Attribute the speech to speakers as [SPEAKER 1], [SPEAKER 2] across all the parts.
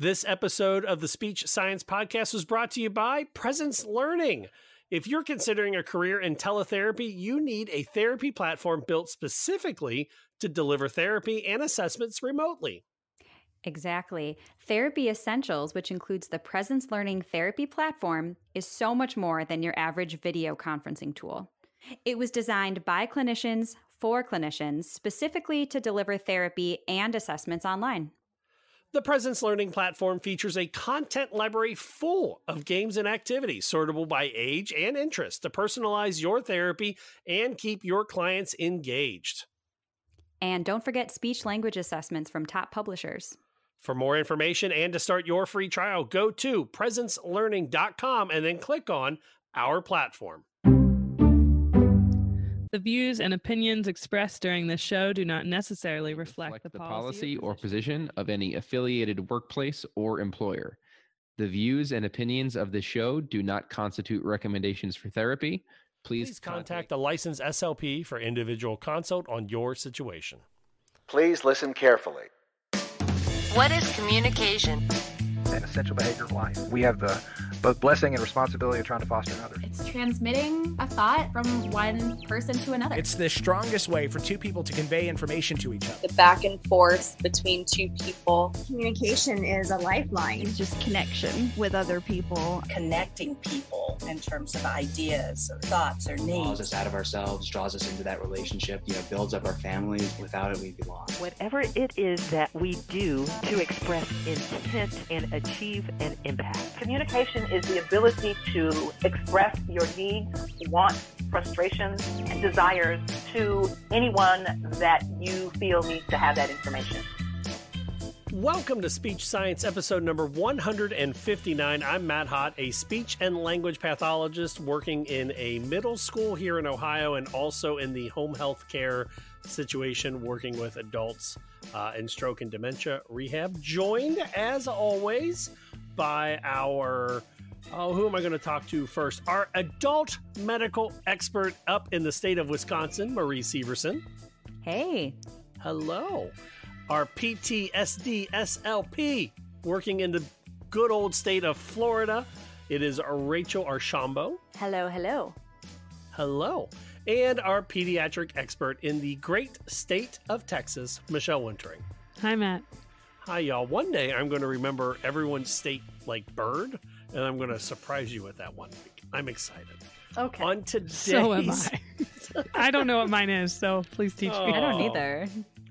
[SPEAKER 1] This episode of the Speech Science Podcast was brought to you by Presence Learning. If you're considering a career in teletherapy, you need a therapy platform built specifically to deliver therapy and assessments remotely.
[SPEAKER 2] Exactly. Therapy Essentials, which includes the Presence Learning therapy platform, is so much more than your average video conferencing tool. It was designed by clinicians for clinicians specifically to deliver therapy and assessments online.
[SPEAKER 1] The Presence Learning platform features a content library full of games and activities sortable by age and interest to personalize your therapy and keep your clients engaged.
[SPEAKER 2] And don't forget speech language assessments from top publishers.
[SPEAKER 1] For more information and to start your free trial, go to presencelearning.com and then click on Our Platform.
[SPEAKER 3] The views and opinions expressed during this show do not necessarily reflect,
[SPEAKER 4] reflect
[SPEAKER 3] the,
[SPEAKER 4] the
[SPEAKER 3] policy,
[SPEAKER 4] policy or position of any affiliated workplace or employer. The views and opinions of this show do not constitute recommendations for therapy. Please,
[SPEAKER 1] Please contact a licensed SLP for individual consult on your situation.
[SPEAKER 5] Please listen carefully.
[SPEAKER 6] What is communication?
[SPEAKER 7] An essential behavior of life. We have the both blessing and responsibility of trying to foster another.
[SPEAKER 8] It's transmitting a thought from one person to another.
[SPEAKER 9] It's the strongest way for two people to convey information to each other.
[SPEAKER 10] The back and forth between two people.
[SPEAKER 11] Communication is a lifeline.
[SPEAKER 12] It's just connection with other people.
[SPEAKER 13] Connecting people in terms of ideas or thoughts or needs.
[SPEAKER 14] Draws us out of ourselves, draws us into that relationship, you know, builds up our families. Without it, we'd be lost.
[SPEAKER 15] Whatever it is that we do to express intent and achieve an impact.
[SPEAKER 16] Communication is the ability to express your needs, wants, frustrations, and desires to anyone that you feel needs to have that information.
[SPEAKER 1] Welcome to Speech Science episode number 159. I'm Matt Hott, a speech and language pathologist working in a middle school here in Ohio and also in the home health care situation working with adults uh, in stroke and dementia rehab. Joined, as always, by our oh, who am I going to talk to first? Our adult medical expert up in the state of Wisconsin, Marie Severson.
[SPEAKER 2] Hey.
[SPEAKER 1] Hello. Our PTSD SLP working in the good old state of Florida. It is Rachel Archambault.
[SPEAKER 2] Hello, hello.
[SPEAKER 1] Hello. And our pediatric expert in the great state of Texas, Michelle Wintering.
[SPEAKER 3] Hi, Matt.
[SPEAKER 1] Hi, y'all. One day I'm going to remember everyone's state like bird, and I'm going to surprise you with that one week. I'm excited.
[SPEAKER 2] Okay.
[SPEAKER 1] On today's...
[SPEAKER 3] So am I. I don't know what mine is, so please teach
[SPEAKER 1] oh.
[SPEAKER 3] me.
[SPEAKER 2] I don't either.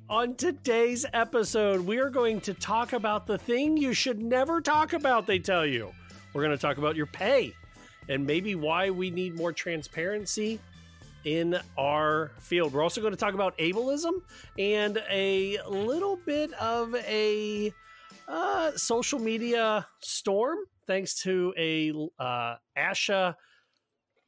[SPEAKER 1] On today's episode, we are going to talk about the thing you should never talk about, they tell you. We're going to talk about your pay and maybe why we need more transparency in our field. We're also going to talk about ableism and a little bit of a uh, social media storm thanks to a uh, ASHA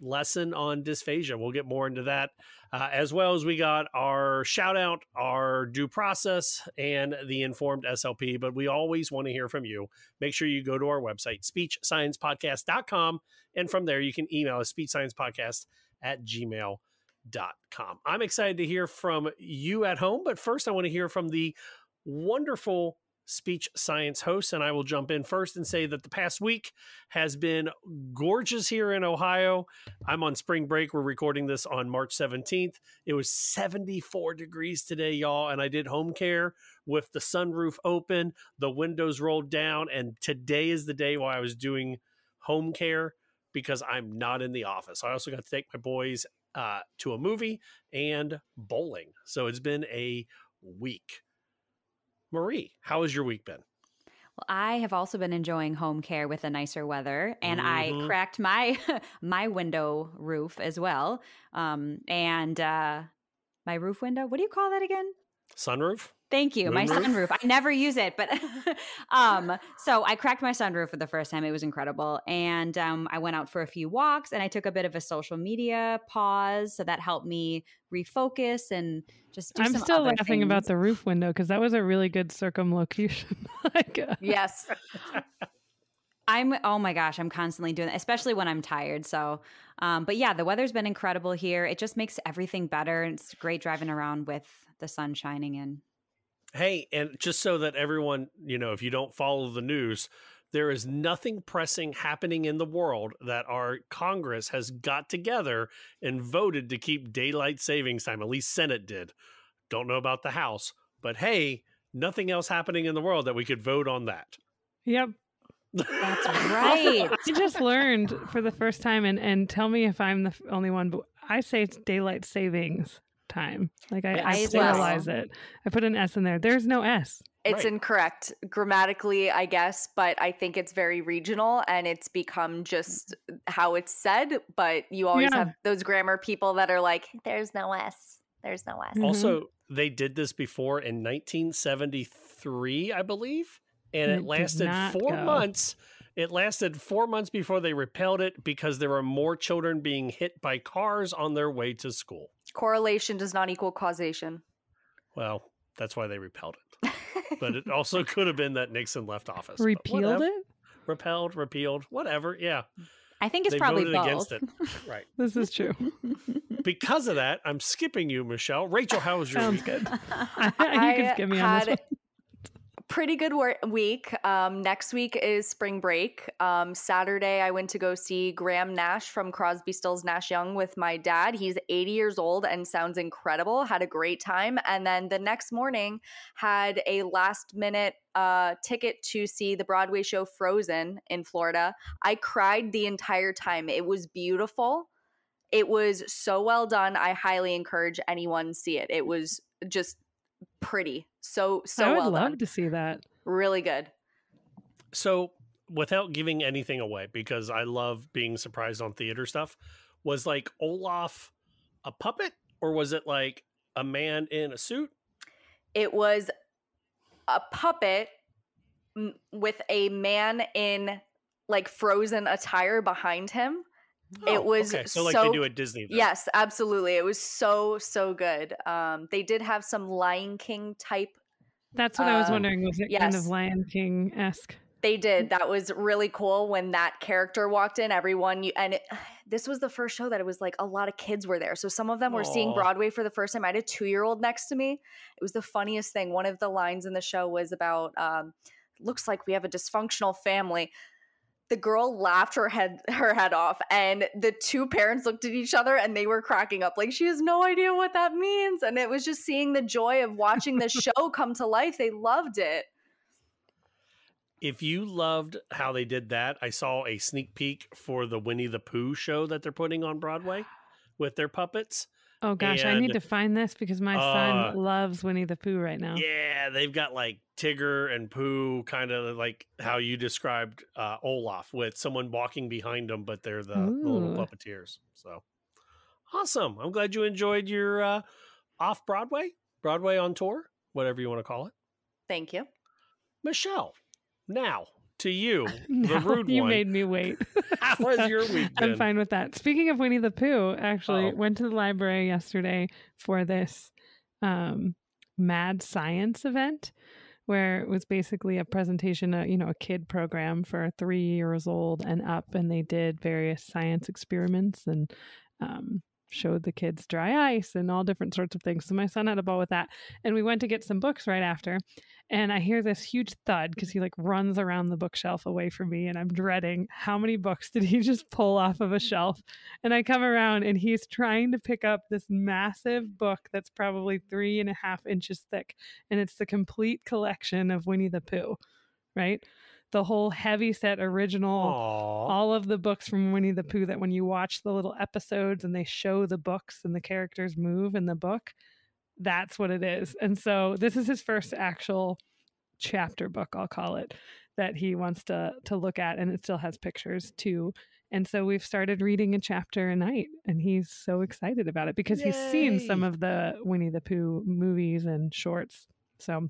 [SPEAKER 1] lesson on dysphagia. We'll get more into that. Uh, as well as we got our shout out, our due process, and the informed SLP. But we always want to hear from you. Make sure you go to our website, speechsciencepodcast.com. And from there, you can email us, speechsciencepodcast at gmail.com. I'm excited to hear from you at home. But first, I want to hear from the wonderful speech science hosts. And I will jump in first and say that the past week has been gorgeous here in Ohio. I'm on spring break. We're recording this on March 17th. It was 74 degrees today, y'all. And I did home care with the sunroof open, the windows rolled down. And today is the day while I was doing home care because I'm not in the office. I also got to take my boys uh, to a movie and bowling. So it's been a week. Marie, how has your week been?
[SPEAKER 2] Well, I have also been enjoying home care with the nicer weather, and mm-hmm. I cracked my my window roof as well. Um, and uh, my roof window. What do you call that again?
[SPEAKER 1] Sunroof.
[SPEAKER 2] Thank you.
[SPEAKER 1] Moon
[SPEAKER 2] my
[SPEAKER 1] roof?
[SPEAKER 2] sunroof. I never use it, but um, so I cracked my sunroof for the first time. It was incredible, and um, I went out for a few walks, and I took a bit of a social media pause, so that helped me refocus and just. Do
[SPEAKER 3] I'm
[SPEAKER 2] some
[SPEAKER 3] still
[SPEAKER 2] other
[SPEAKER 3] laughing
[SPEAKER 2] things.
[SPEAKER 3] about the roof window because that was a really good circumlocution. like, uh,
[SPEAKER 2] Yes. I'm oh my gosh, I'm constantly doing that, especially when I'm tired. So, um, but yeah, the weather's been incredible here. It just makes everything better. It's great driving around with the sun shining in.
[SPEAKER 1] Hey, and just so that everyone, you know, if you don't follow the news, there is nothing pressing happening in the world that our Congress has got together and voted to keep daylight savings time. At least Senate did. Don't know about the House, but hey, nothing else happening in the world that we could vote on that.
[SPEAKER 3] Yep.
[SPEAKER 2] That's right.
[SPEAKER 3] I just learned for the first time, and, and tell me if I'm the only one, but I say it's daylight savings time. Like I, I
[SPEAKER 2] I
[SPEAKER 3] pluralize it. I put an S in there. There's no S.
[SPEAKER 17] It's
[SPEAKER 1] Right.
[SPEAKER 17] incorrect grammatically, I guess, but I think it's very regional and it's become just how it's said. But you always
[SPEAKER 3] Yeah.
[SPEAKER 17] have those grammar people that are like, there's no S. There's no S. Mm-hmm.
[SPEAKER 1] Also, they did this before in 1973, I believe, and
[SPEAKER 3] And
[SPEAKER 1] it
[SPEAKER 3] it
[SPEAKER 1] lasted four
[SPEAKER 3] go.
[SPEAKER 1] months. It lasted four months before they repealed it because there were more children being hit by cars on their way to school.
[SPEAKER 17] Correlation does not equal causation.
[SPEAKER 1] Well, that's why they repelled it. but it also could have been that Nixon left office.
[SPEAKER 3] Repealed it?
[SPEAKER 1] Repelled, repealed, whatever. Yeah.
[SPEAKER 2] I think it's
[SPEAKER 1] they
[SPEAKER 2] probably
[SPEAKER 1] voted
[SPEAKER 2] both.
[SPEAKER 1] against it. Right.
[SPEAKER 3] This is true.
[SPEAKER 1] Because of that, I'm skipping you, Michelle. Rachel, how was your
[SPEAKER 3] Sounds
[SPEAKER 1] week?
[SPEAKER 3] good. you
[SPEAKER 17] I
[SPEAKER 3] can skip me on this one.
[SPEAKER 17] Pretty good wor- week. Um, next week is spring break. Um, Saturday, I went to go see Graham Nash from Crosby, Stills, Nash Young with my dad. He's 80 years old and sounds incredible. Had a great time. And then the next morning, had a last minute uh, ticket to see the Broadway show Frozen in Florida. I cried the entire time. It was beautiful. It was so well done. I highly encourage anyone see it. It was just pretty. So so
[SPEAKER 3] I would
[SPEAKER 17] well
[SPEAKER 3] love
[SPEAKER 17] done.
[SPEAKER 3] to see that.
[SPEAKER 17] Really good.
[SPEAKER 1] So, without giving anything away, because I love being surprised on theater stuff, was like Olaf a puppet or was it like a man in a suit?
[SPEAKER 17] It was a puppet m- with a man in like frozen attire behind him.
[SPEAKER 1] Oh,
[SPEAKER 17] it was
[SPEAKER 1] okay. So, like
[SPEAKER 17] so
[SPEAKER 1] they do at Disney. then.
[SPEAKER 17] Yes, absolutely. It was so so good. Um, they did have some Lion King type.
[SPEAKER 3] That's what I was
[SPEAKER 17] uh,
[SPEAKER 3] wondering. Was it kind of. Lion King esque?
[SPEAKER 17] They did. That was really cool when that character walked in. Everyone, you, and it, this was the first show that it was like a lot of kids were there. So some of them were seeing Broadway for the first time. I had a two year old next to me. It was the funniest thing. One of the lines in the show was about, um, looks like we have a dysfunctional family. The girl laughed her head her head off, and the two parents looked at each other and they were cracking up. Like she has no idea what that means. And it was just seeing the joy of watching the show come to life. They loved it.
[SPEAKER 1] If you loved how they did that, I saw a sneak peek for the Winnie the Pooh show that they're putting on Broadway with their puppets.
[SPEAKER 3] Oh gosh, I need to find this because my
[SPEAKER 1] uh,
[SPEAKER 3] son loves Winnie the Pooh right now.
[SPEAKER 1] Yeah, they've got like Tigger and Pooh, kind of like how you described uh, Olaf, with someone walking behind them, but they're the, the little puppeteers. So awesome! I'm glad you enjoyed your uh, off Broadway, Broadway on tour, whatever you want to call it.
[SPEAKER 17] Thank you.
[SPEAKER 1] Michelle, now to you, the
[SPEAKER 3] No,
[SPEAKER 1] rude
[SPEAKER 3] you
[SPEAKER 1] one.
[SPEAKER 3] made me wait.
[SPEAKER 1] How was your week?
[SPEAKER 3] I'm fine with that. Speaking of Winnie the Pooh, actually
[SPEAKER 1] Uh-oh.
[SPEAKER 3] went to the library yesterday for this um, mad science event where it was basically a presentation, a, you know, a kid program for three years old and up, and they did various science experiments and um, showed the kids dry ice and all different sorts of things. So my son had a ball with that, and we went to get some books right after, and I hear this huge thud because he like runs around the bookshelf away from me, and I'm dreading how many books did he just pull off of a shelf? And I come around, and he's trying to pick up this massive book that's probably three and a half inches thick, and it's the complete collection of Winnie the Pooh, right? The whole heavy set original,
[SPEAKER 1] Aw.
[SPEAKER 3] all of the books from Winnie the Pooh that when you watch the little episodes and they show the books and the characters move in the book, that's what it is. And so this is his first actual chapter book, I'll call it, that he wants to to look at and it still has pictures too. And so we've started reading a chapter a night and he's so excited about it because he's seen some of the Winnie the Pooh movies and shorts. So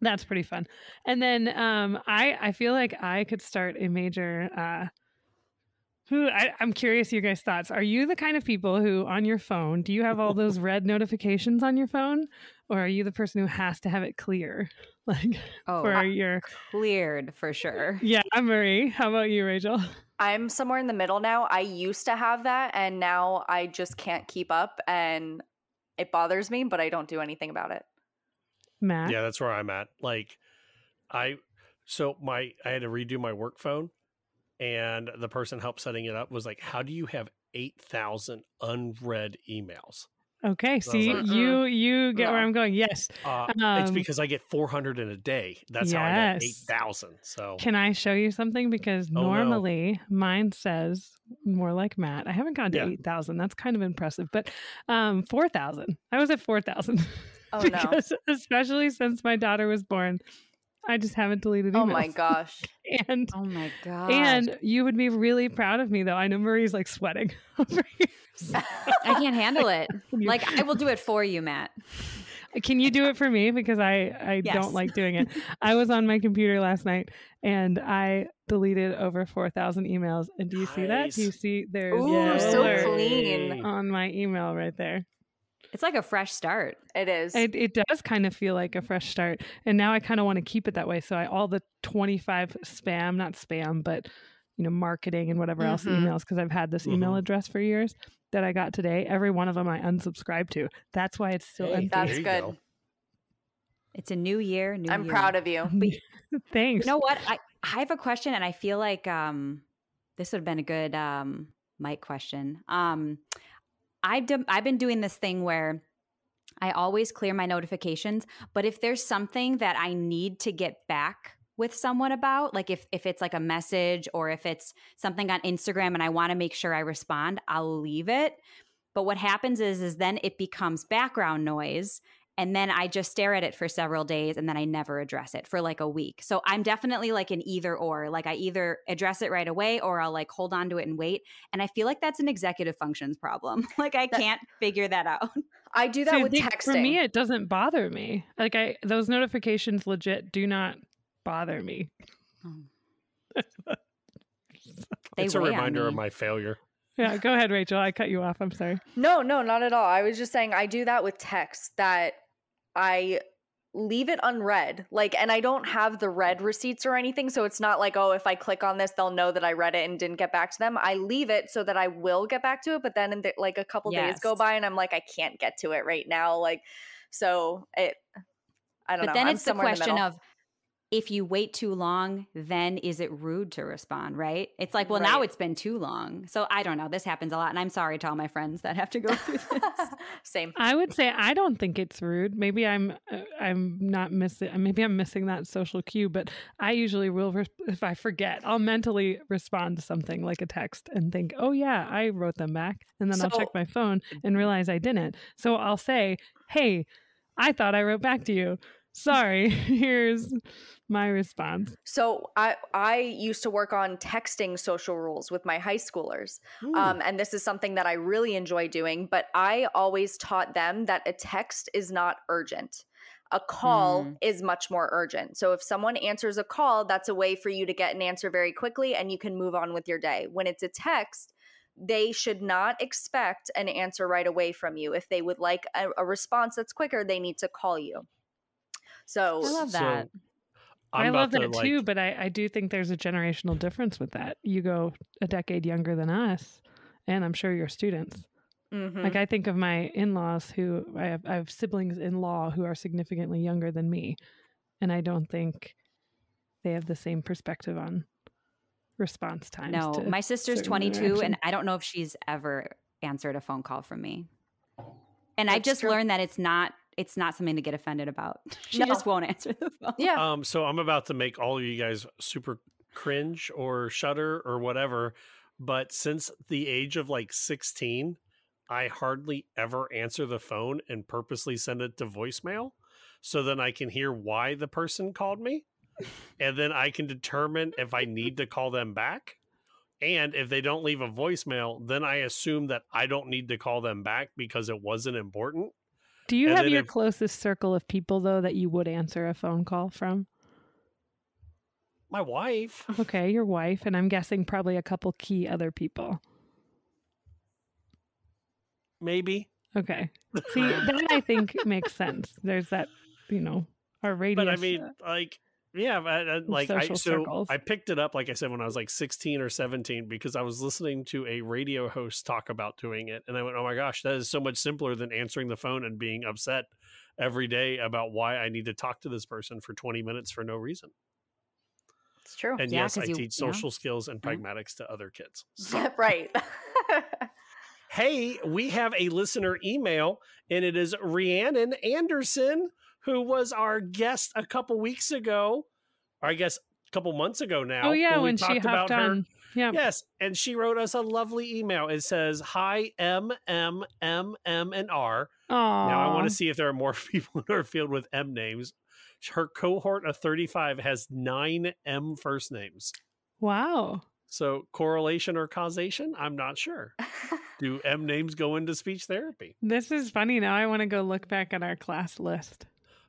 [SPEAKER 3] that's pretty fun. And then um I I feel like I could start a major uh who I, I'm curious your guys' thoughts. Are you the kind of people who on your phone, do you have all those red notifications on your phone? Or are you the person who has to have it clear? Like
[SPEAKER 2] Oh,
[SPEAKER 3] for
[SPEAKER 2] uh,
[SPEAKER 3] your
[SPEAKER 2] cleared for sure.
[SPEAKER 3] Yeah, I'm Marie. How about you, Rachel?
[SPEAKER 17] I'm somewhere in the middle now. I used to have that and now I just can't keep up and it bothers me, but I don't do anything about it.
[SPEAKER 3] Matt.
[SPEAKER 1] Yeah, that's where I'm at. Like, I so my I had to redo my work phone, and the person helped setting it up was like, "How do you have eight thousand unread emails?"
[SPEAKER 3] Okay,
[SPEAKER 1] So
[SPEAKER 3] see,
[SPEAKER 1] like,
[SPEAKER 3] you you get where I'm going. Yes.
[SPEAKER 1] Uh, it's
[SPEAKER 3] Um,
[SPEAKER 1] because I get 400 in a day. That's how I got
[SPEAKER 3] Yes.
[SPEAKER 1] 8,000. So
[SPEAKER 3] Can I show you something? Because
[SPEAKER 1] Oh, no.
[SPEAKER 3] normally mine says more like Matt. I haven't gone to
[SPEAKER 1] Yeah.
[SPEAKER 3] 8,000. That's kind of impressive. But um 4,000. I was at 4,000.
[SPEAKER 17] Oh, no.
[SPEAKER 3] because especially since my daughter was born, I just haven't deleted emails.
[SPEAKER 17] Oh my gosh.
[SPEAKER 3] And
[SPEAKER 2] Oh my god.
[SPEAKER 3] and you would be really proud of me though. I know Marie's like sweating over here.
[SPEAKER 2] I can't handle it. Like I will do it for you, Matt.
[SPEAKER 3] Can you do it for me because I I
[SPEAKER 2] Yes.
[SPEAKER 3] don't like doing it. I was on my computer last night and I deleted over 4,000 emails. And do you see that? Do you see there's
[SPEAKER 17] Ooh,
[SPEAKER 3] an
[SPEAKER 17] so clean.
[SPEAKER 3] on my email right there.
[SPEAKER 2] It's like a fresh start.
[SPEAKER 17] It is.
[SPEAKER 3] It, it does kind of feel like a fresh start. And now I kind of want to keep it that way. So I all the 25 spam, not spam, but you know, marketing and whatever else
[SPEAKER 17] Mhm.
[SPEAKER 3] emails because I've had this email
[SPEAKER 1] Mhm.
[SPEAKER 3] address for years that I got today. Every one of them I unsubscribed to. That's why it's still
[SPEAKER 1] Hey,
[SPEAKER 3] empty.
[SPEAKER 17] That's good.
[SPEAKER 1] go.
[SPEAKER 2] It's a new year. New
[SPEAKER 17] I'm
[SPEAKER 2] you.
[SPEAKER 17] proud of you.
[SPEAKER 3] Thanks.
[SPEAKER 2] You know what? I, I have a question, and I feel like um, this would have been a good um, Mike question. Um, I d- I've been doing this thing where I always clear my notifications, but if there's something that I need to get back with someone about, like if if it's like a message or if it's something on Instagram and I want to make sure I respond, I'll leave it. But what happens is is then it becomes background noise and then I just stare at it for several days and then I never address it for like a week. So I'm definitely like an either or. Like I either address it right away or I'll like hold on to it and wait. And I feel like that's an executive functions problem. like I can't figure that out.
[SPEAKER 17] I do that
[SPEAKER 3] See,
[SPEAKER 17] with
[SPEAKER 3] the-
[SPEAKER 17] texting.
[SPEAKER 3] For me, it doesn't bother me. Like I, those notifications legit do not bother me. Oh.
[SPEAKER 2] They
[SPEAKER 1] it's a reminder of my failure.
[SPEAKER 3] Yeah, go ahead, Rachel. I cut you off. I'm sorry.
[SPEAKER 17] No, no, not at all. I was just saying I do that with text that I leave it unread. Like and I don't have the read receipts or anything, so it's not like, oh, if I click on this, they'll know that I read it and didn't get back to them. I leave it so that I will get back to it, but then in the, like a couple days go by and I'm like I can't get to it right now. Like so it I don't
[SPEAKER 2] But
[SPEAKER 17] know.
[SPEAKER 2] then
[SPEAKER 17] I'm
[SPEAKER 2] it's the question
[SPEAKER 17] middle.
[SPEAKER 2] of if you wait too long, then is it rude to respond, right? It's like, well, now it's been too long. So I don't know. This happens a lot. And I'm sorry to all my friends that have to go through this.
[SPEAKER 17] Same.
[SPEAKER 3] I would say I don't think it's rude. Maybe I'm uh, I'm not missing. Maybe I'm missing that social cue. But I usually will, res- if I forget, I'll mentally respond to something like a text and think, "Oh yeah, I wrote them back," and then I'll check my phone and realize I didn't. So I'll say, "Hey, I thought I wrote back to you. Sorry. Here's my response."
[SPEAKER 17] So I I used to work on texting social rules with my high schoolers. Um, and this is something that I really enjoy doing, but I always taught them that a text is not urgent. A call
[SPEAKER 2] Mm.
[SPEAKER 17] is much more urgent. So if someone answers a call, that's a way for you to get an answer very quickly and you can move on with your day. When it's a text, they should not expect an answer right away from you. If they would like a, a response that's quicker, they need to call you. So
[SPEAKER 2] I love that.
[SPEAKER 1] I'm
[SPEAKER 3] I love that
[SPEAKER 1] to,
[SPEAKER 3] too,
[SPEAKER 1] like-
[SPEAKER 3] but I, I do think there's a generational difference with that. You go a decade younger than us, and I'm sure your students.
[SPEAKER 17] mhm.
[SPEAKER 3] Like I think of my in-laws who I have I have siblings in law who are significantly younger than me, and I don't think they have the same perspective on response times.
[SPEAKER 2] No, my sister's 22, and. I don't know if she's ever answered a phone call from me. And I just
[SPEAKER 17] true.
[SPEAKER 2] learned that it's not it's not something to get offended about. She
[SPEAKER 17] No.
[SPEAKER 2] just won't answer the phone.
[SPEAKER 17] yeah.
[SPEAKER 1] Um, so I'm about to make all of you guys super cringe or shudder or whatever. But since the age of like 16, I hardly ever answer the phone and purposely send it to voicemail. So then I can hear why the person called me. And then I can determine if I need to call them back. And if they don't leave a voicemail, then I assume that I don't need to call them back because it wasn't important.
[SPEAKER 3] Do you
[SPEAKER 1] and
[SPEAKER 3] have your
[SPEAKER 1] if-
[SPEAKER 3] closest circle of people though that you would answer a phone call from?
[SPEAKER 1] My wife.
[SPEAKER 3] Okay, your wife, and I'm guessing probably a couple key other people.
[SPEAKER 1] Maybe.
[SPEAKER 3] Okay. See, that I think makes sense. There's that, you know, our radius.
[SPEAKER 1] But I mean, like, yeah, but, uh, like I so
[SPEAKER 3] circles.
[SPEAKER 1] I picked it up, like I said, when I was like 16 or 17, because I was listening to a radio host talk about doing it, and I went, "Oh my gosh, that is so much simpler than answering the phone and being upset every day about why I need to talk to this person for 20 minutes for no reason.
[SPEAKER 17] It's true.
[SPEAKER 1] And
[SPEAKER 2] Yeah,
[SPEAKER 1] yes, I
[SPEAKER 2] you-
[SPEAKER 1] teach
[SPEAKER 2] yeah.
[SPEAKER 1] social skills and
[SPEAKER 2] Yeah.
[SPEAKER 1] pragmatics to other kids. So,
[SPEAKER 17] right.
[SPEAKER 1] hey, we have a listener email, and it is Rhiannon Anderson, who was our guest a couple weeks ago, or I guess a couple months ago now.
[SPEAKER 3] Oh yeah,
[SPEAKER 1] we
[SPEAKER 3] when she
[SPEAKER 1] talked
[SPEAKER 3] hopped on. Yeah.
[SPEAKER 1] Yes, and she wrote us a lovely email. It says, "Hi M M M M and R." Now I want to see if there are more people in our field with M names. Her cohort of 35 has nine M first names.
[SPEAKER 3] Wow.
[SPEAKER 1] So correlation or causation? I'm not sure. Do M names go into speech therapy?
[SPEAKER 3] This is funny. Now I want to go look back at our class list.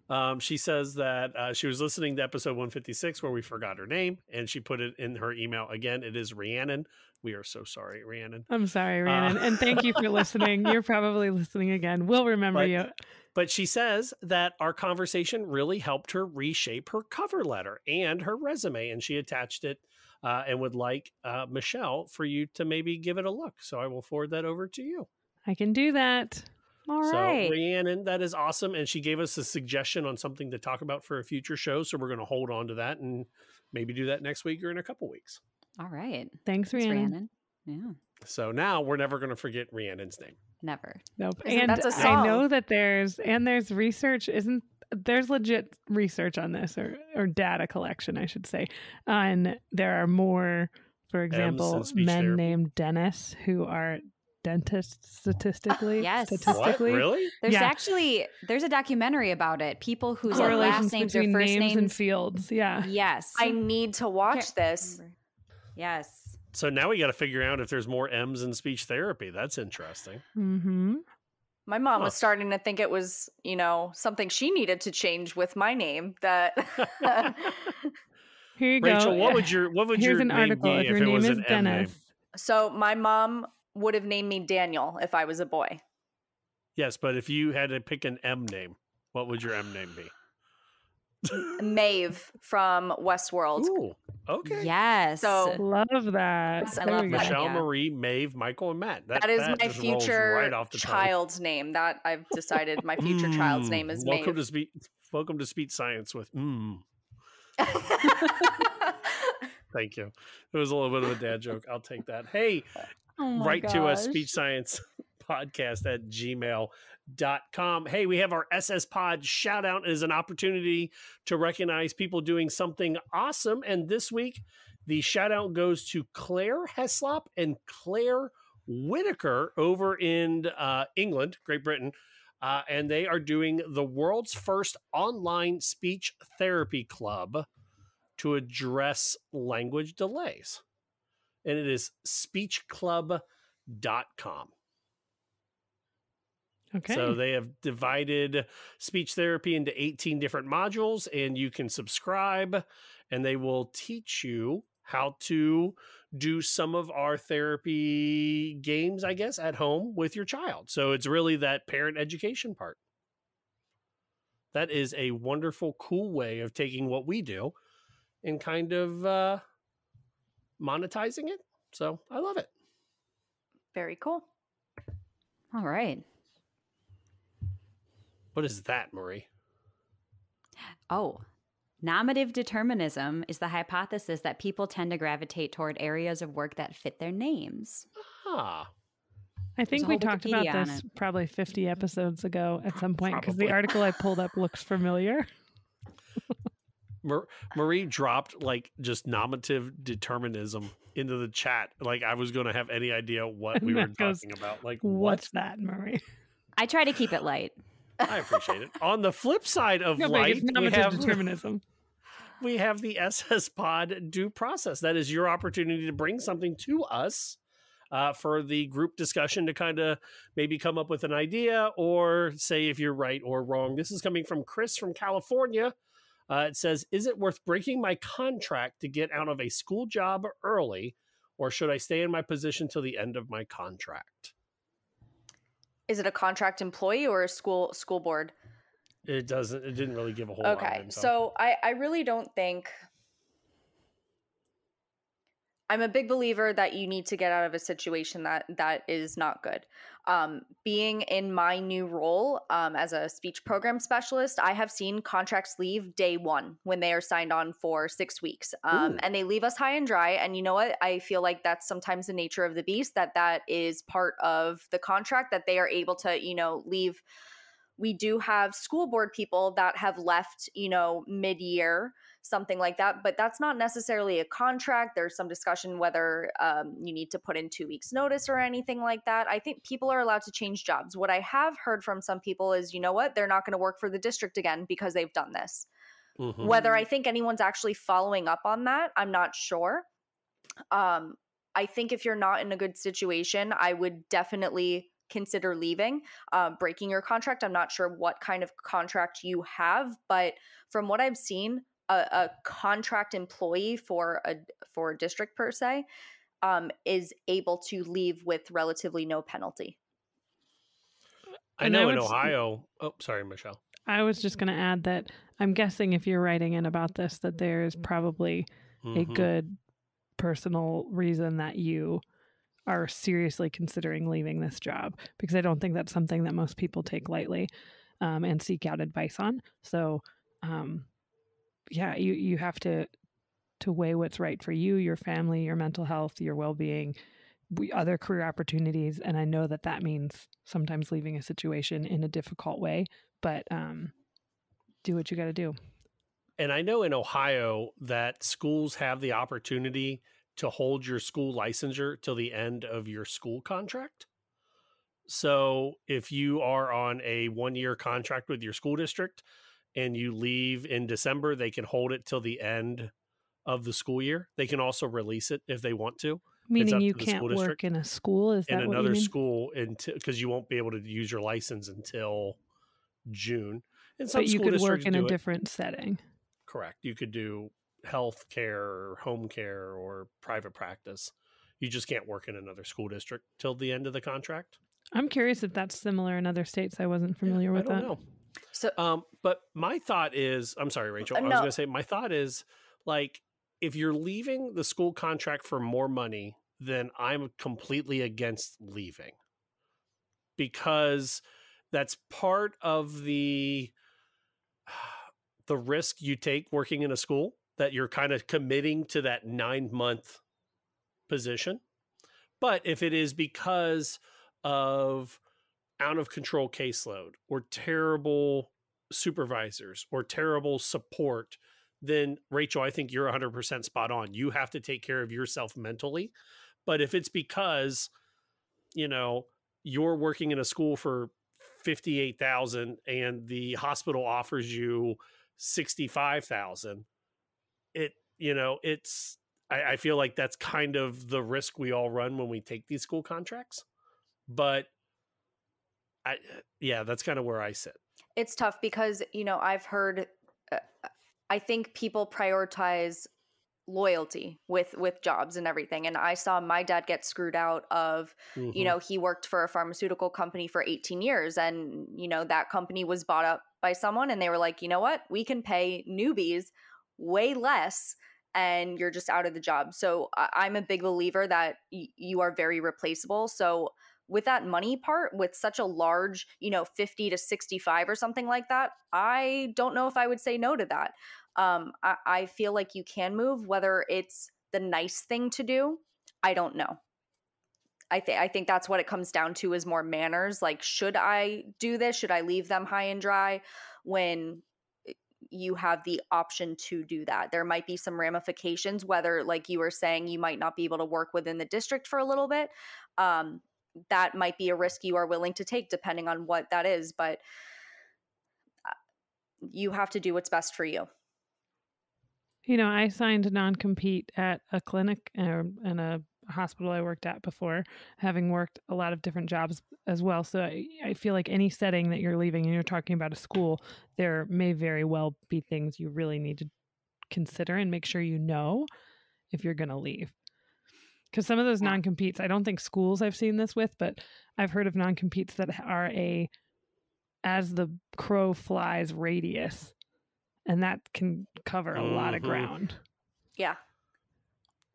[SPEAKER 1] Um, she says that uh, she was listening to episode 156 where we forgot her name, and she put it in her email again. It is Rhiannon. We are so sorry, Rhiannon.
[SPEAKER 3] I'm sorry, Rhiannon,
[SPEAKER 1] Uh,
[SPEAKER 3] and thank you for listening. You're probably listening again. We'll remember
[SPEAKER 1] But-
[SPEAKER 3] you.
[SPEAKER 1] But she says that our conversation really helped her reshape her cover letter and her resume, and she attached it uh, and would like uh, Michelle for you to maybe give it a look. So I will forward that over to you.
[SPEAKER 3] I can do that.
[SPEAKER 2] All
[SPEAKER 1] so
[SPEAKER 2] right.
[SPEAKER 1] Rhiannon, that is awesome, and she gave us a suggestion on something to talk about for a future show. So we're going to hold on to that and maybe do that next week or in a couple weeks.
[SPEAKER 2] All right.
[SPEAKER 3] Thanks,
[SPEAKER 2] Thanks,
[SPEAKER 3] Rhiannon.
[SPEAKER 2] Rhiannon. Yeah.
[SPEAKER 1] So now we're never going to forget Rhiannon's name.
[SPEAKER 2] Never.
[SPEAKER 3] Nope.
[SPEAKER 17] Isn't-
[SPEAKER 3] and
[SPEAKER 17] that's a
[SPEAKER 3] I know
[SPEAKER 17] song.
[SPEAKER 3] that there's and there's research. Isn't there's legit research on this or or data collection, I should say. And there are more, for example, men
[SPEAKER 1] therapy.
[SPEAKER 3] named Dennis who are dentists statistically.
[SPEAKER 2] Yes. What?
[SPEAKER 3] Statistically.
[SPEAKER 1] Really?
[SPEAKER 2] There's
[SPEAKER 3] Yeah.
[SPEAKER 2] actually there's a documentary about it. People whose like, last names or
[SPEAKER 3] between
[SPEAKER 2] first
[SPEAKER 3] names,
[SPEAKER 2] names.
[SPEAKER 3] and fields. Yeah.
[SPEAKER 2] yes.
[SPEAKER 17] I need to watch
[SPEAKER 2] Can't
[SPEAKER 17] this.
[SPEAKER 2] remember. Yes.
[SPEAKER 1] So now we got to figure out if there's more M's in speech therapy. That's interesting.
[SPEAKER 3] Mm-hmm.
[SPEAKER 17] My mom
[SPEAKER 1] Huh.
[SPEAKER 17] was starting to think it was, you know, something she needed to change with my name. That
[SPEAKER 3] Here you
[SPEAKER 1] Rachel,
[SPEAKER 3] go.
[SPEAKER 1] what would your what would
[SPEAKER 3] Here's
[SPEAKER 1] your
[SPEAKER 3] an
[SPEAKER 1] name
[SPEAKER 3] article.
[SPEAKER 1] be
[SPEAKER 3] if
[SPEAKER 1] if,
[SPEAKER 3] your
[SPEAKER 1] it
[SPEAKER 3] name
[SPEAKER 1] was
[SPEAKER 3] is
[SPEAKER 1] an M name?
[SPEAKER 3] Dennis.
[SPEAKER 17] so my mom would have named me Daniel if I was a boy.
[SPEAKER 1] Yes, but if you had to pick an M name, what would your M name be?
[SPEAKER 17] Maeve from Westworld.
[SPEAKER 1] Ooh, okay.
[SPEAKER 2] Yes.
[SPEAKER 17] So
[SPEAKER 3] Love that.
[SPEAKER 17] I love
[SPEAKER 3] we
[SPEAKER 17] that.
[SPEAKER 1] Michelle,
[SPEAKER 2] yeah.
[SPEAKER 1] Marie, Maeve, Michael, and Matt.
[SPEAKER 17] that is my future
[SPEAKER 1] right off the tongue.
[SPEAKER 17] child's name. That I've decided my future child's
[SPEAKER 1] Mm,
[SPEAKER 17] name is
[SPEAKER 1] welcome
[SPEAKER 17] Maeve.
[SPEAKER 1] to speech. Welcome to speech science with mm. Thank you. It was a little bit of a dad joke. I'll take that. Hey,
[SPEAKER 2] Oh
[SPEAKER 1] write to us speech science podcast at gmail.com. Hey, we have our SS Pod shout out It is an opportunity to recognize people doing something awesome. And this week, the shout out goes to Claire Heslop and Claire Whitaker over in uh, England, Great Britain. Uh, and they are doing the world's first online speech therapy club to address language delays. And it is speechclub.com.
[SPEAKER 3] Okay.
[SPEAKER 1] So they have divided speech therapy into 18 different modules, and you can subscribe, and they will teach you how to do some of our therapy games, I guess, at home with your child. So it's really that parent education part. That is a wonderful, cool way of taking what we do and kind of uh, monetizing it. So I love it.
[SPEAKER 17] Very cool.
[SPEAKER 2] All right.
[SPEAKER 1] What is that, Marie?
[SPEAKER 2] Oh, nominative determinism is the hypothesis that people tend to gravitate toward areas of work that fit their names.
[SPEAKER 1] Ah,
[SPEAKER 3] I think
[SPEAKER 2] a
[SPEAKER 3] we talked about
[SPEAKER 2] Wikipedia on
[SPEAKER 3] this probably 50 episodes ago at some point because the article I pulled up looks familiar.
[SPEAKER 1] Mar- Marie dropped like just nominative determinism into the chat. Like I was going to have any idea what we were
[SPEAKER 3] goes,
[SPEAKER 1] talking about. Like
[SPEAKER 3] What's
[SPEAKER 1] what?
[SPEAKER 3] that, Marie?
[SPEAKER 2] I try to keep it light.
[SPEAKER 1] I appreciate it. On the flip side of
[SPEAKER 3] No,
[SPEAKER 1] light, we have
[SPEAKER 3] determinism.
[SPEAKER 1] we have the SS Pod due process. That is your opportunity to bring something to us uh, for the group discussion to kind of maybe come up with an idea or say if you're right or wrong. This is coming from Chris from California. Uh, it says, Is it worth breaking my contract to get out of a school job early, or should I stay in my position till the end of my contract?
[SPEAKER 17] Is it a contract employee or a school school board?
[SPEAKER 1] It doesn't, it didn't really give a whole lot. of
[SPEAKER 17] Okay, so I I really don't think I'm a big believer that you need to get out of a situation that that is not good. Um, being in my new role um, as a speech program specialist, I have seen contracts leave day one when they are signed on for six weeks, um, and they leave us high and dry. And you know what? I feel like that's sometimes the nature of the beast. That that is part of the contract that they are able to, you know, leave. We do have school board people that have left, you know, mid year something like that. But that's not necessarily a contract. There's some discussion whether um, you need to put in two weeks' notice or anything like that. I think people are allowed to change jobs. What I have heard from some people is, you know what, they're not going to work for the district again because they've done this. Mm-hmm. Whether I think anyone's actually following up on that, I'm not sure. Um, I think if you're not in a good situation, I would definitely consider leaving, uh, breaking your contract. I'm not sure what kind of contract you have, but from what I've seen, a, a contract employee for a for a district per se um, is able to leave with relatively no penalty.
[SPEAKER 1] I know I in Ohio. Oh, sorry, Michelle.
[SPEAKER 3] I was just going to add that I'm guessing if you're writing in about this, that there's probably mm-hmm. a good personal reason that you are seriously considering leaving this job because I don't think that's something that most people take lightly um, and seek out advice on. So, um, yeah, you you have to to weigh what's right for you, your family, your mental health, your well-being, other career opportunities, and I know that that means sometimes leaving a situation in a difficult way, but um, do what you got to do.
[SPEAKER 1] And I know in Ohio that schools have the opportunity to hold your school licensure till the end of your school contract. So if you are on a one year contract with your school district, and you leave in December, they can hold it till the end of the school year. They can also release it if they want to.
[SPEAKER 3] Meaning you can't work in a school? Is
[SPEAKER 1] in
[SPEAKER 3] that
[SPEAKER 1] another school until because you won't be able to use your license until June.
[SPEAKER 3] And some but you could work in a it. different setting.
[SPEAKER 1] Correct. You could do health care or home care or private practice. You just can't work in another school district till the end of the contract.
[SPEAKER 3] I'm curious if that's similar in other states. I wasn't familiar yeah, with that. Know.
[SPEAKER 1] So, um, but my thought is, I'm sorry, Rachel. Uh, I was going to say, my thought is, like, if you're leaving the school contract for more money, then I'm completely against leaving because that's part of the the risk you take working in a school that you're kind of committing to that nine month position. But if it is because of out of control caseload or terrible supervisors or terrible support, then Rachel, I think you're 100% spot on. You have to take care of yourself mentally. But if it's because, you know, you're working in a school for 58,000 and the hospital offers you 65,000, it, you know, it's, I, I feel like that's kind of the risk we all run when we take these school contracts. But I yeah, that's kind of where I sit.
[SPEAKER 17] It's tough because you know I've heard. Uh, I think people prioritize loyalty with with jobs and everything and i saw my dad get screwed out of mm-hmm. you know he worked for a pharmaceutical company for 18 years and you know that company was bought up by someone and they were like you know what we can pay newbies way less and you're just out of the job so I- i'm a big believer that y- you are very replaceable so with that money part with such a large you know 50 to 65 or something like that i don't know if i would say no to that um, I, I feel like you can move whether it's the nice thing to do i don't know I think I think that's what it comes down to is more manners. Like, should I do this? Should I leave them high and dry when eh, you have the option to do that? There might be some ramifications, whether, like you were saying, you might not be able to work within the district for a little bit. Um, that might be a risk you are willing to take depending on what that is but uh, you have to do what's best for you.
[SPEAKER 3] You know i signed non-compete at a clinic and a hospital i worked at before having worked a lot of different jobs as well. So I, I feel like any setting that you're leaving and you're talking about a school there may very well be things you really need to consider and make sure you know if you're going to leave because some of those non competes, I don't think schools I've seen this with, but I've heard of non competes that are a as the crow flies radius, and that can cover a mm-hmm. lot of mm-hmm. ground.
[SPEAKER 17] Yeah.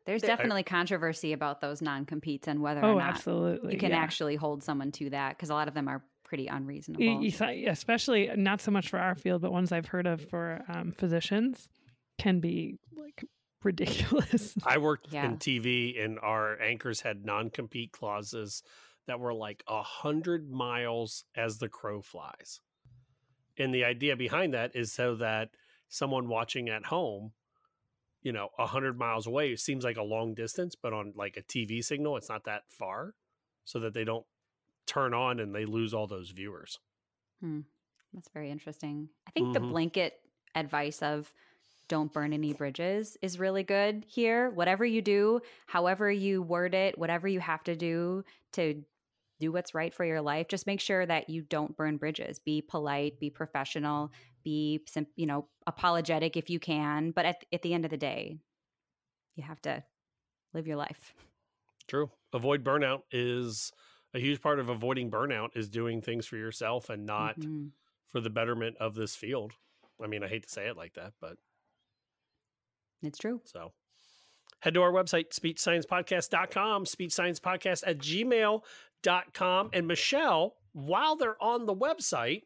[SPEAKER 2] There's
[SPEAKER 17] There-
[SPEAKER 2] definitely controversy about those non competes and whether
[SPEAKER 3] Oh,
[SPEAKER 2] or not
[SPEAKER 3] absolutely,
[SPEAKER 2] you can
[SPEAKER 3] yeah.
[SPEAKER 2] actually hold someone to that because a lot of them are pretty unreasonable.
[SPEAKER 3] Y- y- so- especially not so much for our field, but ones I've heard of for um, physicians can be like ridiculous.
[SPEAKER 1] I worked
[SPEAKER 2] Yeah.
[SPEAKER 1] in TV, and our anchors had non-compete clauses that were like a hundred miles as the crow flies. And the idea behind that is so that someone watching at home, you know, a hundred miles away, seems like a long distance, but on like a TV signal, it's not that far, so that they don't turn on and they lose all those viewers.
[SPEAKER 2] Hmm. That's very interesting. I think the
[SPEAKER 1] Mhm.
[SPEAKER 2] blanket advice of don't burn any bridges is really good here. Whatever you do, however you word it, whatever you have to do to do what's right for your life, just make sure that you don't burn bridges. Be polite, be professional, be you know, apologetic if you can, but at at the end of the day, you have to live your life.
[SPEAKER 1] True. Avoid burnout is a huge part of avoiding burnout is doing things for yourself and not
[SPEAKER 2] Mhm.
[SPEAKER 1] for the betterment of this field. I mean, I hate to say it like that, but
[SPEAKER 2] It's true.
[SPEAKER 1] so head to our website, speechsciencepodcast.com, speechsciencepodcast at gmail.com. And Michelle, while they're on the website,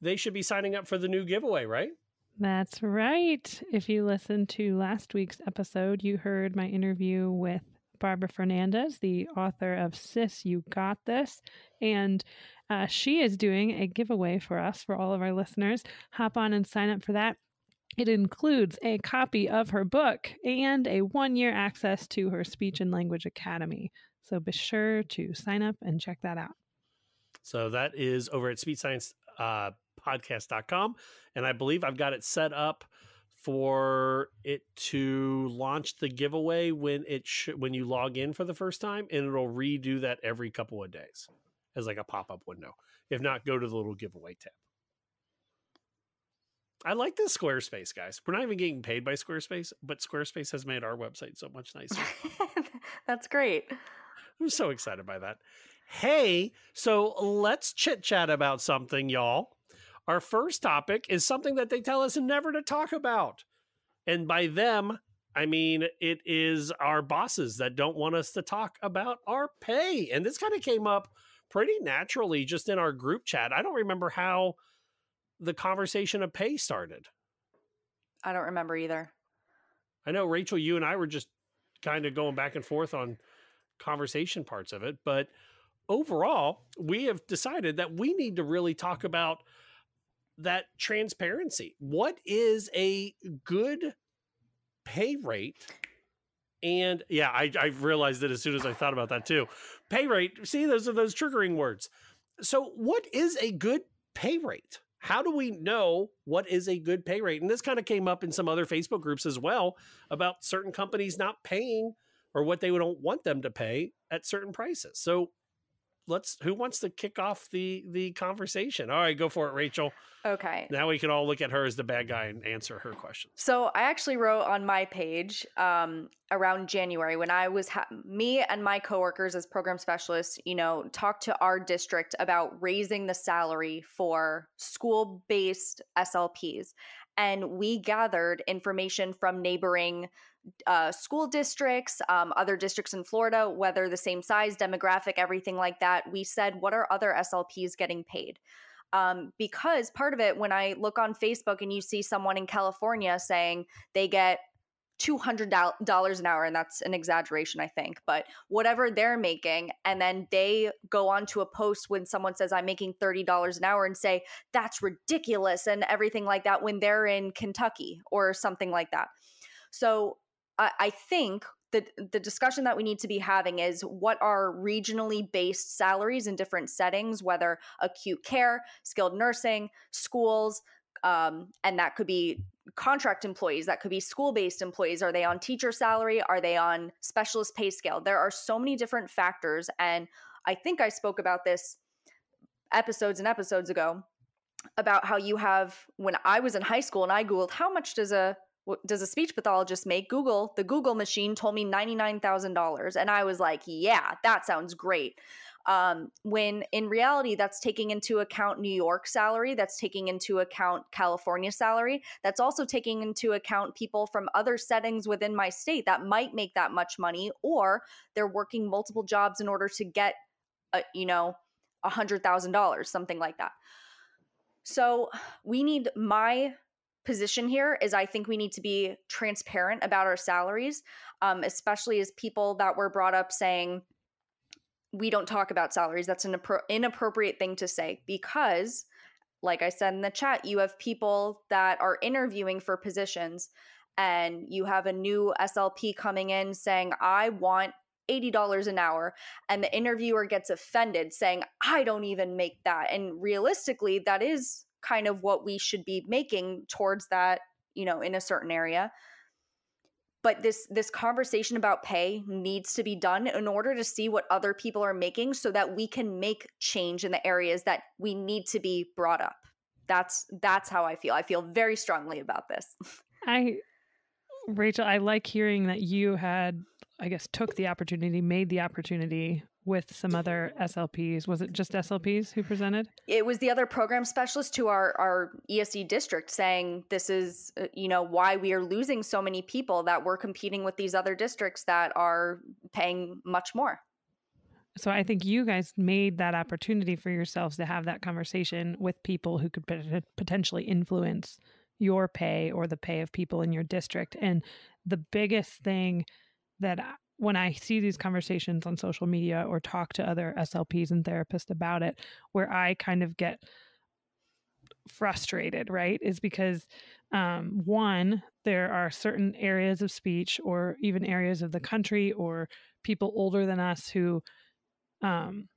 [SPEAKER 1] they should be signing up for the new giveaway, right?
[SPEAKER 3] That's right. If you listened to last week's episode, you heard my interview with Barbara Fernandez, the author of Sis, You Got This. And uh, she is doing a giveaway for us, for all of our listeners. Hop on and sign up for that. It includes a copy of her book and a one year access to her Speech and Language Academy. So be sure to sign up and check that out.
[SPEAKER 1] So that is over at speechscience uh, podcast.com. And I believe I've got it set up for it to launch the giveaway when it sh- when you log in for the first time and it'll redo that every couple of days as like a pop-up window. If not, go to the little giveaway tab. I like this Squarespace, guys. We're not even getting paid by Squarespace, but Squarespace has made our website so much nicer.
[SPEAKER 17] That's great.
[SPEAKER 1] I'm so excited by that. Hey, so let's chit chat about something, y'all. Our first topic is something that they tell us never to talk about. And by them, I mean it is our bosses that don't want us to talk about our pay. And this kind of came up pretty naturally just in our group chat. I don't remember how the conversation of pay started.
[SPEAKER 17] I don't remember either.
[SPEAKER 1] I know Rachel, you and I were just kind of going back and forth on conversation parts of it, but overall, we have decided that we need to really talk about that transparency. What is a good pay rate? And yeah, I, I realized it as soon as I thought about that too. Pay rate. See, those are those triggering words. So, what is a good pay rate? How do we know what is a good pay rate? And this kind of came up in some other Facebook groups as well about certain companies not paying or what they don't want them to pay at certain prices. So let's who wants to kick off the the conversation? All right, go for it, Rachel.
[SPEAKER 17] Okay.
[SPEAKER 1] Now we can all look at her as the bad guy and answer her questions.
[SPEAKER 17] So I actually wrote on my page um, around January when I was ha- me and my coworkers as program specialists, you know, talked to our district about raising the salary for school-based SLPs, and we gathered information from neighboring uh, school districts, um, other districts in Florida, whether the same size, demographic, everything like that. We said, what are other SLPs getting paid? Um, because part of it, when I look on Facebook and you see someone in California saying they get $200 an hour, and that's an exaggeration, I think, but whatever they're making, and then they go on to a post when someone says, I'm making $30 an hour, and say, that's ridiculous, and everything like that when they're in Kentucky or something like that. So I, think the the discussion that we need to be having is what are regionally based salaries in different settings, whether acute care, skilled nursing, schools, um, and that could be contract employees, that could be school based employees. Are they on teacher salary? Are they on specialist pay scale? There are so many different factors, and I think I spoke about this episodes and episodes ago about how you have when I was in high school and I googled how much does a does a speech pathologist make? Google, the Google machine told me $99,000. And I was like, yeah, that sounds great. Um, when in reality, that's taking into account New York salary, that's taking into account California salary, that's also taking into account people from other settings within my state that might make that much money, or they're working multiple jobs in order to get, a, you know, a hundred thousand dollars, something like that. So we need my position here is I think we need to be transparent about our salaries, um, especially as people that were brought up saying we don't talk about salaries. That's an appro- inappropriate thing to say because, like I said in the chat, you have people that are interviewing for positions and you have a new SLP coming in saying, I want $80 an hour and the interviewer gets offended saying i don't even make that and realistically that is kind of what we should be making towards that you know in a certain area. But this this conversation about pay needs to be done in order to see what other people are making so that we can make change in the areas that we need to be brought up. That's that's how i feel. I feel very strongly about this.
[SPEAKER 3] I rachel i like hearing that you had I guess, took the opportunity, made the opportunity with some other SLPs. Was it just SLPs who presented?
[SPEAKER 17] It was the other program specialist to our, our ESE district saying this is, uh, you know, why we are losing so many people that we're competing with these other districts that are paying much more.
[SPEAKER 3] So I think you guys made that opportunity for yourselves to have that conversation with people who could potentially influence your pay or the pay of people in your district. And the biggest thing that when I see these conversations on social media or talk to other SLPs and therapists about it, where I kind of get frustrated, right, is because um, one, there are certain areas of speech or even areas of the country or people older than us who um,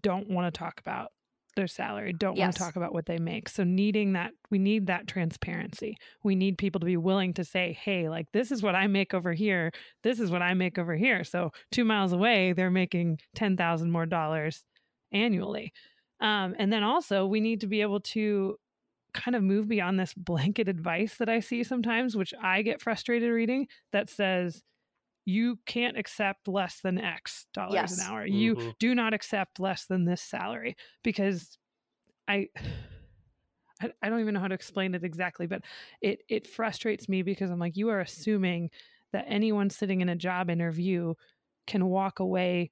[SPEAKER 3] don't want to talk about their salary, don't yes. want to talk about what they make. So needing that we need that transparency. We need people to be willing to say, "Hey, like this is what I make over here. This is what I make over here." So 2 miles away, they're making 10,000 more dollars annually. Um, and then also we need to be able to kind of move beyond this blanket advice that I see sometimes, which I get frustrated reading that says, you can't accept less than X dollars yes. an hour. Mm-hmm. You do not accept less than this salary because I, I, I don't even know how to explain it exactly, but it it frustrates me because I'm like, you are assuming that anyone sitting in a job interview can walk away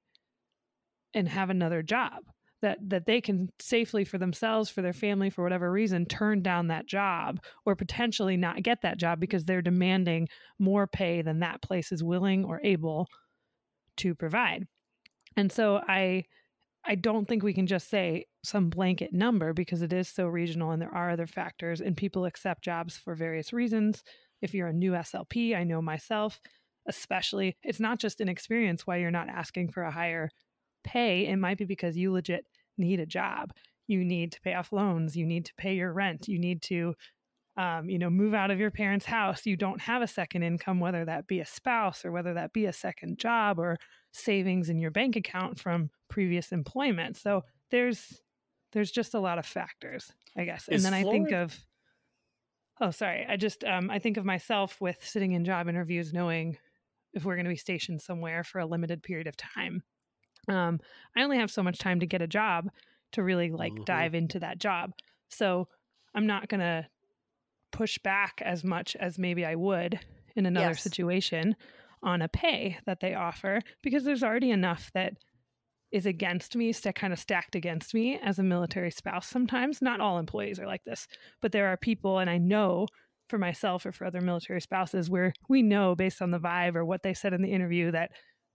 [SPEAKER 3] and have another job that that they can safely for themselves for their family for whatever reason turn down that job or potentially not get that job because they're demanding more pay than that place is willing or able to provide. And so i i don't think we can just say some blanket number because it is so regional and there are other factors and people accept jobs for various reasons. If you're a new slp i know myself especially it's not just an experience why you're not asking for a higher pay, it might be because you legit need a job. You need to pay off loans. You need to pay your rent. You need to, um, you know, move out of your parents' house. You don't have a second income, whether that be a spouse or whether that be a second job or savings in your bank account from previous employment. So there's there's just a lot of factors, I guess. And Is then I Florida- think of oh sorry, I just um, I think of myself with sitting in job interviews knowing if we're going to be stationed somewhere for a limited period of time um, I only have so much time to get a job to really like mm-hmm. dive into that job. So I'm not going to push back as much as maybe I would in another yes. situation on a pay that they offer because there's already enough that is against me, st- kind of stacked against me as a military spouse sometimes. Not all employees are like this, but there are people, and I know for myself or for other military spouses where we know based on the vibe or what they said in the interview that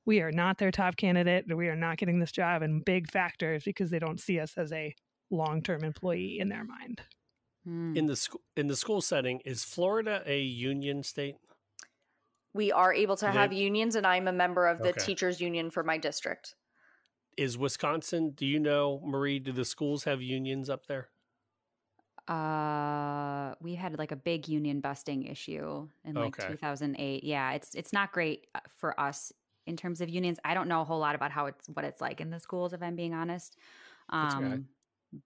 [SPEAKER 3] we are not their top candidate we are not getting this job and big factors because they don't see us as a long-term employee in their mind.
[SPEAKER 1] In the school in the school setting is florida a union state?
[SPEAKER 17] We are able to have unions and i'm a member of the okay. teachers union for my district.
[SPEAKER 1] Is wisconsin do you know marie do the schools have unions up there?
[SPEAKER 2] Uh we had like a big union busting issue in like okay. 2008 yeah it's it's not great uh, for us in terms of unions. I don't know a whole lot about how it's what it's like in the schools, if I'm being honest. Um,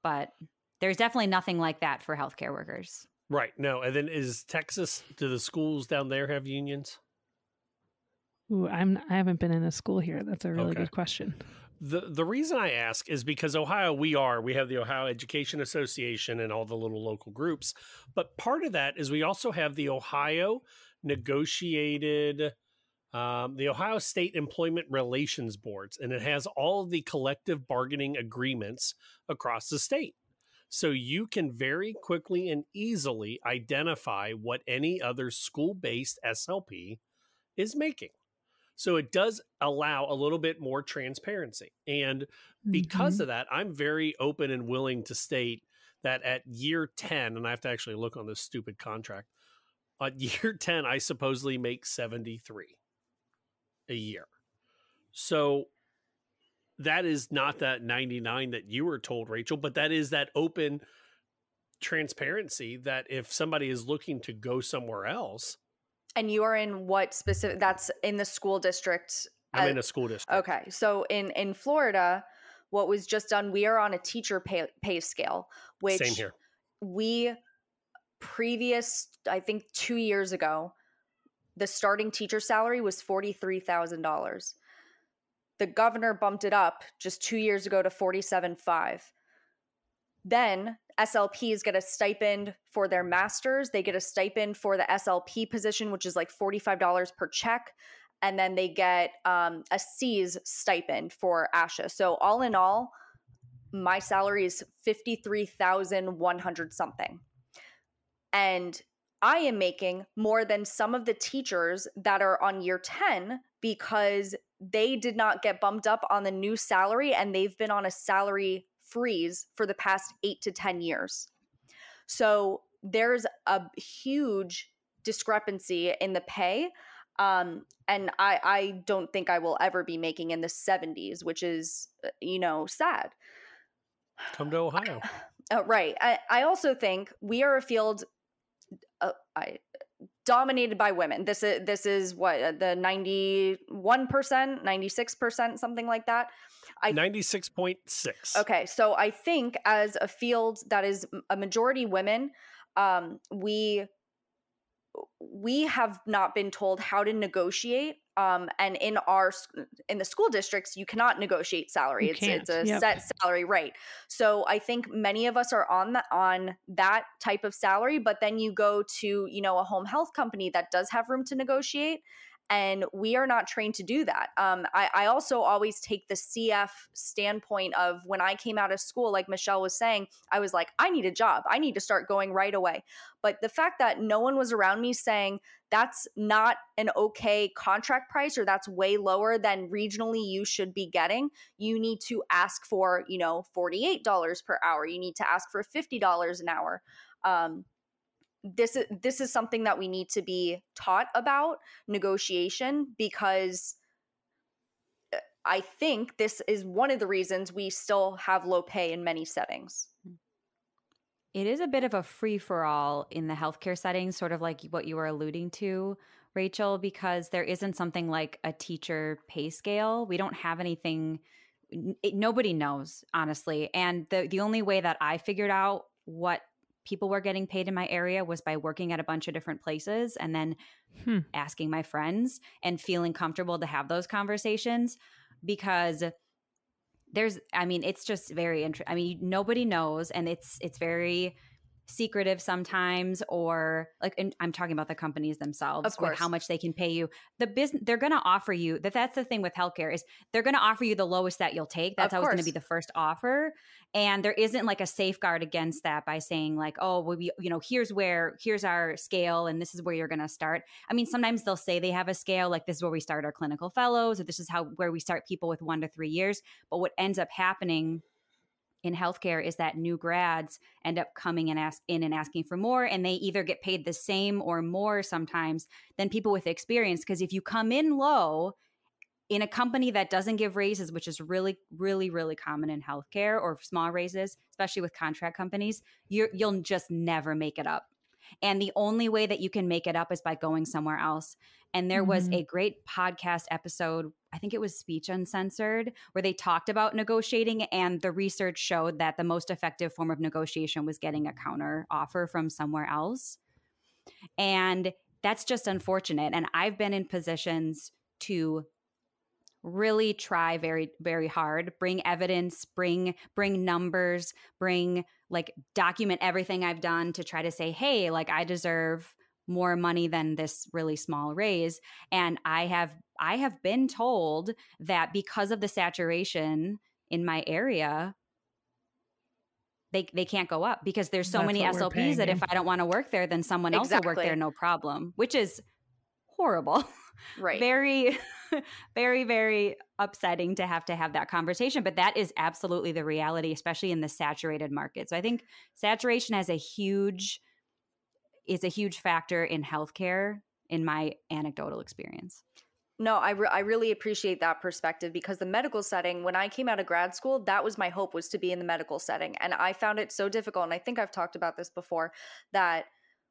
[SPEAKER 2] but there's definitely nothing like that for healthcare workers.
[SPEAKER 1] Right. No. And then is Texas? Do the schools down there have unions?
[SPEAKER 3] Ooh, I'm I haven't been in a school here. That's a really okay. good question.
[SPEAKER 1] The the reason I ask is because Ohio we are we have the Ohio Education Association and all the little local groups, but part of that is we also have the Ohio negotiated um, the Ohio State Employment Relations Boards, and it has all the collective bargaining agreements across the state. So you can very quickly and easily identify what any other school based SLP is making. So it does allow a little bit more transparency. And because
[SPEAKER 3] Mhm.
[SPEAKER 1] of that, I'm very open and willing to state that at year 10, and I have to actually look on this stupid contract, at year 10, I supposedly make 73 a year. So that is not that 99 that you were told, Rachel, but that is that open transparency that if somebody is looking to go somewhere else,
[SPEAKER 17] And you are in what specific? That's in the school district.
[SPEAKER 1] I'm
[SPEAKER 17] uh,
[SPEAKER 1] in a school district.
[SPEAKER 17] Okay, so in in Florida, what was just done, we are on a teacher pay, pay scale, which
[SPEAKER 1] Same here.
[SPEAKER 17] we previous, I think two years ago, the starting teacher salary was forty three thousand dollars. The governor bumped it up just two years ago to forty seven five. Then SLPs get a stipend for their masters. They get a stipend for the SLP position, which is like $45 per check. And then they get um, a C's stipend for ASHA. So, all in all, my salary is 53,100 something. And I am making more than some of the teachers that are on year 10 because they did not get bumped up on the new salary and they've been on a salary freeze for the past eight to 10 years. So there's a huge discrepancy in the pay. Um, and I, I don't think I will ever be making in the 70s, which is, uh, you know, sad.
[SPEAKER 1] Come to Ohio.
[SPEAKER 17] Uh, right. I, I also think we are a field uh, I, dominated by women. This is this is what uh, the ninety one percent, ninety six percent, something like that. I
[SPEAKER 1] 96.6.
[SPEAKER 17] Okay, so I think as a field that is a majority women, um, we we have not been told how to negotiate. Um, and in our in the school districts, you cannot negotiate salary.
[SPEAKER 3] You
[SPEAKER 17] it's
[SPEAKER 3] can't,
[SPEAKER 17] it's a
[SPEAKER 3] yep.
[SPEAKER 17] set salary rate. So I think many of us are on the on that type of salary. But then you go to you know a home health company that does have room to negotiate, and we are not trained to do that. Um, I, I also always take the CF standpoint of when I came out of school, like Michelle was saying, I was like, I need a job. I need to start going right away. But the fact that no one was around me saying that's not an okay contract price or that's way lower than regionally you should be getting, you need to ask for, you know, $48 per hour. You need to ask for $50 an hour. Um, this is this is something that we need to be taught about negotiation because uh, I think this is one of the reasons we still have low pay in many settings.
[SPEAKER 2] It is a bit of a free for all in the healthcare setting, sort of like what you were alluding to, Rachel, because there isn't something like a teacher pay scale. We don't have anything. It, nobody knows, honestly. And the the only way that I figured out what people were getting paid in my area was by working at a bunch of different places and then
[SPEAKER 3] Hmm.
[SPEAKER 2] asking my friends and feeling comfortable to have those conversations because there's i mean it's just very interesting i mean nobody knows and it's it's very secretive sometimes or like and i'm talking about the companies themselves
[SPEAKER 17] Of
[SPEAKER 2] with how much they can pay you. The business they're going to offer you that that's the thing with healthcare is they're going to offer you the lowest that you'll take. That's
[SPEAKER 17] Of
[SPEAKER 2] always going to be the first offer. And there isn't like a safeguard against that by saying like oh well, we you know here's where here's our scale and this is where you're going to start. I mean sometimes they'll say they have a scale like this is where we start our clinical fellows or this is how where we start people with one to three years. But what ends up happening in healthcare is that new grads end up coming and ask in and asking for more and they either get paid the same or more sometimes than people with experience because if you come in low in a company that doesn't give raises which is really really really common in healthcare or small raises especially with contract companies you're, you'll just never make it up and the only way that you can make it up is by going somewhere else and there was
[SPEAKER 3] Mhm.
[SPEAKER 2] a great podcast episode i think it was speech uncensored where they talked about negotiating and the research showed that the most effective form of negotiation was getting a counter offer from somewhere else. And that's just unfortunate and i've been in positions to really try very very hard bring evidence bring bring numbers bring like document everything i've done to try to say hey like i deserve more money than this really small raise and i have i have been told that because of the saturation in my area they they can't go up because there's so
[SPEAKER 3] That's
[SPEAKER 2] many
[SPEAKER 3] what
[SPEAKER 2] SLPs
[SPEAKER 3] paying
[SPEAKER 2] that
[SPEAKER 3] you.
[SPEAKER 2] if I don't want to work there, then someone else will work there, no problem. Which is horrible.
[SPEAKER 17] Right.
[SPEAKER 2] very, very, very upsetting to have to have that conversation. But that is absolutely the reality, especially in the saturated market. So I think saturation has a huge is a huge factor in healthcare in my anecdotal experience.
[SPEAKER 17] No, I, re- I really appreciate that perspective because the medical setting, when I came out of grad school, that was my hope was to be in the medical setting. And I found it so difficult. And I think I've talked about this before that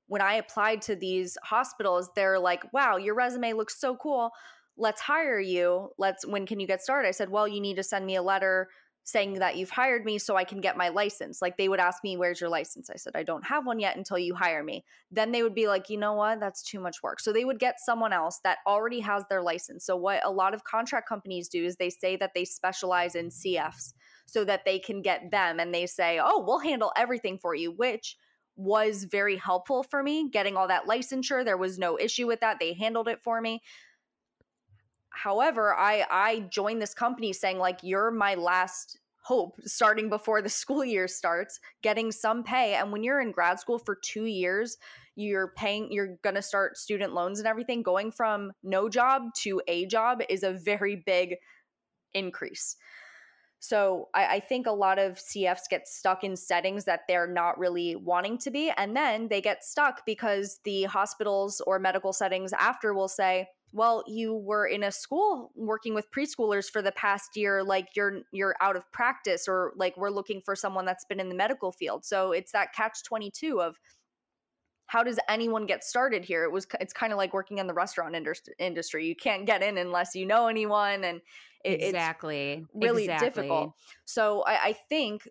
[SPEAKER 17] when I applied to these hospitals, they're like, wow, your resume looks so cool. Let's hire you. Let's, when can you get started? I said, well, you need to send me a letter saying that you've hired me so I can get my license. Like they would ask me, where's your license? I said, I don't have one yet until you hire me. Then they would be like, you know what? That's too much work. So they would get someone else that already has their license. So what a lot of contract companies do is they say that they specialize in CFs so that they can get them and they say, oh, we'll handle everything for you, which was very helpful for me getting all that licensure. There was no issue with that. They handled it for me. However, I I joined this company saying like you're my last hope starting before the school year starts, getting some pay and when you're in grad school for 2 years, you're paying you're going to start student loans and everything going from no job to a job is a very big increase. So I, I think a lot of CFs get stuck in settings that they're not really wanting to be. And then they get stuck because the hospitals or medical settings after will say, well, you were in a school working with preschoolers for the past year, like you're you're out of practice, or like we're looking for someone that's been in the medical field. So it's that catch 22 of how does anyone get started here it was it's kind of like working in the restaurant indus- industry you can't get in unless you know anyone and it,
[SPEAKER 2] exactly.
[SPEAKER 17] it's really
[SPEAKER 2] exactly.
[SPEAKER 17] difficult so I, I think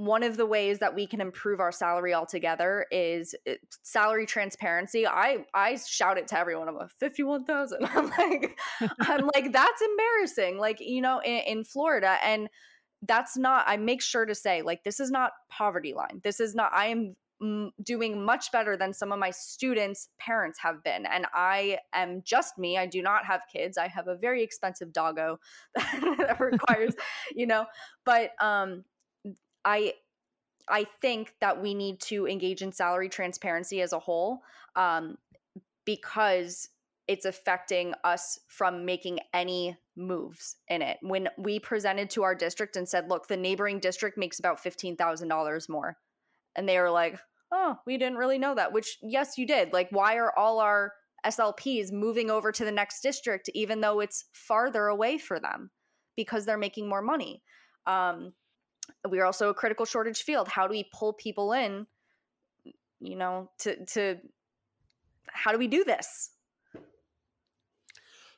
[SPEAKER 17] one of the ways that we can improve our salary altogether is salary transparency. I I shout it to everyone. I'm like fifty one thousand. I'm like I'm like that's embarrassing. Like you know in, in Florida and that's not. I make sure to say like this is not poverty line. This is not. I am doing much better than some of my students' parents have been. And I am just me. I do not have kids. I have a very expensive doggo that requires, you know, but um I I think that we need to engage in salary transparency as a whole um because it's affecting us from making any moves in it. When we presented to our district and said, "Look, the neighboring district makes about $15,000 more." And they were like, oh, we didn't really know that, which, yes, you did. Like, why are all our SLPs moving over to the next district, even though it's farther away for them? Because they're making more money. Um, we are also a critical shortage field. How do we pull people in, you know, to, to, how do we do this?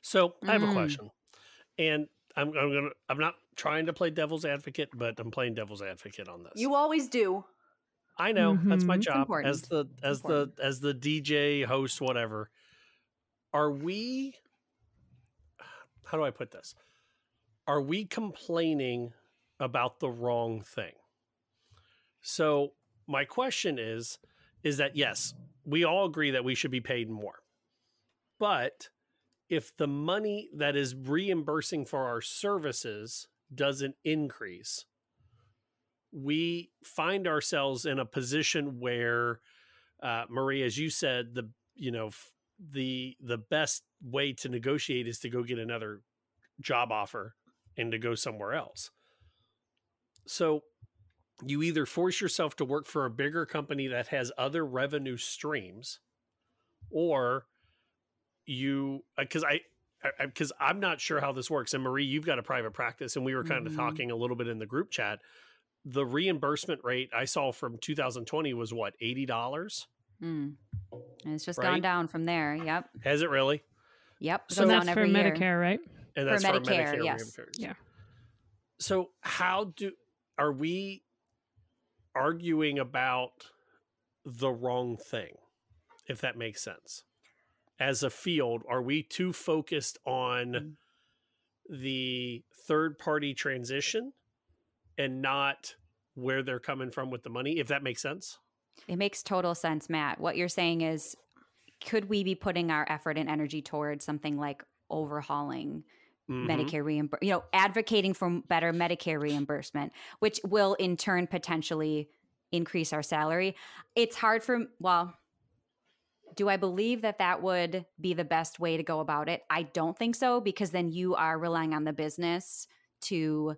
[SPEAKER 1] So I have a
[SPEAKER 17] Mm.
[SPEAKER 1] question, and I'm, I'm gonna. I'm not trying to play devil's advocate, but I'm playing devil's advocate on this.
[SPEAKER 17] You always do.
[SPEAKER 1] I know that's my
[SPEAKER 17] Mhm.
[SPEAKER 1] Job as the as the as the DJ host, whatever. Are we? How do I put this? Are we complaining about the wrong thing? So my question is, is that yes, we all agree that we should be paid more, but if the money that is reimbursing for our services doesn't increase, we find ourselves in a position where uh, Marie, as you said, the you know f- the the best way to negotiate is to go get another job offer and to go somewhere else. So you either force yourself to work for a bigger company that has other revenue streams, or you because I because I'm not sure how this works. And Marie, you've got a private practice, and we were kind
[SPEAKER 2] Mhm.
[SPEAKER 1] of talking a little bit in the group chat. The reimbursement rate I saw from 2020 was what eighty dollars.
[SPEAKER 2] Mm. And it's just
[SPEAKER 1] Right?
[SPEAKER 2] gone down from there. Yep.
[SPEAKER 1] Has it really?
[SPEAKER 2] Yep.
[SPEAKER 1] So
[SPEAKER 2] goes
[SPEAKER 3] that's for
[SPEAKER 2] year.
[SPEAKER 3] Medicare, right?
[SPEAKER 1] And
[SPEAKER 2] For
[SPEAKER 1] that's for
[SPEAKER 2] Medicare,
[SPEAKER 1] Medicare,
[SPEAKER 2] yes.
[SPEAKER 1] reimbursement.
[SPEAKER 3] Yeah.
[SPEAKER 1] So how do are we arguing about the wrong thing? If that makes sense. As a field, are we too focused on mm. the third party transition and not where they're coming from with the money, if that makes sense.
[SPEAKER 2] It makes total sense, Matt. What you're saying is could we be putting our effort and energy towards something like overhauling mm-hmm. Medicare reimbursement, you know, advocating for better Medicare reimbursement, which will in turn potentially increase our salary? It's hard for, well, do I believe that that would be the best way to go about it? I don't think so because then you are relying on the business to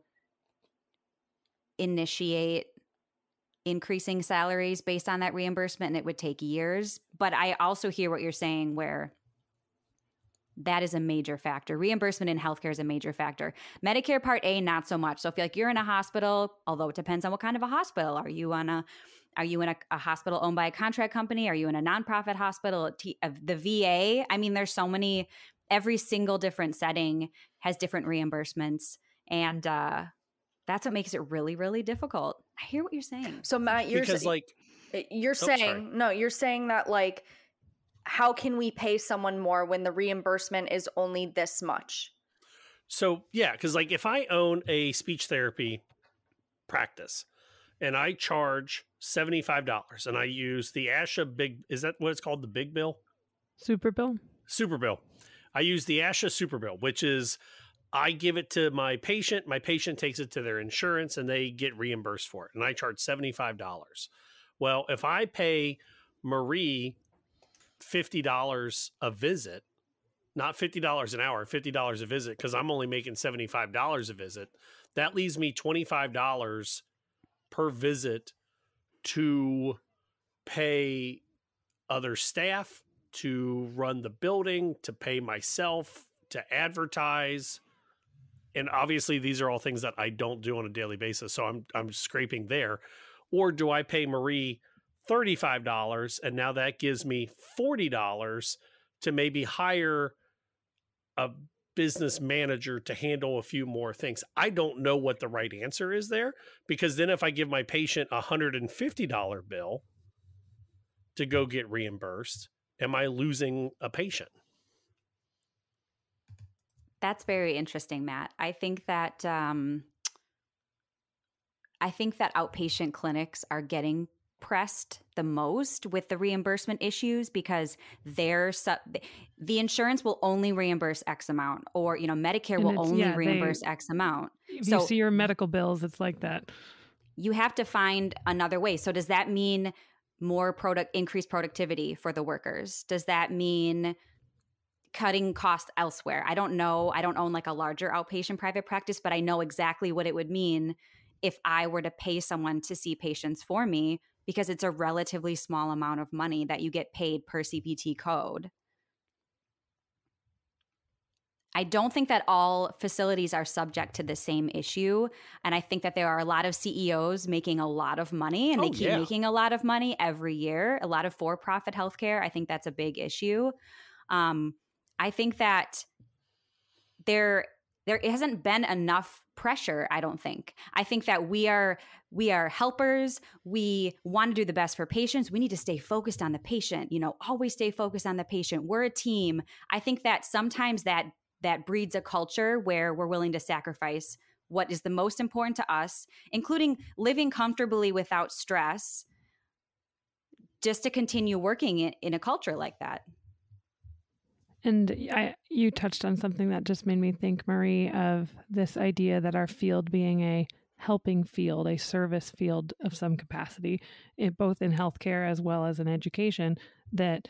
[SPEAKER 2] initiate increasing salaries based on that reimbursement and it would take years. But I also hear what you're saying where that is a major factor. Reimbursement in healthcare is a major factor. Medicare Part A, not so much. So if like you're in a hospital, although it depends on what kind of a hospital, are you on a are you in a, a hospital owned by a contract company? Are you in a nonprofit hospital? The VA? I mean, there's so many. Every single different setting has different reimbursements, and uh, that's what makes it really, really difficult. I hear what you're saying.
[SPEAKER 17] So Matt, you're
[SPEAKER 1] because like
[SPEAKER 17] eh, you're oh, saying sorry. no, you're saying that like how can we pay someone more when the reimbursement is only this much?
[SPEAKER 1] So yeah, because like if I own a speech therapy practice and I charge seventy five dollars and I use the ASHA big is that what it's called the big bill?
[SPEAKER 3] Super bill.
[SPEAKER 1] Super bill. I use the ASHA super bill, which is I give it to my patient, my patient takes it to their insurance and they get reimbursed for it. And I charge $75. Well, if I pay Marie $50 a visit, not $50 an hour, $50 a visit, because I'm only making $75 a visit, that leaves me $25 per visit to pay other staff, to run the building, to pay myself, to advertise and obviously these are all things that I don't do on a daily basis. So I'm I'm scraping there. Or do I pay Marie $35 and now that gives me $40 to maybe hire a business manager to handle a few more things. I don't know what the right answer is there because then if I give my patient a $150 bill to go get reimbursed, am I losing a patient?
[SPEAKER 2] That's very interesting, Matt. I think that um, I think that outpatient clinics are getting pressed the most with the reimbursement issues because they're su- the insurance will only reimburse X amount, or you know Medicare will only yeah, reimburse they, X amount.
[SPEAKER 3] If so, you see your medical bills, it's like that.
[SPEAKER 2] You have to find another way. So does that mean more product increased productivity for the workers? Does that mean cutting costs elsewhere. I don't know. I don't own like a larger outpatient private practice, but I know exactly what it would mean if I were to pay someone to see patients for me because it's a relatively small amount of money that you get paid per CPT code. I don't think that all facilities are subject to the same issue. And I think that there are a lot of CEOs making a lot of money and oh, they keep yeah. making a lot of money every year, a lot of for profit healthcare. I think that's a big issue. Um, I think that there there hasn't been enough pressure i don't think. I think that we are we are helpers. We want to do the best for patients. We need to stay focused on the patient you know always stay focused on the patient. We're a team. I think that sometimes that that breeds a culture where we're willing to sacrifice what is the most important to us including living comfortably without stress just to continue working in, in a culture like that
[SPEAKER 3] and I, you touched on something that just made me think, Marie, of this idea that our field being a helping field, a service field of some capacity, it, both in healthcare as well as in education, that,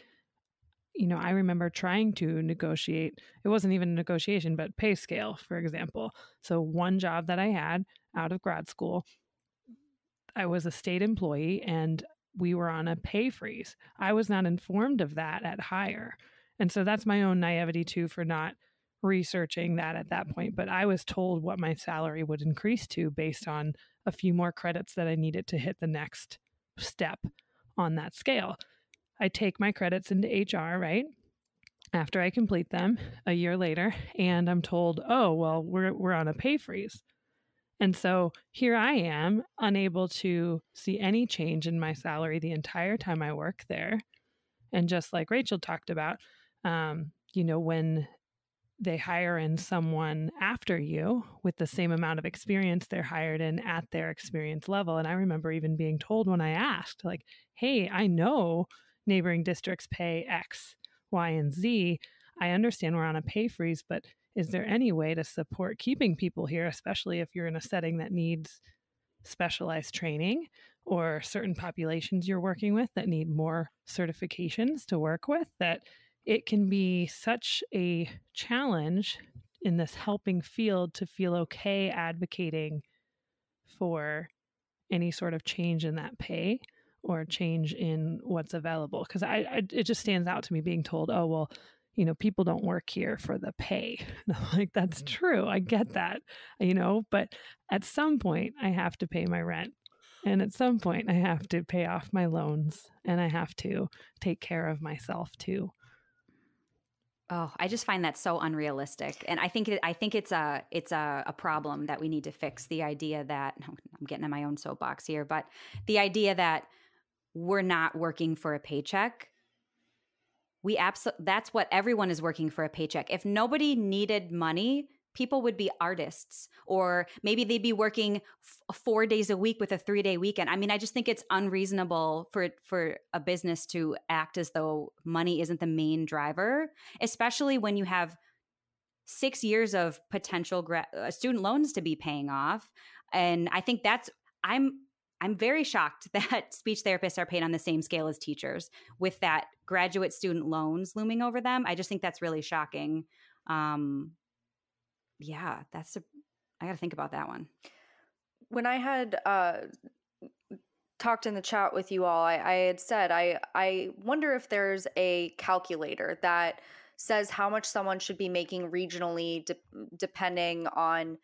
[SPEAKER 3] you know, I remember trying to negotiate, it wasn't even a negotiation, but pay scale, for example. So, one job that I had out of grad school, I was a state employee and we were on a pay freeze. I was not informed of that at hire. And so that's my own naivety too for not researching that at that point. But I was told what my salary would increase to based on a few more credits that I needed to hit the next step on that scale. I take my credits into HR, right? After I complete them a year later, and I'm told, oh, well, we're, we're on a pay freeze. And so here I am, unable to see any change in my salary the entire time I work there. And just like Rachel talked about, um, you know, when they hire in someone after you with the same amount of experience they're hired in at their experience level. And I remember even being told when I asked, like, hey, I know neighboring districts pay X, Y, and Z. I understand we're on a pay freeze, but is there any way to support keeping people here, especially if you're in a setting that needs specialized training or certain populations you're working with that need more certifications to work with? That it can be such a challenge in this helping field to feel okay advocating for any sort of change in that pay or change in what's available because I, I, it just stands out to me being told oh well you know people don't work here for the pay like that's
[SPEAKER 1] Mm-hmm.
[SPEAKER 3] true i get that you know but at some point i have to pay my rent and at some point i have to pay off my loans and i have to take care of myself too
[SPEAKER 2] Oh, I just find that so unrealistic, and I think I think it's a it's a, a problem that we need to fix. The idea that I'm getting in my own soapbox here, but the idea that we're not working for a paycheck. We absolutely that's what everyone is working for a paycheck. If nobody needed money, people would be artists or maybe they'd be working f- 4 days a week with a 3-day weekend. I mean, I just think it's unreasonable for for a business to act as though money isn't the main driver, especially when you have 6 years of potential gra- uh, student loans to be paying off. And I think that's I'm I'm very shocked that speech therapists are paid on the same scale as teachers with that graduate student loans looming over them. I just think that's really shocking. Um, yeah, that's a, I got to think about that one.
[SPEAKER 17] When I had uh, talked in the chat with you all, I, I had said I I wonder if there's a calculator that says how much someone should be making regionally, de- depending on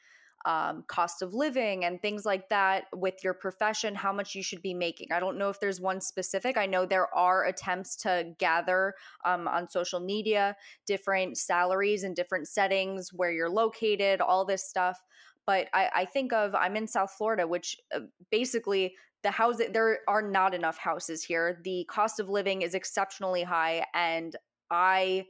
[SPEAKER 17] um, cost of living and things like that with your profession, how much you should be making. I don't know if there's one specific. I know there are attempts to gather um, on social media different salaries and different settings where you're located, all this stuff. But I, I think of, I'm in South Florida, which uh, basically the housing, there are not enough houses here. The cost of living is exceptionally high. And I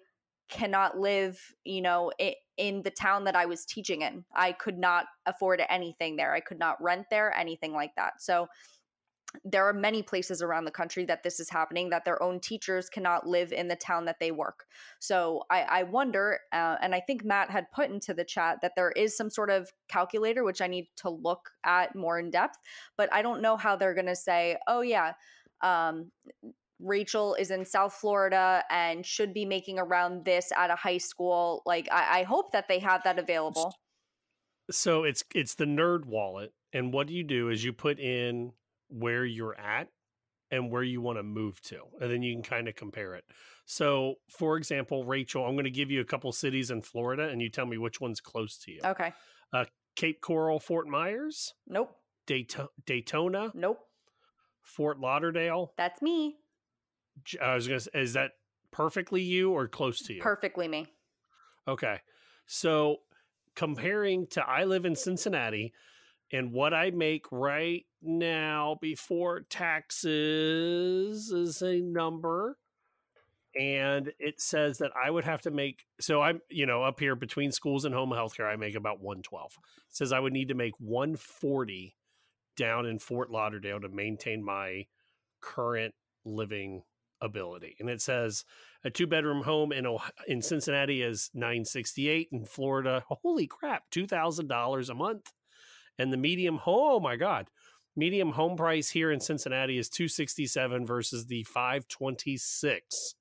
[SPEAKER 17] cannot live, you know, it, in the town that I was teaching in. I could not afford anything there. I could not rent there, anything like that. So there are many places around the country that this is happening that their own teachers cannot live in the town that they work so i, I wonder uh, and i think matt had put into the chat that there is some sort of calculator which i need to look at more in depth but i don't know how they're going to say oh yeah um, Rachel is in South Florida and should be making around this at a high school. Like, I, I hope that they have that available.
[SPEAKER 1] So it's it's the NerdWallet, and what you do is you put in where you're at and where you want to move to, and then you can kind of compare it. So, for example, Rachel, I'm going to give you a couple cities in Florida, and you tell me which one's close to you.
[SPEAKER 17] Okay.
[SPEAKER 1] Uh, Cape Coral, Fort Myers.
[SPEAKER 17] Nope.
[SPEAKER 1] Dayto- Daytona.
[SPEAKER 17] Nope.
[SPEAKER 1] Fort Lauderdale.
[SPEAKER 17] That's me.
[SPEAKER 1] I was gonna. Say, is that perfectly you or close to you?
[SPEAKER 17] Perfectly me.
[SPEAKER 1] Okay. So comparing to I live in Cincinnati and what I make right now before taxes is a number. And it says that I would have to make so I'm, you know, up here between schools and home health care, I make about 112. It says I would need to make 140 down in Fort Lauderdale to maintain my current living ability. And it says a two bedroom home in in Cincinnati is 968 in Florida. Holy crap, $2,000 a month. And the medium home, oh my god. Medium home price here in Cincinnati is 267 versus the 526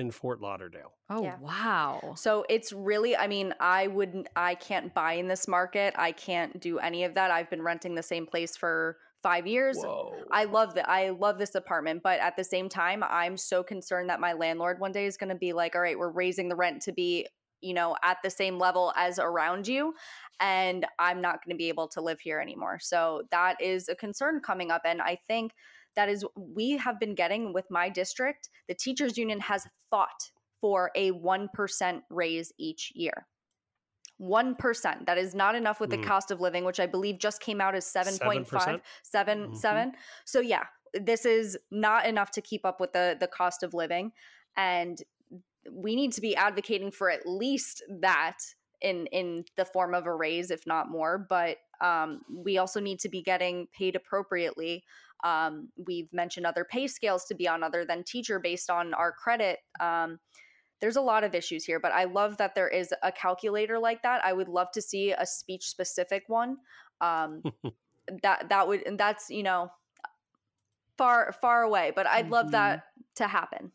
[SPEAKER 1] in Fort Lauderdale.
[SPEAKER 2] Oh, yeah. wow.
[SPEAKER 17] So it's really, I mean, I wouldn't, I can't buy in this market. I can't do any of that. I've been renting the same place for five years.
[SPEAKER 1] Whoa.
[SPEAKER 17] I love that. I love this apartment, but at the same time, I'm so concerned that my landlord one day is going to be like, all right, we're raising the rent to be, you know, at the same level as around you. And I'm not going to be able to live here anymore. So that is a concern coming up. And I think that is, we have been getting with my district, the teachers union has fought for a 1% raise each year. 1%. That is not enough with
[SPEAKER 1] Mm.
[SPEAKER 17] the cost of living, which I believe just came out as 7.5,
[SPEAKER 1] 7%?
[SPEAKER 17] 7,
[SPEAKER 1] Mhm.
[SPEAKER 17] 7. So yeah, this is not enough to keep up with the the cost of living and we need to be advocating for at least that in in the form of a raise if not more but um, we also need to be getting paid appropriately um, we've mentioned other pay scales to be on other than teacher based on our credit um, there's a lot of issues here but i love that there is a calculator like that i would love to see a speech specific one um, that that would and that's you know far far away but i'd love that to happen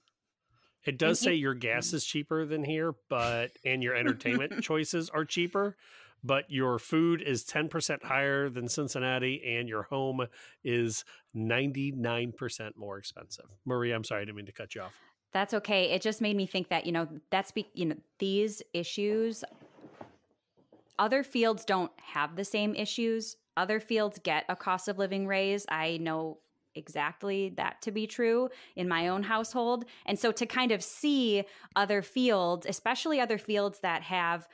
[SPEAKER 1] It does say your gas is cheaper than here, but and your entertainment choices are cheaper, but your food is 10% higher than Cincinnati and your home is 99% more expensive. Marie, I'm sorry, I didn't mean to cut you off.
[SPEAKER 2] That's okay. It just made me think that, you know, that's be, you know, these issues other fields don't have the same issues. Other fields get a cost of living raise. I know exactly that to be true in my own household. And so to kind of see other fields, especially other fields that have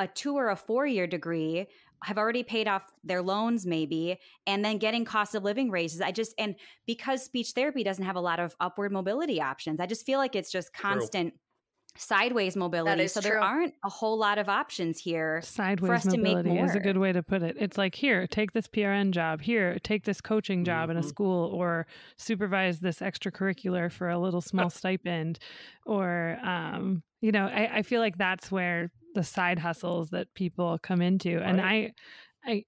[SPEAKER 2] a two or a four year degree, have already paid off their loans, maybe, and then getting cost of living raises. I just, and because speech therapy doesn't have a lot of upward mobility options, I just feel like it's just constant. Sideways mobility.
[SPEAKER 17] is
[SPEAKER 2] So there aren't a whole lot of options here for
[SPEAKER 3] Sideways
[SPEAKER 2] us to make
[SPEAKER 3] mobility
[SPEAKER 2] more.
[SPEAKER 3] is a good way to put it. It's like here, take this PRN job. Here, take this coaching job in a
[SPEAKER 1] Mhm.
[SPEAKER 3] school, or supervise this extracurricular for a little small stipend, or um, you know, I, I feel like that's where the side hustles that people come into, and I, I.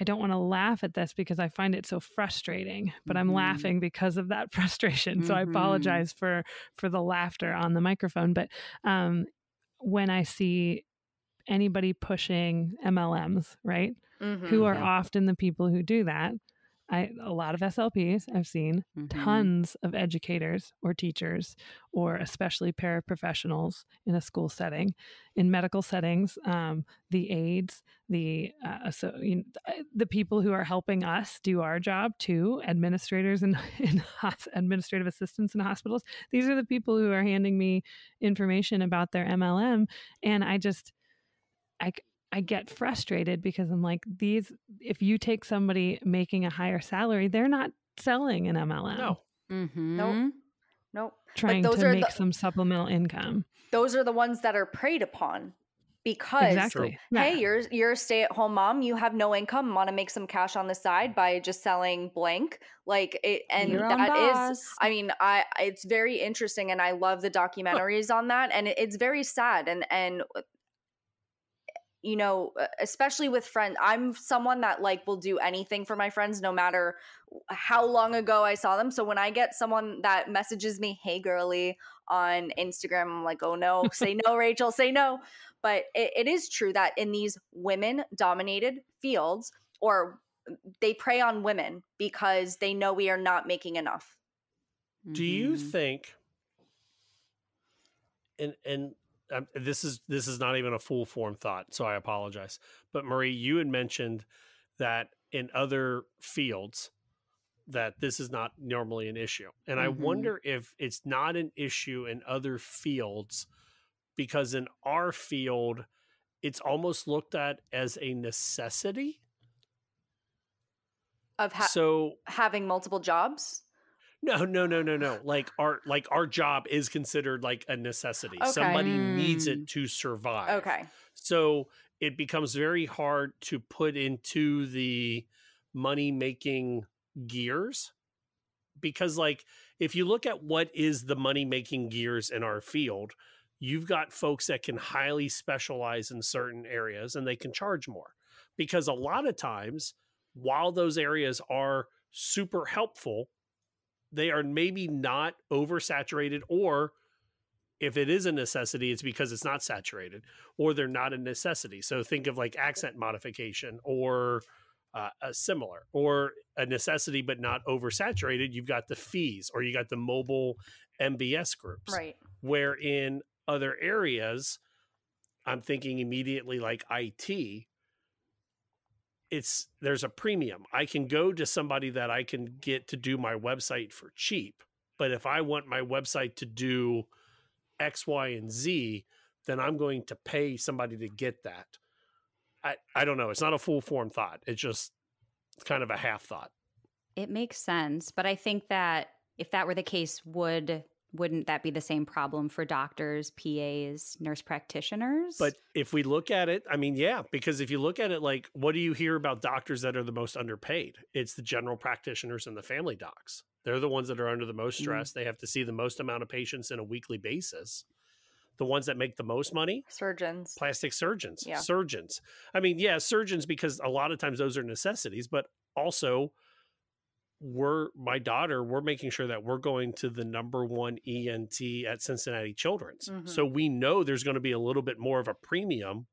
[SPEAKER 3] I don't want to laugh at this because I find it so frustrating, but I'm
[SPEAKER 2] Mhm.
[SPEAKER 3] laughing because of that frustration. So I
[SPEAKER 2] Mhm.
[SPEAKER 3] apologize for for the laughter on the microphone. But um, when I see anybody pushing MLMs, right?
[SPEAKER 17] Mhm.
[SPEAKER 3] Who are
[SPEAKER 2] Yeah.
[SPEAKER 3] often the people who do that. I a lot of SLPs I've seen,
[SPEAKER 2] Mhm.
[SPEAKER 3] tons of educators or teachers or especially paraprofessionals in a school setting, in medical settings, um, the aides, the uh, so you know, the people who are helping us do our job too, administrators and administrative assistants in hospitals. These are the people who are handing me information about their MLM, and I just I I get frustrated because I'm like these if you take somebody making a higher salary, they're not selling an MLM.
[SPEAKER 1] No.
[SPEAKER 2] Mm-hmm.
[SPEAKER 17] Nope. Nope.
[SPEAKER 3] Trying
[SPEAKER 17] those
[SPEAKER 3] to
[SPEAKER 17] are
[SPEAKER 3] make
[SPEAKER 17] the-
[SPEAKER 3] some supplemental income.
[SPEAKER 17] those are the ones that are preyed upon because
[SPEAKER 3] Exactly.
[SPEAKER 17] hey
[SPEAKER 3] Yeah.
[SPEAKER 17] you're you're a stay-at-home mom you have no income want to make some cash on the side by just selling blank like it and
[SPEAKER 2] Your own
[SPEAKER 17] that is i mean i it's very interesting and i love the documentaries on that and it, it's very sad and and you know uh, especially with friends i'm someone that like will do anything for my friends no matter how long ago i saw them. So when i get someone that messages me hey girly on instagram i'm like oh no say no rachel say no. But it, it is true that in these women dominated fields or they prey on women because they know we are not making enough.
[SPEAKER 1] Do you
[SPEAKER 2] Mhm.
[SPEAKER 1] think and and um, this is this is not even a full form thought, so I apologize. But Marie, you had mentioned that in other fields that this is not normally an issue. And I
[SPEAKER 2] Mhm.
[SPEAKER 1] wonder if it's not an issue in other fields because in our field it's almost looked at as a necessity.
[SPEAKER 17] of ha-
[SPEAKER 1] so
[SPEAKER 17] having multiple jobs
[SPEAKER 1] No, no, no, no, no. Like our like our job is considered like a necessity.
[SPEAKER 17] Okay.
[SPEAKER 1] Somebody needs
[SPEAKER 2] Mm.
[SPEAKER 1] it to survive.
[SPEAKER 17] okay
[SPEAKER 1] So it becomes very hard to put into the money making gears because like if you look at what is the money making gears in our field, you've got folks that can highly specialize in certain areas and they can charge more. Because a lot of times while those areas are super helpful, they are maybe not oversaturated or if it is a necessity it's because it's not saturated or they're not a necessity. So think of like accent modification or uh, a similar or a necessity but not oversaturated you've got the FEES or you got the mobile MBS groups.
[SPEAKER 17] Right.
[SPEAKER 1] Where in other areas i'm thinking immediately like it it's there's a premium. I can go to somebody that i can get to do my website for cheap but if i want my website to do x y and z then i'm going to pay somebody to get that. I i don't know. It's not a full form thought. It's just it's kind of a half thought.
[SPEAKER 2] It makes sense, but I think that if that were the case, would wouldn't that be the same problem for doctors, PAs, nurse practitioners?
[SPEAKER 1] But if we look at it, I mean, yeah, because if you look at it like what do you hear about doctors that are the most underpaid? It's the general practitioners and the family docs. They're the ones that are under the most
[SPEAKER 2] Mm.
[SPEAKER 1] stress. They have to see the most amount of patients in a weekly basis. The ones that make the most money,
[SPEAKER 17] Surgeons.
[SPEAKER 1] plastic surgeons,
[SPEAKER 17] Yeah.
[SPEAKER 1] surgeons. I mean, yeah, surgeons because a lot of times those are necessities, but also we're my daughter, we're making sure that we're going to the number one ENT at Cincinnati Children's.
[SPEAKER 17] Mhm.
[SPEAKER 1] So we know there's going to be a little bit more of a premium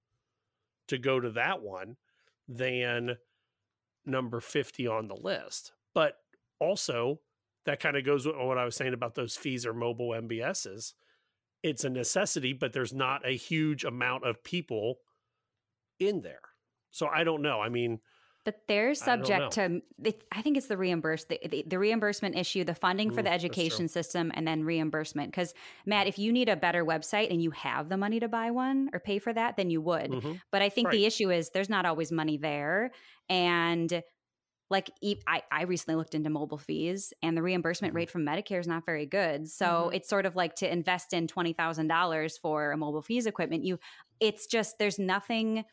[SPEAKER 1] to go to that one than number 50 on the list. But also that kind of goes with what I was saying about those FEES or mobile MBSs it's a necessity, but there's not a huge amount of people in there. So I don't know. I mean,
[SPEAKER 2] But they're subject to, I think it's the reimburse, the, the, the reimbursement issue, the funding for the education system, and then reimbursement. Because Matt, if you need a better website and you have the money to buy one or pay for that, then you would.
[SPEAKER 1] Mhm.
[SPEAKER 2] But I think
[SPEAKER 1] Right.
[SPEAKER 2] the issue is there's not always money there, and like e- I, I recently looked into mobile FEES and the reimbursement
[SPEAKER 1] Mm-hmm.
[SPEAKER 2] rate from medicare is not very good so
[SPEAKER 17] Mhm.
[SPEAKER 2] it's sort of like to invest in $20000 for a mobile FEES equipment you it's just there's nothing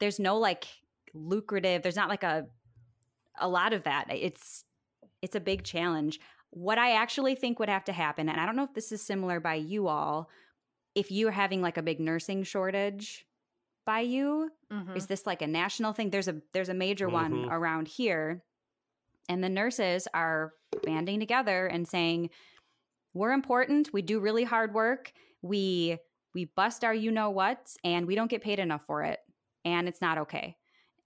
[SPEAKER 2] there's no like lucrative. There's not like a a lot of that. It's it's a big challenge. What i actually think would have to happen and i don't know if this is similar by you all if you're having like a big nursing shortage by you
[SPEAKER 17] Mhm.
[SPEAKER 2] is this like a national thing? There's a there's a major one
[SPEAKER 1] Mhm.
[SPEAKER 2] around here and the nurses are banding together and saying we're important. We do really hard work. We we bust our you know what's and we don't get paid enough for it and it's not okay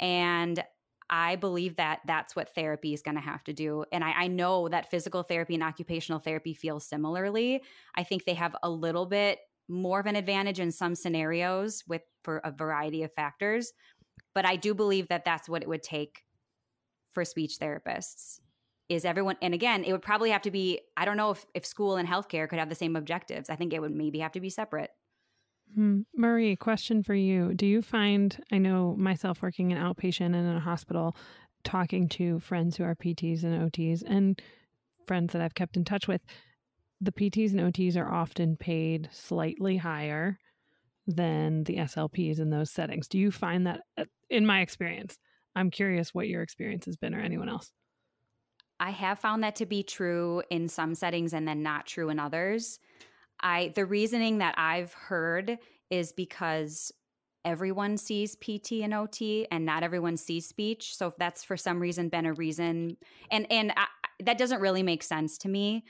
[SPEAKER 2] and i believe that that's what therapy is going to have to do. And I, I know that physical therapy and occupational therapy feel similarly. I think they have a little bit more of an advantage in some scenarios with for a variety of factors. But i do believe that that's what it would take for speech therapists is everyone and again it would probably have to be i don't know if, if school and healthcare could have the same objectives. I think it would maybe have to be separate
[SPEAKER 3] Hmm. Marie, question for you. Do you find, I know myself working in outpatient and in a hospital, talking to friends who are PTs and OTs and friends that I've kept in touch with, the PTs and OTs are often paid slightly higher than the SLPs in those settings. Do you find that, uh, in my experience? I'm curious what your experience has been or anyone else.
[SPEAKER 2] I have found that to be true in some settings and then not true in others. I the reasoning that I've heard is because everyone sees PT and OT and not everyone sees speech. So if that's for some reason been a reason and and I, that doesn't really make sense to me.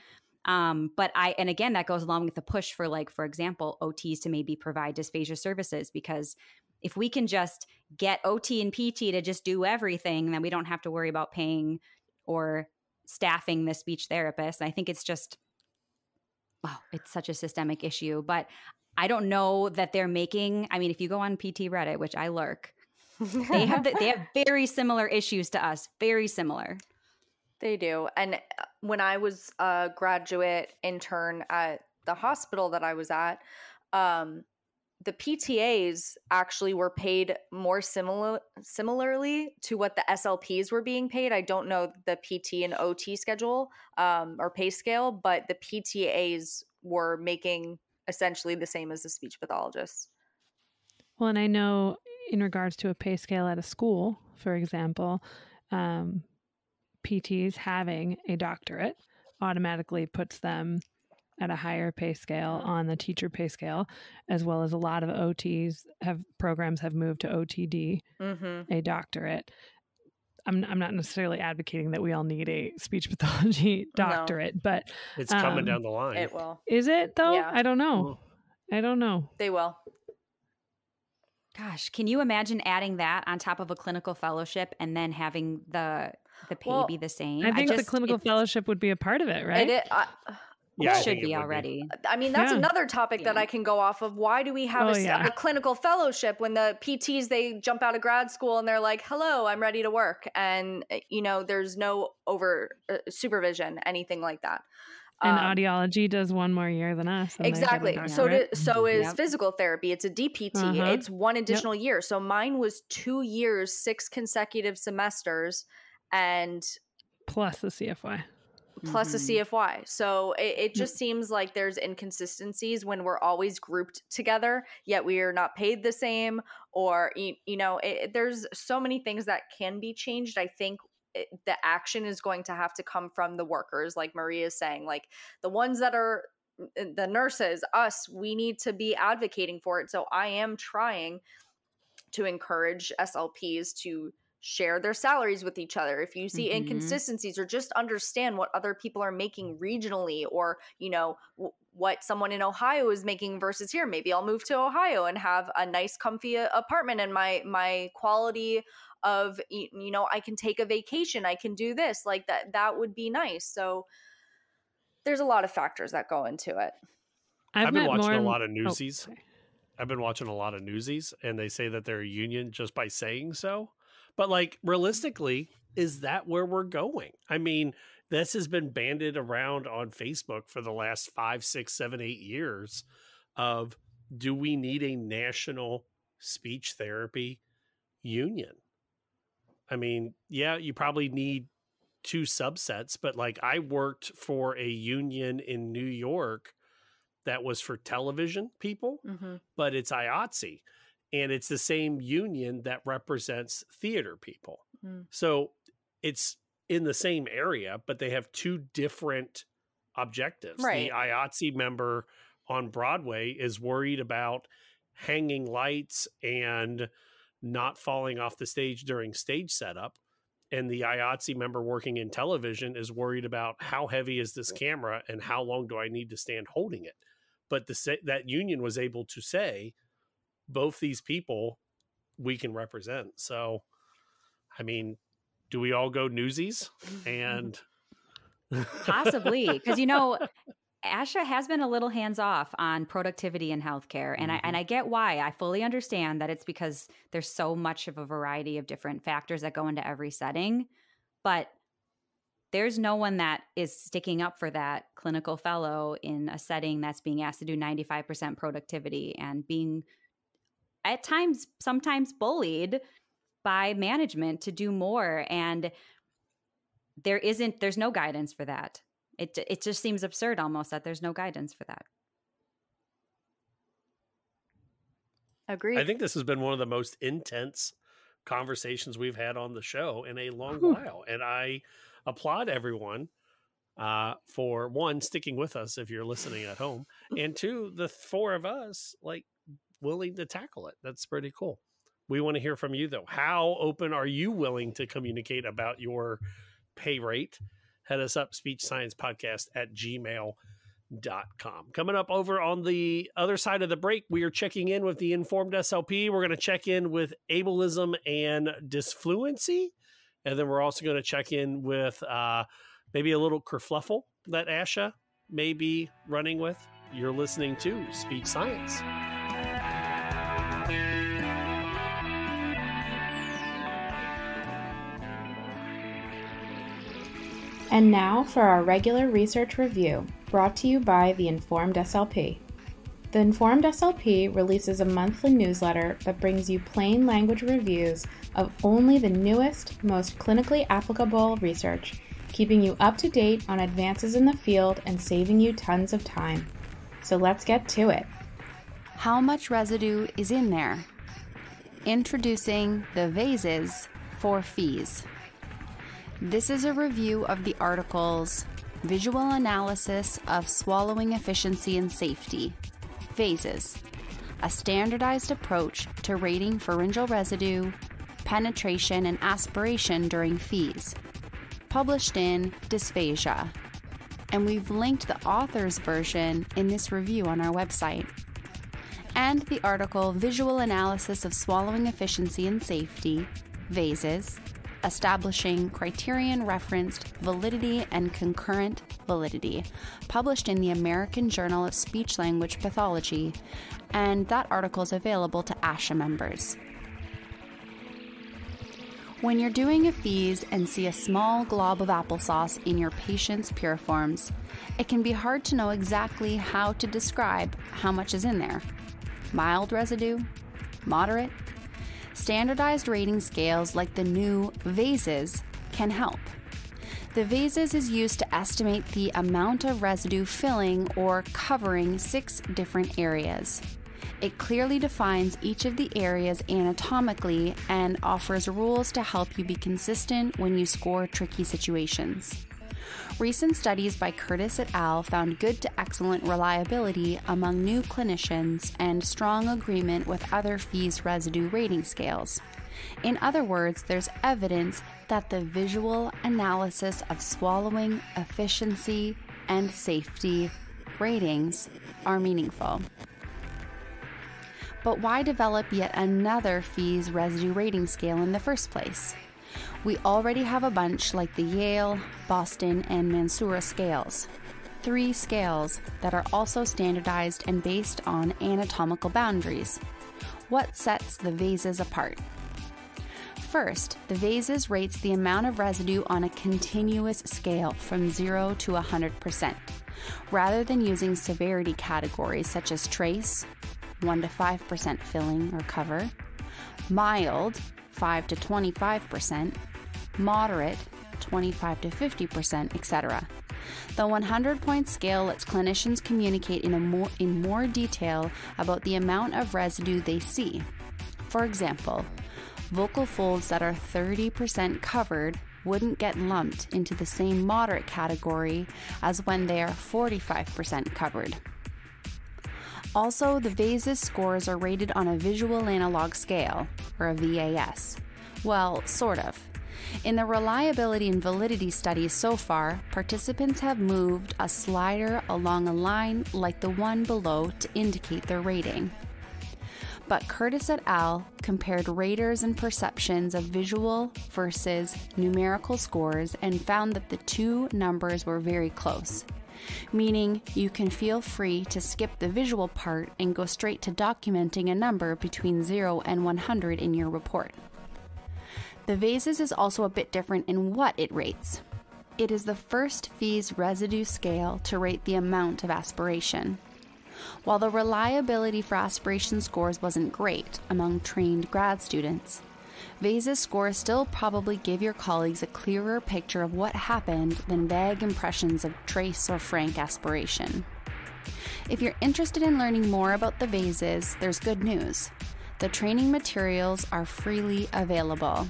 [SPEAKER 2] Um, but I and again that goes along with the push for like for example OTs to maybe provide dysphagia services because if we can just get OT and PT to just do everything, then we don't have to worry about paying or staffing the speech therapist. And I think it's just, oh, it's such a systemic issue. But I don't know that they're making. I mean, if you go on PT Reddit, which I lurk, they have the, they have very similar issues to us. Very similar.
[SPEAKER 17] They do. And uh, when I was a graduate intern at the hospital that I was at, um, the PTAs actually were paid more similar similarly to what the SLPs were being paid. I don't know the PT and OT schedule um, or pay scale, but the PTAs were making essentially the same as the speech pathologists.
[SPEAKER 3] Well, and I know in regards to a pay scale at a school, for example, um, PTs having a doctorate automatically puts them at a higher pay scale on the teacher pay scale, as well as a lot of OTs have programs have moved to OTD,
[SPEAKER 17] mm-hmm.
[SPEAKER 3] a doctorate. I'm I'm not necessarily advocating that we all need a speech pathology doctorate, no. but
[SPEAKER 1] it's coming
[SPEAKER 3] um,
[SPEAKER 1] down the line.
[SPEAKER 17] It will.
[SPEAKER 3] Is it though?
[SPEAKER 17] Yeah.
[SPEAKER 3] I don't know. I don't know.
[SPEAKER 17] They will.
[SPEAKER 2] Gosh, can you imagine adding that on top of a clinical fellowship and then having the the pay
[SPEAKER 17] well,
[SPEAKER 2] be the same?
[SPEAKER 3] I think I just, the clinical fellowship would be a part of it, right?
[SPEAKER 17] It, uh,
[SPEAKER 1] yeah,
[SPEAKER 2] it should be already.
[SPEAKER 17] Be. I mean, that's
[SPEAKER 3] yeah.
[SPEAKER 17] another topic yeah. that I can go off of. Why do we have
[SPEAKER 3] oh,
[SPEAKER 17] a,
[SPEAKER 3] yeah.
[SPEAKER 17] a, clinical fellowship when the PTs they jump out of grad school and they're like, "Hello, I'm ready to work," and you know, there's no over uh, supervision, anything like that.
[SPEAKER 3] And um, audiology does one more year than us.
[SPEAKER 17] Exactly. So do, so is yep. physical therapy. It's a DPT. Uh-huh. It's one additional yep. year. So mine was two years, six consecutive semesters, and
[SPEAKER 3] plus the CFY.
[SPEAKER 17] Plus
[SPEAKER 2] Mhm.
[SPEAKER 17] a CFY. So it, it just seems like there's inconsistencies when we're always grouped together, yet we are not paid the same. Or, you, you know, it, there's so many things that can be changed. I think it, the action is going to have to come from the workers, like Maria is saying, like the ones that are the nurses, us, we need to be advocating for it. So I am trying to encourage SLPs to share their salaries with each other if you see
[SPEAKER 2] Mhm.
[SPEAKER 17] inconsistencies or just understand what other people are making regionally or you know w- what someone in ohio is making versus here maybe i'll move to ohio and have a nice comfy a- apartment and my my quality of you know i can take a vacation i can do this like that that would be nice so there's a lot of factors that go into it
[SPEAKER 1] I've, been watching
[SPEAKER 3] more
[SPEAKER 1] a lot of
[SPEAKER 3] oh,
[SPEAKER 1] newsies.
[SPEAKER 3] sorry.
[SPEAKER 1] I've been watching a lot of newsies, and they say that they're a union just by saying so. But like realistically, is that where we're going? I mean, this has been banded around on Facebook for the last five, six, seven, eight years. Of do we need a national speech therapy union? I mean, yeah, you probably need two subsets, but like I worked for a union in New York that was for television people,
[SPEAKER 17] mm-hmm.
[SPEAKER 1] but it's IATSE and it's the same union that represents theater people.
[SPEAKER 17] Mm.
[SPEAKER 1] So it's in the same area, but they have two different objectives.
[SPEAKER 17] Right.
[SPEAKER 1] The IATSE member on Broadway is worried about hanging lights and not falling off the stage during stage setup. And the IATSE member working in television is worried about how heavy is this camera and how long do I need to stand holding it. But the that union was able to say both these people we can represent. So, I mean, do we all go newsies and
[SPEAKER 2] Possibly, because you know, ASHA has been a little hands off on productivity in healthcare, and I and mm-hmm. I get why. I fully understand that it's because there's so much of a variety of different factors that go into every setting, but there's no one that is sticking up for that clinical fellow in a setting that's being asked to do 95% productivity and being at times sometimes bullied by management to do more and there isn't there's no guidance for that it it just seems absurd almost that there's no guidance for that
[SPEAKER 17] Agreed.
[SPEAKER 1] I think this has been one of the most intense conversations we've had on the show in a long
[SPEAKER 3] Whew.
[SPEAKER 1] while. And I applaud everyone uh, for one, sticking with us if you're listening at home, and two, the four of us like willing to tackle it. That's pretty cool. We want to hear from you though. How open are you willing to communicate about your pay rate? Head us up, speech science podcast at gmail.com. Coming up over on the other side of the break, we are checking in with the informed SLP. We're going to check in with ableism and disfluency. And then we're also going to check in with uh, maybe a little kerfluffle that ASHA may be running with. You're listening to Speech Science.
[SPEAKER 18] And now for our regular research review, brought to you by the Informed SLP. The Informed SLP releases a monthly newsletter that brings you plain language reviews of only the newest, most clinically applicable research, keeping you up to date on advances in the field and saving you tons of time. So let's get to it.
[SPEAKER 19] How much residue is in there? Introducing the VASES for FEES. This is a review of the articles Visual Analysis of Swallowing Efficiency and Safety, VASES, a standardized approach to rating pharyngeal residue, penetration, and aspiration during FEES, published in Dysphagia. And we've linked the author's version in this review on our website. And the article Visual Analysis of Swallowing Efficiency and Safety, VASES, establishing criterion referenced validity and concurrent validity, published in the American Journal of Speech Language Pathology, and that article is available to ASHA members. When you're doing a FEES and see a small glob of applesauce in your patient's piriforms, it can be hard to know exactly how to describe how much is in there. Mild residue? Moderate? Standardized rating scales like the new VASES can help. The VASES is used to estimate the amount of residue filling or covering six different areas. It clearly defines each of the areas anatomically and offers rules to help you be consistent when you score tricky situations. Recent studies by Curtis et al. found good to excellent reliability among new clinicians and strong agreement with other FEES residue rating scales. In other words, there's evidence that the visual analysis of swallowing efficiency and safety ratings are meaningful. But why develop yet another FEES residue rating scale in the first place? We already have a bunch like the Yale, Boston, and Mansoura scales. Three scales that are also standardized and based on anatomical boundaries. What sets the VASES apart? First, the VASES rates the amount of residue on a continuous scale from 0 to 100%, rather than using severity categories such as trace, 1 to 5% filling or cover, mild, 5 to 25%, moderate, 25 to 50%, etc. The 100 point scale lets clinicians communicate in, more, in more detail about the amount of residue they see. For example, vocal folds that are 30% covered wouldn't get lumped into the same moderate category as when they are 45% covered. Also, the VASES scores are rated on a visual analog scale, or a VAS. Well, sort of. In the reliability and validity studies so far, participants have moved a slider along a line like the one below to indicate their rating. But Curtis et al. compared raters and perceptions of visual versus numerical scores and found that the two numbers were very close meaning you can feel free to skip the visual part and go straight to documenting a number between 0 and 100 in your report. The VASES is also a bit different in what it rates. It is the first FEES residue scale to rate the amount of aspiration. While the reliability for aspiration scores wasn't great among trained grad students, VASES scores still probably give your colleagues a clearer picture of what happened than vague impressions of trace or frank aspiration. If you're interested in learning more about the VASES, there's good news. The training materials are freely available.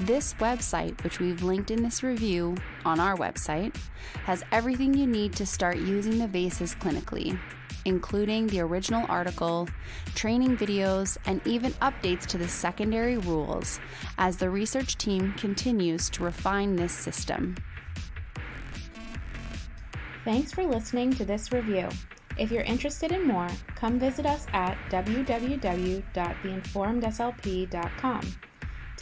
[SPEAKER 19] This website, which we've linked in this review on our website, has everything you need to start using the VASES clinically including the original article, training videos, and even updates to the secondary rules as the research team continues to refine this system.
[SPEAKER 18] Thanks for listening to this review. If you're interested in more, come visit us at www.theinformedslp.com.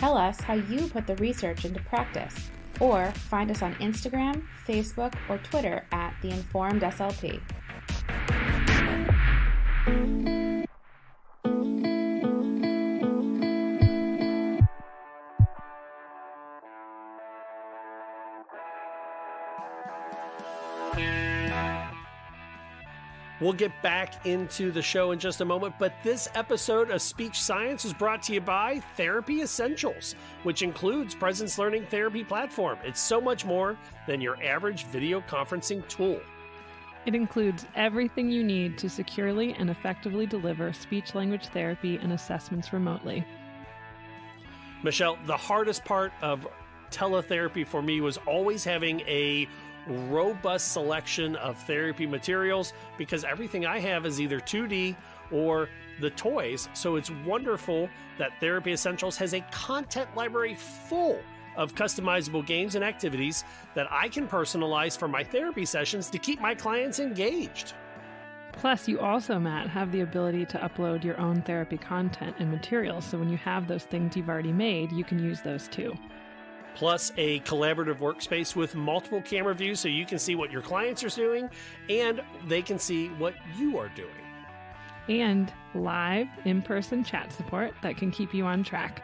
[SPEAKER 18] Tell us how you put the research into practice, or find us on Instagram, Facebook, or Twitter at The Informed SLP.
[SPEAKER 1] We'll get back into the show in just a moment, but this episode of Speech Science is brought to you by Therapy Essentials, which includes Presence Learning Therapy Platform. It's so much more than your average video conferencing tool.
[SPEAKER 3] It includes everything you need to securely and effectively deliver speech language therapy and assessments remotely.
[SPEAKER 1] Michelle, the hardest part of teletherapy for me was always having a robust selection of therapy materials because everything I have is either 2D or the toys. So it's wonderful that Therapy Essentials has a content library full of customizable games and activities that I can personalize for my therapy sessions to keep my clients engaged.
[SPEAKER 3] Plus, you also, Matt, have the ability to upload your own therapy content and materials. So when you have those things you've already made, you can use those too
[SPEAKER 1] plus a collaborative workspace with multiple camera views so you can see what your clients are doing and they can see what you are doing.
[SPEAKER 3] And live in person chat support that can keep you on track.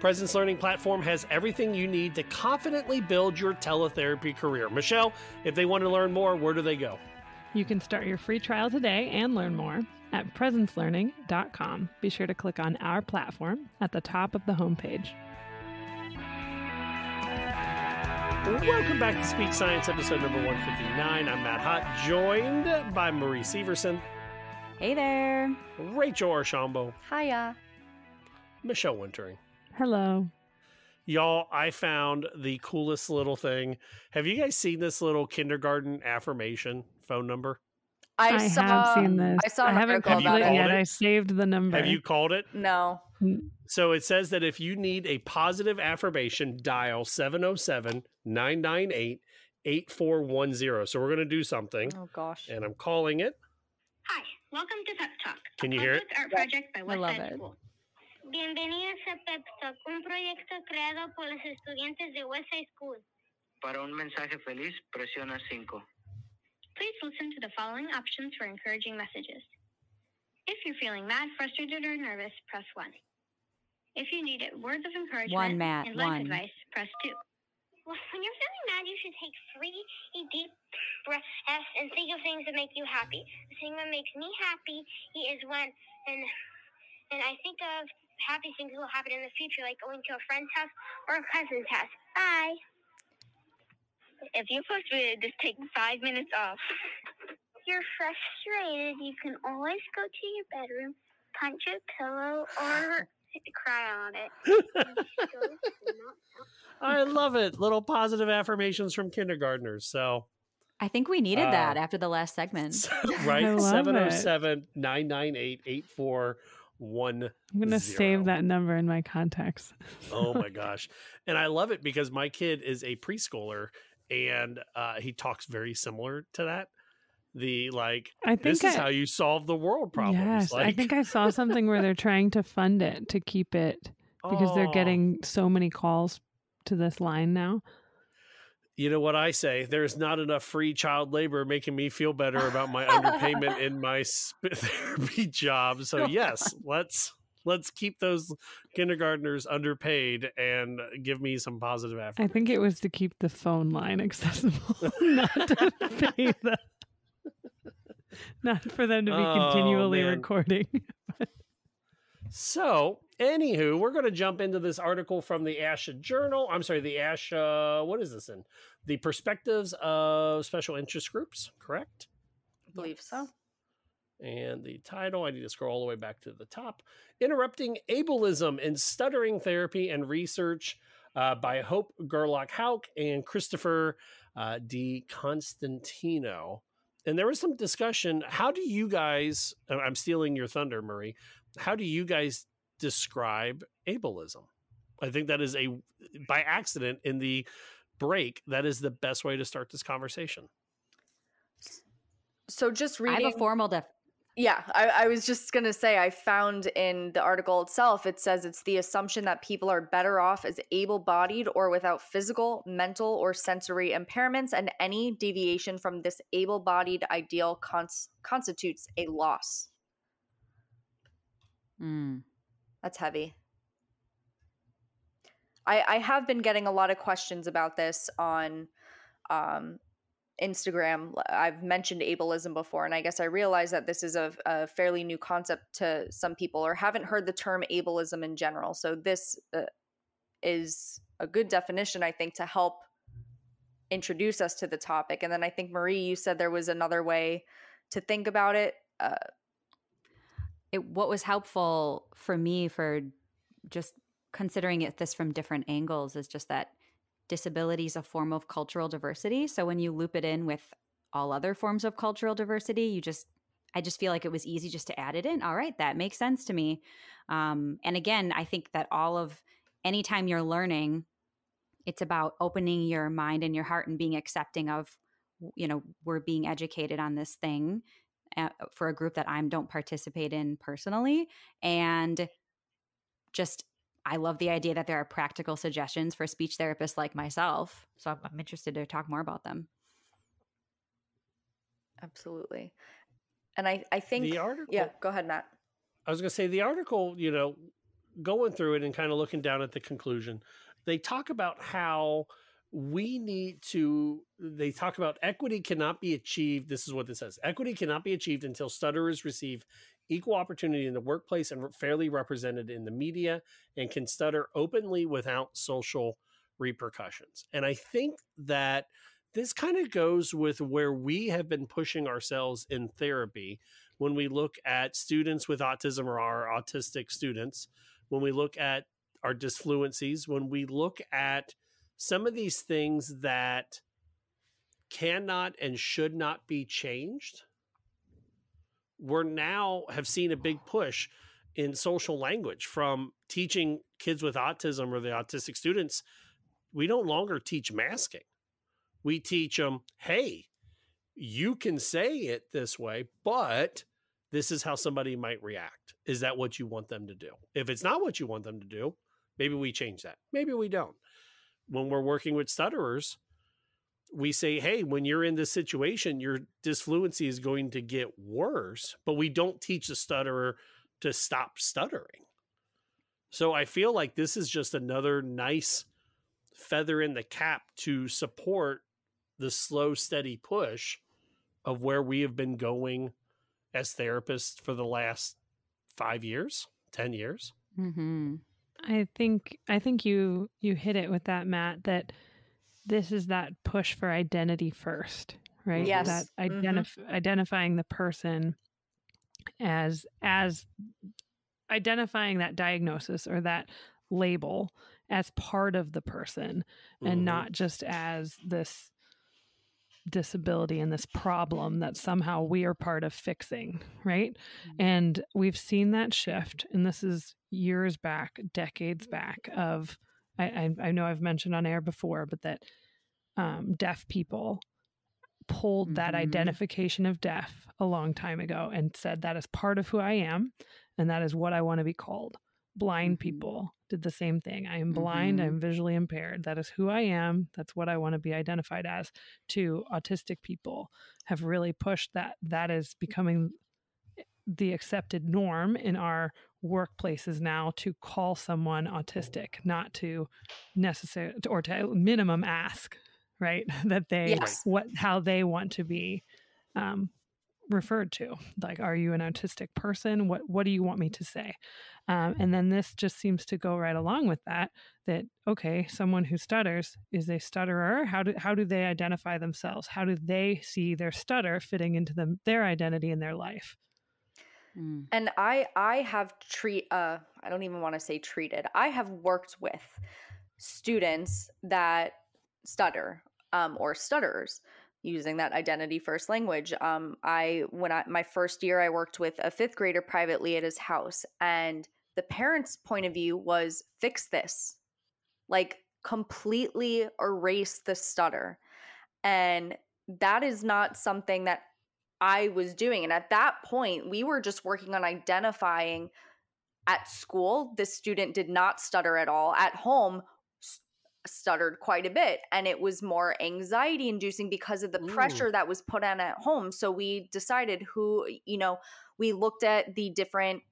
[SPEAKER 1] Presence Learning Platform has everything you need to confidently build your teletherapy career. Michelle, if they want to learn more, where do they go?
[SPEAKER 3] You can start your free trial today and learn more at presencelearning.com. Be sure to click on our platform at the top of the homepage.
[SPEAKER 1] Welcome back to Speech Science, episode number 159. I'm Matt Hott, joined by Marie Severson.
[SPEAKER 2] Hey there.
[SPEAKER 1] Rachel Archambault.
[SPEAKER 17] Hiya.
[SPEAKER 1] Michelle Wintering.
[SPEAKER 3] Hello.
[SPEAKER 1] Y'all, I found the coolest little thing. Have you guys seen this little kindergarten affirmation phone number?
[SPEAKER 17] I,
[SPEAKER 3] I
[SPEAKER 17] saw,
[SPEAKER 3] have seen this.
[SPEAKER 17] I saw.
[SPEAKER 3] I haven't called
[SPEAKER 17] about
[SPEAKER 3] it
[SPEAKER 17] it.
[SPEAKER 3] yet. I saved the number.
[SPEAKER 1] Have you called it?
[SPEAKER 17] No. Mm.
[SPEAKER 1] So it says that if you need a positive affirmation, dial 707 998 8410. So we're going to do something.
[SPEAKER 17] Oh, gosh.
[SPEAKER 1] And I'm calling it.
[SPEAKER 20] Hi, welcome to Pep Talk.
[SPEAKER 1] Can you hear it?
[SPEAKER 20] art project by
[SPEAKER 2] I love it.
[SPEAKER 20] School. Bienvenidos a Pep Talk, un proyecto creado por los estudiantes de Westside School.
[SPEAKER 21] Para un mensaje feliz, presiona 5.
[SPEAKER 20] Please listen to the following options for encouraging messages. If you're feeling mad, frustrated, or nervous, press 1. If you need it, words of encouragement
[SPEAKER 2] One, Matt,
[SPEAKER 20] and life
[SPEAKER 2] one.
[SPEAKER 20] advice, press 2. Well, when you're feeling mad, you should take three deep breaths and think of things that make you happy. The thing that makes me happy is when, and and I think of happy things that will happen in the future, like going to a friend's house or a cousin's house. Bye. If you're frustrated, just take five minutes off. If you're frustrated, you can always go to your bedroom, punch a pillow, or cry on it.
[SPEAKER 1] I love it. Little positive affirmations from kindergartners. So,
[SPEAKER 2] I think we needed
[SPEAKER 1] Uh,
[SPEAKER 2] that after the last segment.
[SPEAKER 1] right?
[SPEAKER 3] I
[SPEAKER 1] 707 998 8410.
[SPEAKER 3] I'm going to save that number in my contacts.
[SPEAKER 1] Oh my gosh. And I love it because my kid is a preschooler and uh, he talks very similar to that. The like,
[SPEAKER 3] I think
[SPEAKER 1] this
[SPEAKER 3] think
[SPEAKER 1] is how you solve the world problems.
[SPEAKER 3] Yes, I think I saw something where they're trying to fund it to keep it because they're
[SPEAKER 1] Oh.
[SPEAKER 3] getting so many calls to this line now.
[SPEAKER 1] you know what I say? There's not enough free child labor making me feel better about my underpayment in my therapy job. So yes, let's let's keep those kindergartners underpaid and give me some positive
[SPEAKER 3] I think it was to keep the phone line accessible, not to pay the, not for them to be
[SPEAKER 1] Oh,
[SPEAKER 3] continually
[SPEAKER 1] man.
[SPEAKER 3] recording.
[SPEAKER 1] So, anywho, we're going to jump into this article from the ASHA Journal. I'm sorry, the ASHA, what is this in? The Perspectives of Special Interest Groups, correct?
[SPEAKER 17] I believe so.
[SPEAKER 1] And the title, I need to scroll all the way back to the top Interrupting Ableism in Stuttering Therapy and Research uh, by Hope Gerlach Hauk and Christopher uh, D. Constantino. And there was some discussion. How do you guys, I'm stealing your thunder, Murray. How do you guys describe ableism? I think that is a, by accident in the break, that is the best way to start this conversation.
[SPEAKER 17] So just reading.
[SPEAKER 2] I have a formal def.
[SPEAKER 17] Yeah, I, I was just going to say, I found in the article itself, it says it's the assumption that people are better off as able bodied or without physical, mental, or sensory impairments, and any deviation from this able bodied ideal cons- constitutes a loss.
[SPEAKER 2] Mm.
[SPEAKER 17] That's heavy. I, I have been getting a lot of questions about this on um, Instagram. I've mentioned ableism before, and I guess I realize that this is a, a fairly new concept to some people or haven't heard the term ableism in general. So, this uh, is a good definition, I think, to help introduce us to the topic. And then I think, Marie, you said there was another way to think about it. Uh,
[SPEAKER 2] it what was helpful for me for just considering it this from different angles is just that disability is a form of cultural diversity. So when you loop it in with all other forms of cultural diversity you just i just feel like it was easy just to add it in. All right that makes sense to me. Um, and again i think that all of anytime you're learning it's about opening your mind and your heart and being accepting of you know we're being educated on this thing uh, for a group that I don't participate in personally. And just, I love the idea that there are practical suggestions for speech therapists like myself. So I'm, I'm interested to talk more about them.
[SPEAKER 17] absolutely. And I, I think,
[SPEAKER 1] The article-
[SPEAKER 17] yeah, go ahead, Matt.
[SPEAKER 1] I was going to say the article, you know, going through it and kind of looking down at the conclusion, they talk about how we need to, they talk about equity cannot be achieved. This is what this says equity cannot be achieved until stutterers receive equal opportunity in the workplace and fairly represented in the media and can stutter openly without social repercussions. And I think that this kind of goes with where we have been pushing ourselves in therapy when we look at students with autism or our autistic students, when we look at our disfluencies, when we look at some of these things that cannot and should not be changed, we're now have seen a big push in social language from teaching kids with autism or the autistic students. We don't longer teach masking. We teach them, hey, you can say it this way, but this is how somebody might react. Is that what you want them to do? If it's not what you want them to do, maybe we change that. Maybe we don't. When we're working with stutterers, we say, hey, when you're in this situation, your disfluency is going to get worse, but we don't teach the stutterer to stop stuttering. So I feel like this is just another nice feather in the cap to support the slow, steady push of where we have been going as therapists for the last five years, 10 years.
[SPEAKER 3] Mm-hmm. I think I think you you hit it with that, Matt. That this is that push for identity first, right?
[SPEAKER 17] Yes.
[SPEAKER 3] That identif- mm-hmm. identifying the person as as identifying that diagnosis or that label as part of the person mm-hmm. and not just as this disability and this problem that somehow we are part of fixing, right? Mm-hmm. And we've seen that shift, and this is years back, decades back, of I, I, I know I've mentioned on air before, but that um, deaf people pulled mm-hmm. that identification of deaf a long time ago and said that is part of who I am, and that is what I want to be called. Blind mm-hmm. people did the same thing. I am blind, mm-hmm. I'm visually impaired. That is who I am. That's what I want to be identified as. To autistic people have really pushed that that is becoming the accepted norm in our workplaces now to call someone autistic, not to necessarily or to minimum ask, right? that they yes. what how they want to be um, referred to. Like are you an autistic person? What what do you want me to say? Um, and then this just seems to go right along with that that okay someone who stutters is a stutterer. How do how do they identify themselves? How do they see their stutter fitting into them their identity in their life
[SPEAKER 17] mm. and i i have treat uh i don't even want to say treated i have worked with students that stutter um, or stutterers using that identity first language. Um, I when I my first year, I worked with a fifth grader privately at his house, and the parents' point of view was fix this, like completely erase the stutter, and that is not something that I was doing. And at that point, we were just working on identifying. At school, this student did not stutter at all. At home, stuttered quite a bit and it was more anxiety inducing because of the Ooh. pressure that was put on at home so we decided who you know we looked at the different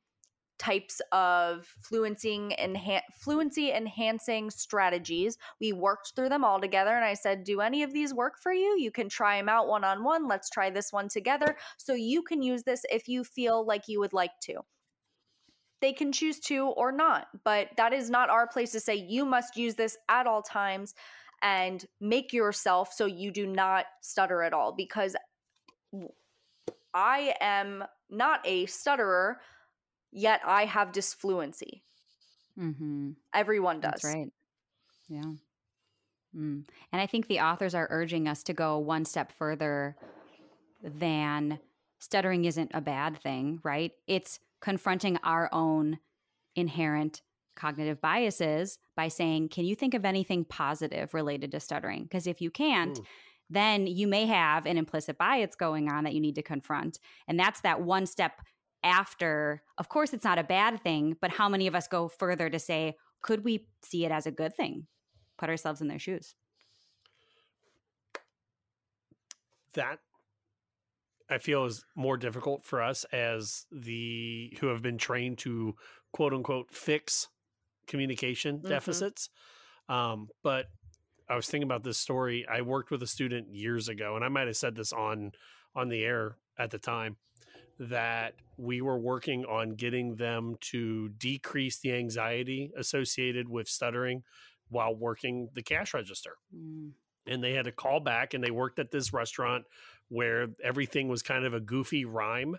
[SPEAKER 17] types of fluency fluency enhancing strategies. We worked through them all together and i said do any of these work for you? You can try them out one on one let's try this one together so you can use this if you feel like you would like to. They can choose to or not. But that is not our place to say you must use this at all times and make yourself so you do not stutter at all because I am not a stutterer, yet I have disfluency. Mm-hmm. Everyone does.
[SPEAKER 2] That's right. Yeah. Mm. And I think the authors are urging us to go one step further than stuttering isn't a bad thing, right? It's confronting our own inherent cognitive biases by saying, Can you think of anything positive related to stuttering? Because if you can't, Ooh. then you may have an implicit bias going on that you need to confront. And that's that one step after. Of course, it's not a bad thing, but how many of us go further to say, Could we see it as a good thing? Put ourselves in their shoes.
[SPEAKER 1] That I feel is more difficult for us as the who have been trained to quote unquote fix communication mm-hmm. deficits. Um, but I was thinking about this story. I worked with a student years ago, and I might have said this on on the air at the time that we were working on getting them to decrease the anxiety associated with stuttering while working the cash register. Mm. And they had to call back and they worked at this restaurant where everything was kind of a goofy rhyme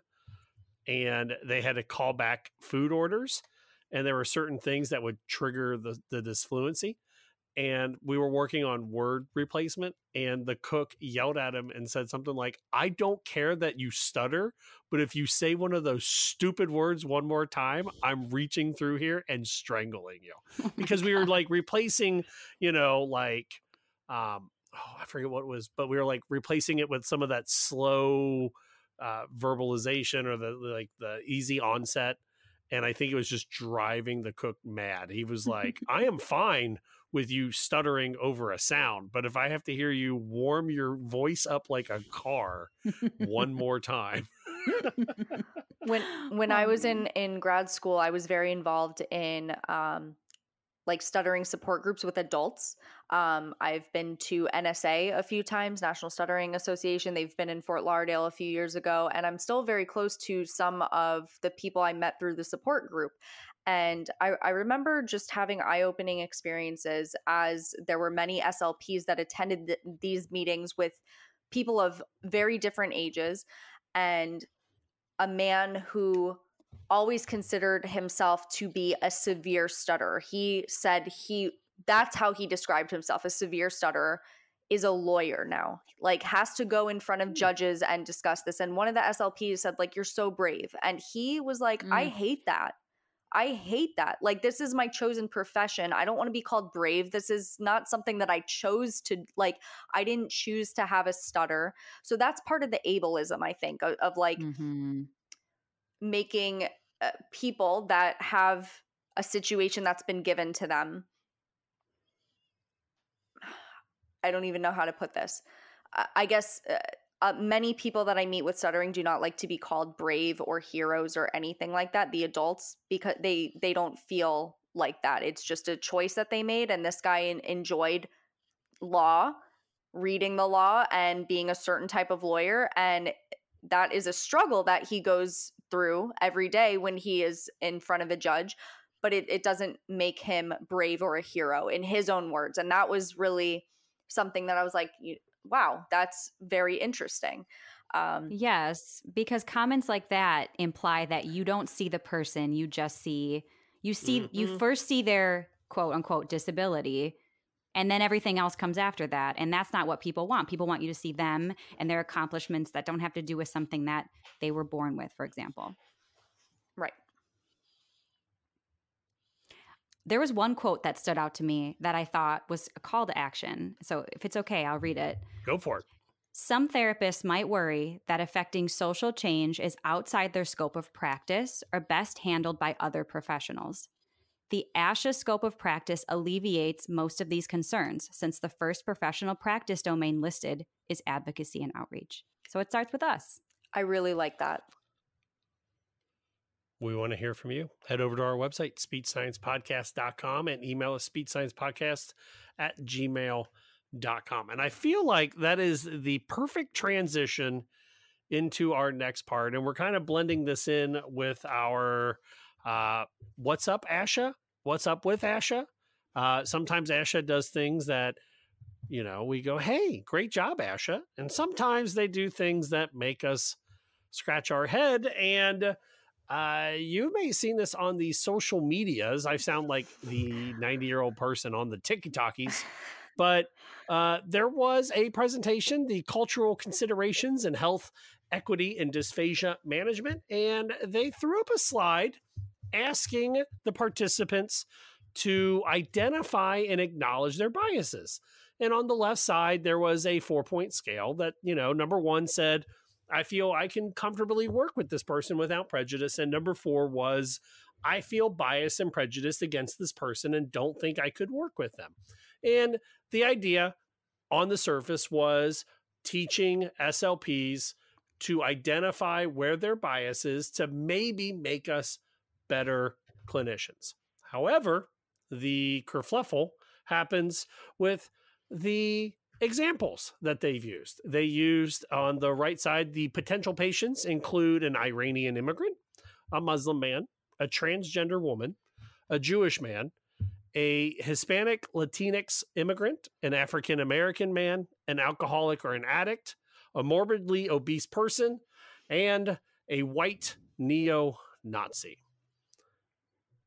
[SPEAKER 1] and they had to call back food orders and there were certain things that would trigger the, the disfluency and we were working on word replacement and the cook yelled at him and said something like i don't care that you stutter but if you say one of those stupid words one more time i'm reaching through here and strangling you. Oh because we were like replacing you know like um oh i forget what it was but we were like replacing it with some of that slow uh verbalization or the like the easy onset and i think it was just driving the cook mad. He was like i am fine with you stuttering over a sound. But if I have to hear you warm your voice up like a car one more time.
[SPEAKER 17] when when I was in in grad school, I was very involved in um like stuttering support groups with adults. Um, I've been to NSA a few times, National Stuttering Association. They've been in Fort Lauderdale a few years ago, and I'm still very close to some of the people I met through the support group. And I, I remember just having eye opening experiences as there were many SLPs that attended th- these meetings with people of very different ages and a man who always considered himself to be a severe stutterer. He said he that's how he described himself a severe stutterer is a lawyer now like has to go in front of hmm. judges and discuss this and one of the slps said like you're so brave and he was like mm. i hate that I hate that. Like, this is my chosen profession. I don't want to be called brave. This is not something that I chose to, like, I didn't choose to have a stutter. So that's part of the ableism, I think, of, of like mm-hmm. making uh, people that have a situation that's been given to them. I don't even know how to put this. I guess uh, uh, many people that I meet with stuttering do not like to be called brave or heroes or anything like that. The adults because they they don't feel like that. It's just a choice that they made, and this guy enjoyed law, reading the law, and being a certain type of lawyer, and that is a struggle that he goes through every day when he is in front of a judge. But it, it doesn't make him brave or a hero in his own words, and that was really something that I was like, wow, that's very interesting.
[SPEAKER 2] Um, yes, because comments like that imply that you don't see the person, you just see you see mm-hmm. you first see their quote unquote disability and then everything else comes after that and that's not what people want people want you to see them and their accomplishments that don't have to do with something that they were born with for example
[SPEAKER 17] right
[SPEAKER 2] there was one quote that stood out to me that I thought was a call to action. So if it's okay, I'll read it.
[SPEAKER 1] Go for it.
[SPEAKER 2] Some therapists might worry that affecting social change is outside their scope of practice or best handled by other professionals. The ASHA scope of practice alleviates most of these concerns since the first professional practice domain listed is advocacy and outreach. So it starts with us.
[SPEAKER 17] I really like that
[SPEAKER 1] we want to hear from you. Head over to our website, speechsciencepodcast.com, and email us speechsciencepodcast at gmail.com. And I feel like that is the perfect transition into our next part. And we're kind of blending this in with our uh, What's Up, ASHA? What's Up with ASHA? Uh, sometimes ASHA does things that, you know, we go, hey, great job, ASHA. And sometimes they do things that make us scratch our head. And uh, you may have seen this on the social medias. I sound like the 90 year old person on the TikTokies, but uh, there was a presentation, the cultural considerations in health equity and dysphagia management, and they threw up a slide asking the participants to identify and acknowledge their biases. And on the left side, there was a four point scale that, you know, number one said, I feel I can comfortably work with this person without prejudice. And number four was I feel biased and prejudice against this person and don't think I could work with them. And the idea on the surface was teaching SLPs to identify where their bias is to maybe make us better clinicians. However, the kerfluffle happens with the examples that they've used. They used on the right side, the potential patients include an Iranian immigrant, a Muslim man, a transgender woman, a Jewish man, a Hispanic Latinx immigrant, an African American man, an alcoholic or an addict, a morbidly obese person, and a white neo Nazi.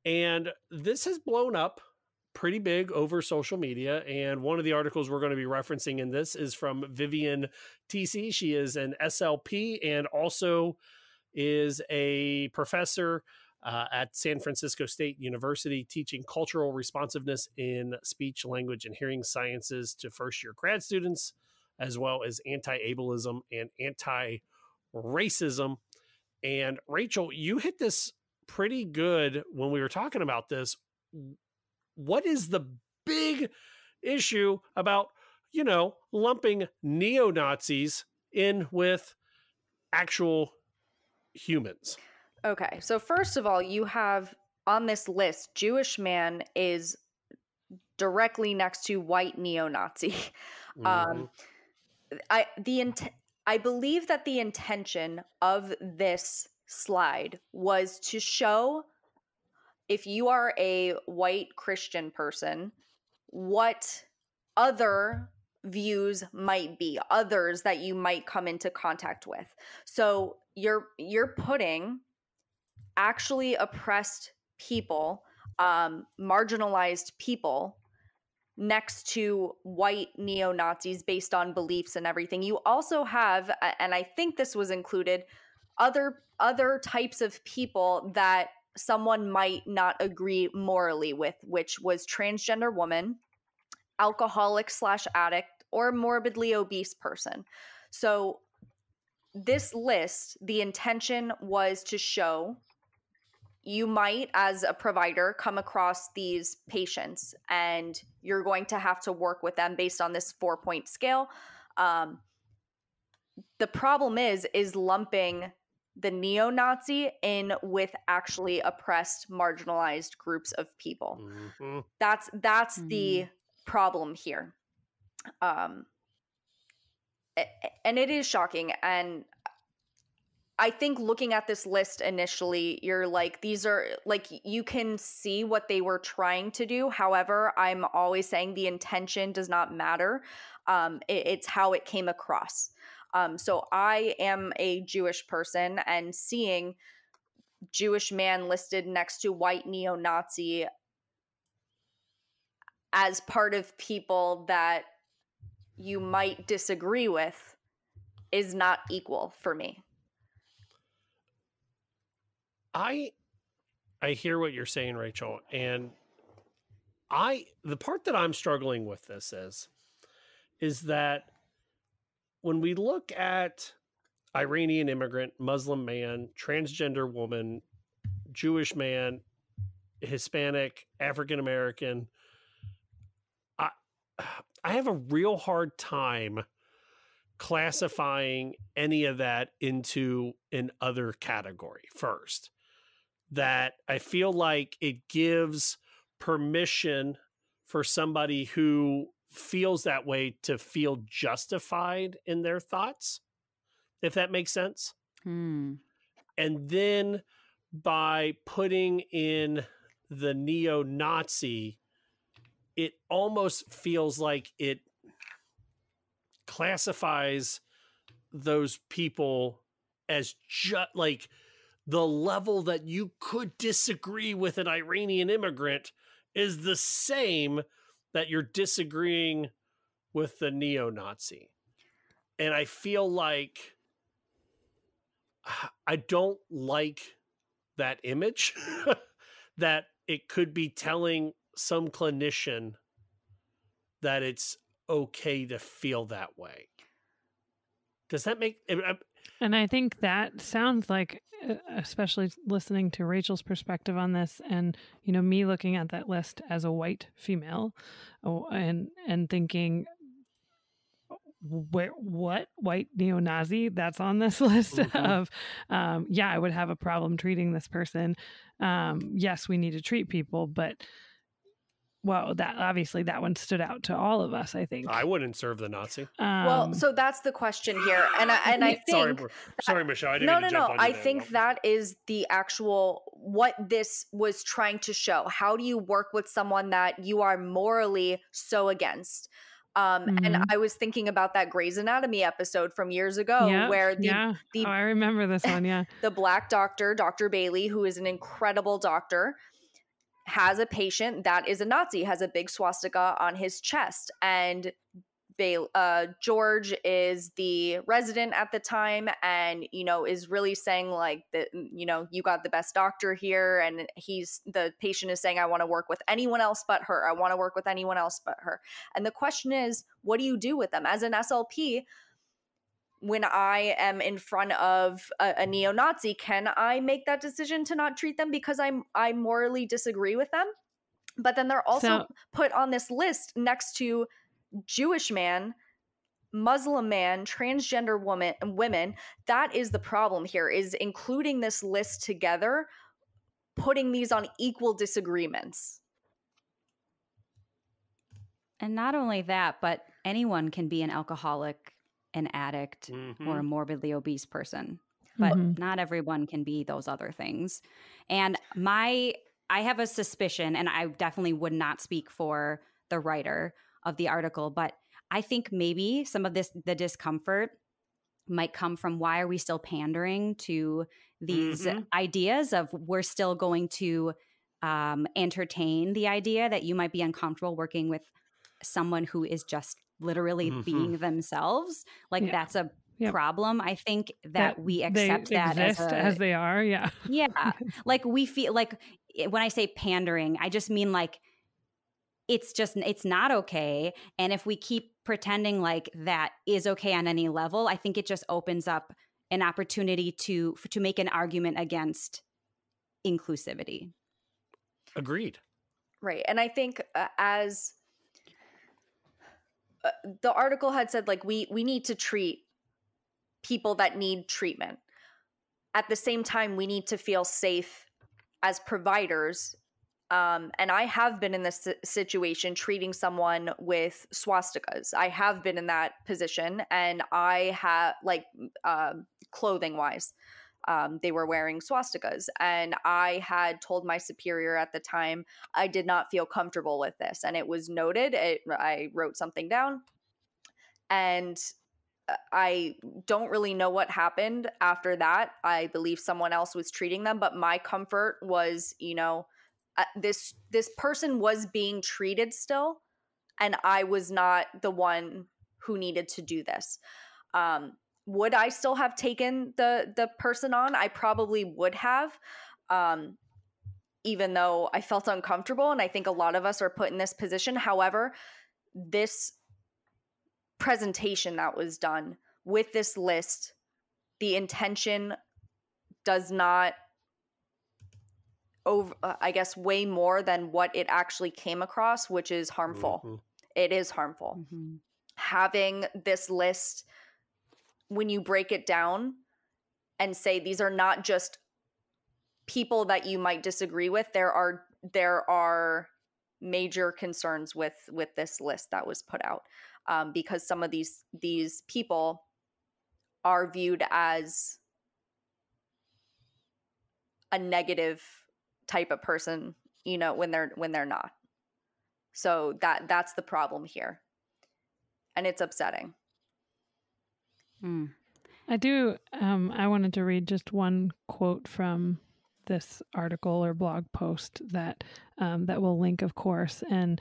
[SPEAKER 1] And this has blown up pretty big over social media. And one of the articles we're going to be referencing in this is from Vivian TC. She is an SLP and also is a professor uh, at San Francisco State University teaching cultural responsiveness in speech, language, and hearing sciences to first year grad students, as well as anti ableism and anti racism. And Rachel, you hit this pretty good when we were talking about this. What is the big issue about, you know, lumping neo Nazis in with actual humans?
[SPEAKER 17] Okay. So, first of all, you have on this list, Jewish man is directly next to white neo Nazi. Mm-hmm. Um, I the int- I believe that the intention of this slide was to show if you are a white Christian person, what other views might be, others that you might come into contact with. So you're you're putting actually oppressed people, um, marginalized people next to white neo Nazis based on beliefs and everything. You also have, and I think this was included, other other types of people that someone might not agree morally with, which was transgender woman, alcoholic slash addict, or morbidly obese person. So this list, the intention was to show you might, as a provider, come across these patients and you're going to have to work with them based on this four point scale. Um, the problem is, is lumping the neo-Nazi in with actually oppressed, marginalized groups of people. Mm-hmm. That's that's mm-hmm. the problem here. Um, and it is shocking and I think looking at this list initially, you're like, these are like, you can see what they were trying to do. However, I'm always saying the intention does not matter. Um, it, it's how it came across. Um, so I am a Jewish person and seeing Jewish man listed next to white neo Nazi as part of people that you might disagree with is not equal for me.
[SPEAKER 1] I I hear what you're saying, Rachel, and I the part that I'm struggling with this is is that when we look at Iranian immigrant, Muslim man, transgender woman, Jewish man, Hispanic, African American, I I have a real hard time classifying any of that into an other category first that I feel like it gives permission for somebody who feels that way to feel justified in their thoughts, if that makes sense.
[SPEAKER 2] Hmm.
[SPEAKER 1] And then by putting in the neo Nazi, it almost feels like it classifies those people as just like the level that you could disagree with an Iranian immigrant is the same that you're disagreeing with the neo Nazi. And I feel like I don't like that image that it could be telling some clinician that it's okay to feel that way. Does that make
[SPEAKER 3] and I think that sounds like, especially listening to Rachel's perspective on this, and you know me looking at that list as a white female, oh, and and thinking, where what white neo-Nazi that's on this list mm-hmm. of, um, yeah, I would have a problem treating this person. Um, yes, we need to treat people, but whoa, that obviously that one stood out to all of us. I think.
[SPEAKER 1] I wouldn't serve the Nazi.
[SPEAKER 3] Um,
[SPEAKER 17] well, so that's the question here, and I, and I think
[SPEAKER 1] sorry, sorry, Michelle. I didn't
[SPEAKER 17] no,
[SPEAKER 1] mean
[SPEAKER 17] no,
[SPEAKER 1] jump
[SPEAKER 17] no.
[SPEAKER 1] on
[SPEAKER 17] I
[SPEAKER 1] there.
[SPEAKER 17] think that is the actual what this was trying to show. How do you work with someone that you are morally so against? Um, And
[SPEAKER 3] Mhm.
[SPEAKER 17] I was thinking about that Grey's Anatomy episode from years ago,
[SPEAKER 3] Yep,
[SPEAKER 17] where the
[SPEAKER 3] yeah.
[SPEAKER 17] the
[SPEAKER 3] oh, I remember this one. Yeah.
[SPEAKER 17] the black doctor, Dr. Bailey, who is an incredible doctor, has a patient that is a Nazi, has a big swastika on his chest. And Bail- uh, George is the resident at the time and, you know, is really saying, like, that, you know, you got the best doctor here. And he's, the patient is saying, I want to work with anyone else but her. I want to work with anyone else but her. And the question is, what do you do with them? As an SLP, when I am in front of a, a mm-hmm. neo-Nazi, can I make that decision to not treat them because I'm I morally disagree with them? But then they're also
[SPEAKER 3] So-
[SPEAKER 17] put on this list next to Jewish man, Muslim man, transgender woman, and women. That is the problem here. Is including this list together, putting these on equal disagreements.
[SPEAKER 2] And not only that, but anyone can be an alcoholic, an addict, or a
[SPEAKER 1] Mhm.
[SPEAKER 2] morbidly obese person. But
[SPEAKER 3] Mhm.
[SPEAKER 2] not everyone can be those other things. And my I have a suspicion, and I definitely would not speak for the writer of the article, but I think maybe some of this the discomfort might come from why are we still pandering to these
[SPEAKER 1] Mhm.
[SPEAKER 2] ideas of we're still going to um, entertain the idea that you might be uncomfortable working with someone who is just literally
[SPEAKER 1] Mhm.
[SPEAKER 2] being themselves like
[SPEAKER 3] Yeah.
[SPEAKER 2] that's a
[SPEAKER 3] Yep.
[SPEAKER 2] problem i think that, we
[SPEAKER 3] they
[SPEAKER 2] accept that as, a,
[SPEAKER 3] as they are. Yeah.
[SPEAKER 2] yeah like we feel like when i say pandering i just mean like it's just it's not okay and if we keep pretending like that is okay on any level i think it just opens up an opportunity to to make an argument against inclusivity
[SPEAKER 1] Agreed.
[SPEAKER 17] Right. And I think uh, as the article had said like we we need to treat people that need treatment. At the same time we need to feel safe as providers um, and I have been in this situation treating someone with swastikas. I have been in that position, and I have like um clothing wise, um, they were wearing swastikas, and I had told my superior at the time I did not feel comfortable with this, and it was noted. It, I wrote something down, and uh, I don't really know what happened after that. I believe someone else was treating them, but my comfort was, you know, uh, this this person was being treated still, and I was not the one who needed to do this. Um, would I still have taken the the person on? I probably would have. Um, even though I felt uncomfortable, and I think a lot of us are put in this position. However, this presentation that was done with this list, the intention does not over uh, I guess way more than what it actually came across, which is harmful.
[SPEAKER 1] Mhm.
[SPEAKER 17] It is harmful. Having this list when you break it down and say these are not just people that you might disagree with, there are there are major concerns with with this list that was put out um, because some of these these people are viewed as a negative type of person you know when they're when they're not. So that that's the problem here. And it's upsetting
[SPEAKER 2] Hmm.
[SPEAKER 3] I do. Um, I wanted to read just one quote from this article or blog post that um, that will link, of course, and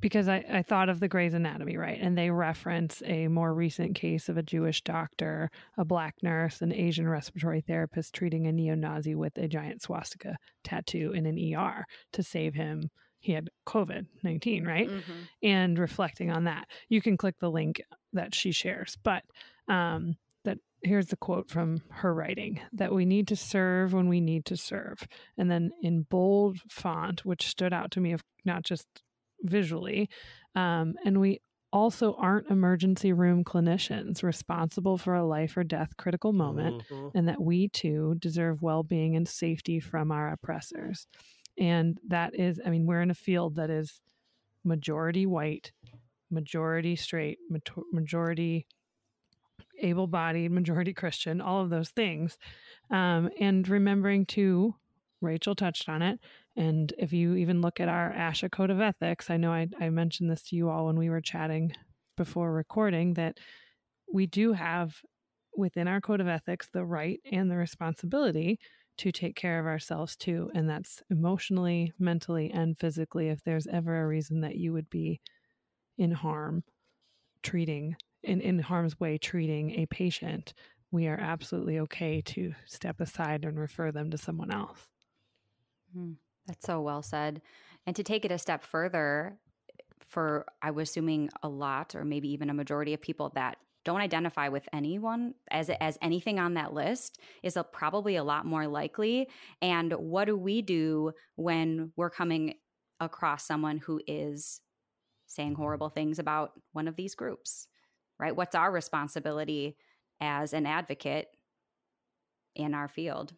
[SPEAKER 3] because I, I thought of the Grey's Anatomy, right, and they reference a more recent case of a Jewish doctor, a black nurse, an Asian respiratory therapist treating a neo-Nazi with a giant swastika tattoo in an ER to save him. He had COVID nineteen, right?
[SPEAKER 17] Mhm.
[SPEAKER 3] and reflecting on that. You can click the link that she shares. But um, that here's the quote from her writing that we need to serve when we need to serve. And then in bold font, which stood out to me of not just visually, um, and we also aren't emergency room clinicians responsible for a life or death critical moment,
[SPEAKER 1] Mhm.
[SPEAKER 3] and that we too deserve well being and safety from our oppressors. And that is, I mean, we're in a field that is majority white, majority straight, majority able bodied, majority Christian, all of those things. Um, and remembering to, Rachel touched on it. And if you even look at our ASHA Code of Ethics, I know I, I mentioned this to you all when we were chatting before recording that we do have within our Code of Ethics the right and the responsibility to take care of ourselves too. And that's emotionally, mentally, and physically. If there's ever a reason that you would be in harm treating, in, in harm's way treating a patient, we are absolutely okay to step aside and refer them to someone else.
[SPEAKER 2] Mm, that's so well said. And to take it a step further, for I was assuming a lot or maybe even a majority of people that don't identify with anyone as as anything on that list is a, probably a lot more likely and what do we do when we're coming across someone who is saying horrible things about one of these groups right what's our responsibility as an advocate in our field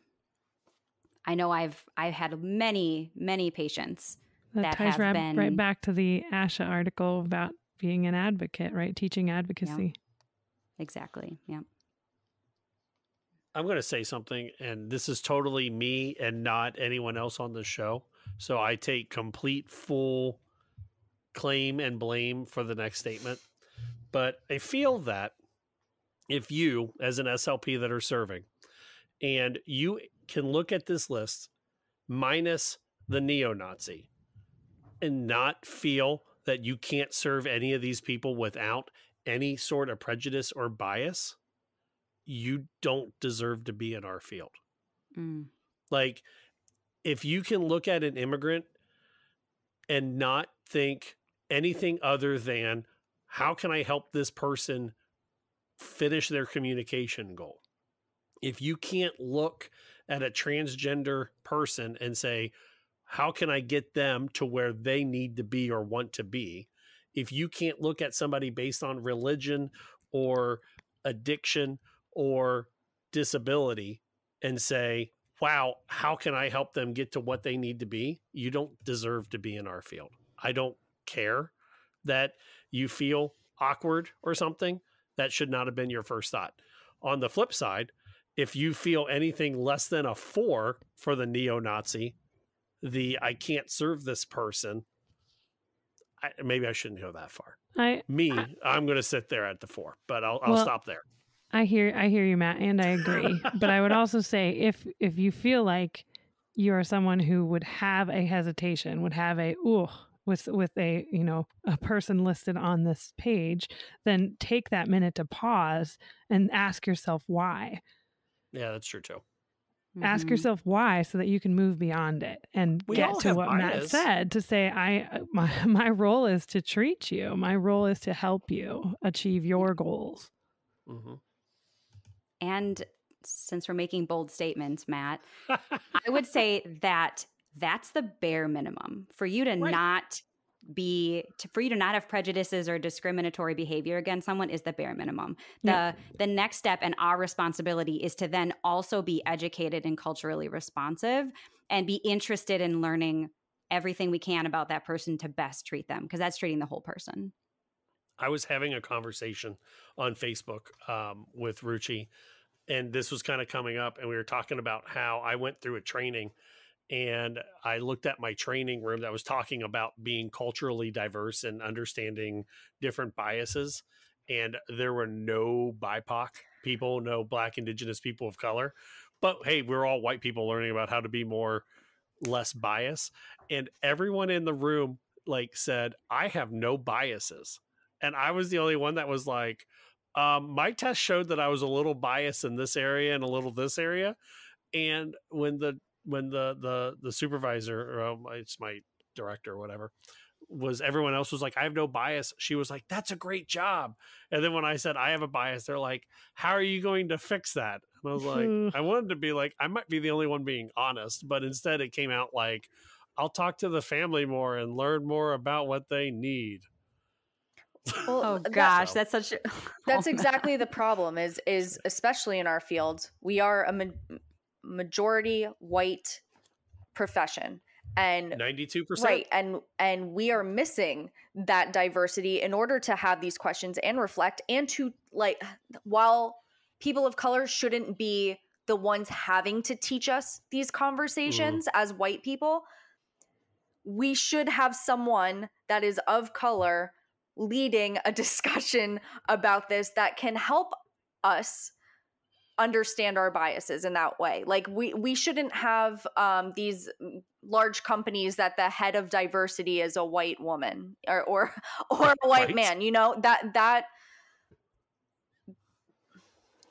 [SPEAKER 2] i know i've i've had many many patients that,
[SPEAKER 3] that ties
[SPEAKER 2] have
[SPEAKER 3] right,
[SPEAKER 2] been
[SPEAKER 3] right back to the ASHA article about being an advocate right teaching advocacy
[SPEAKER 2] Exactly. Yeah.
[SPEAKER 1] I'm going to say something, and this is totally me and not anyone else on the show. So I take complete full claim and blame for the next statement. But I feel that if you, as an SLP that are serving, and you can look at this list minus the neo Nazi and not feel that you can't serve any of these people without any sort of prejudice or bias, you don't deserve to be in our field.
[SPEAKER 2] Mm.
[SPEAKER 1] Like, if you can look at an immigrant and not think anything other than how can I help this person finish their communication goal? If you can't look at a transgender person and say, how can I get them to where they need to be or want to be? if you can't look at somebody based on religion or addiction or disability and say, wow, how can I help them get to what they need to be? You don't deserve to be in our field. I don't care that you feel awkward or something. That should not have been your first thought. On the flip side, if you feel anything less than a four for the neo Nazi, the I can't serve this person I, maybe I shouldn't go that far.
[SPEAKER 3] I
[SPEAKER 1] me, I, am going to sit there at the four, but I'll, I'll well, stop there.
[SPEAKER 3] I hear, I hear you, Matt, and I agree. but I would also say if if you feel like you are someone who would have a hesitation, would have a ooh with with a you know a person listed on this page, then take that minute to pause and ask yourself why.
[SPEAKER 1] Yeah, that's true too.
[SPEAKER 3] Mm-hmm. Ask yourself why so that you can move beyond it and
[SPEAKER 1] we
[SPEAKER 3] get to what
[SPEAKER 1] bias.
[SPEAKER 3] Matt said to say I uh, my my role is to treat you. My role is to help you achieve your goals.
[SPEAKER 1] Mm-hmm.
[SPEAKER 2] And since we're making bold statements, Matt, I would say that that's the bare minimum for you to right. not be to, for you to not have prejudices or discriminatory behavior against someone is the bare minimum. The yeah. the next step and our responsibility is to then also be educated and culturally responsive and be interested in learning everything we can about that person to best treat them because that's treating the whole person.
[SPEAKER 1] I was having a conversation on Facebook um, with Ruchi, and this was kind of coming up, and we were talking about how I went through a training and I looked at my training room that was talking about being culturally diverse and understanding different biases. And there were no BIPOC people, no Black, Indigenous people of color. But hey, we're all white people learning about how to be more less bias. And everyone in the room like said, I have no biases. And I was the only one that was like, um, my test showed that I was a little biased in this area and a little this area. And when the when the the the supervisor or um, it's my director or whatever was everyone else was like i have no bias she was like that's a great job and then when i said i have a bias they're like how are you going to fix that and i was like i wanted to be like i might be the only one being honest but instead it came out like i'll talk to the family more and learn more about what they need
[SPEAKER 2] well, oh gosh, that's, that's such.
[SPEAKER 17] that's exactly the problem. Is is especially in our field, we are a majority white profession. and
[SPEAKER 1] 92%.
[SPEAKER 17] right and and we are missing that diversity in order to have these questions and reflect and to like while people of color shouldn't be the ones having to teach us these conversations mm. as white people we should have someone that is of color leading a discussion about this that can help us understand our biases in that way. Like we we shouldn't have um, these large companies that the head of diversity is a white woman or or or a white right. man you know? That that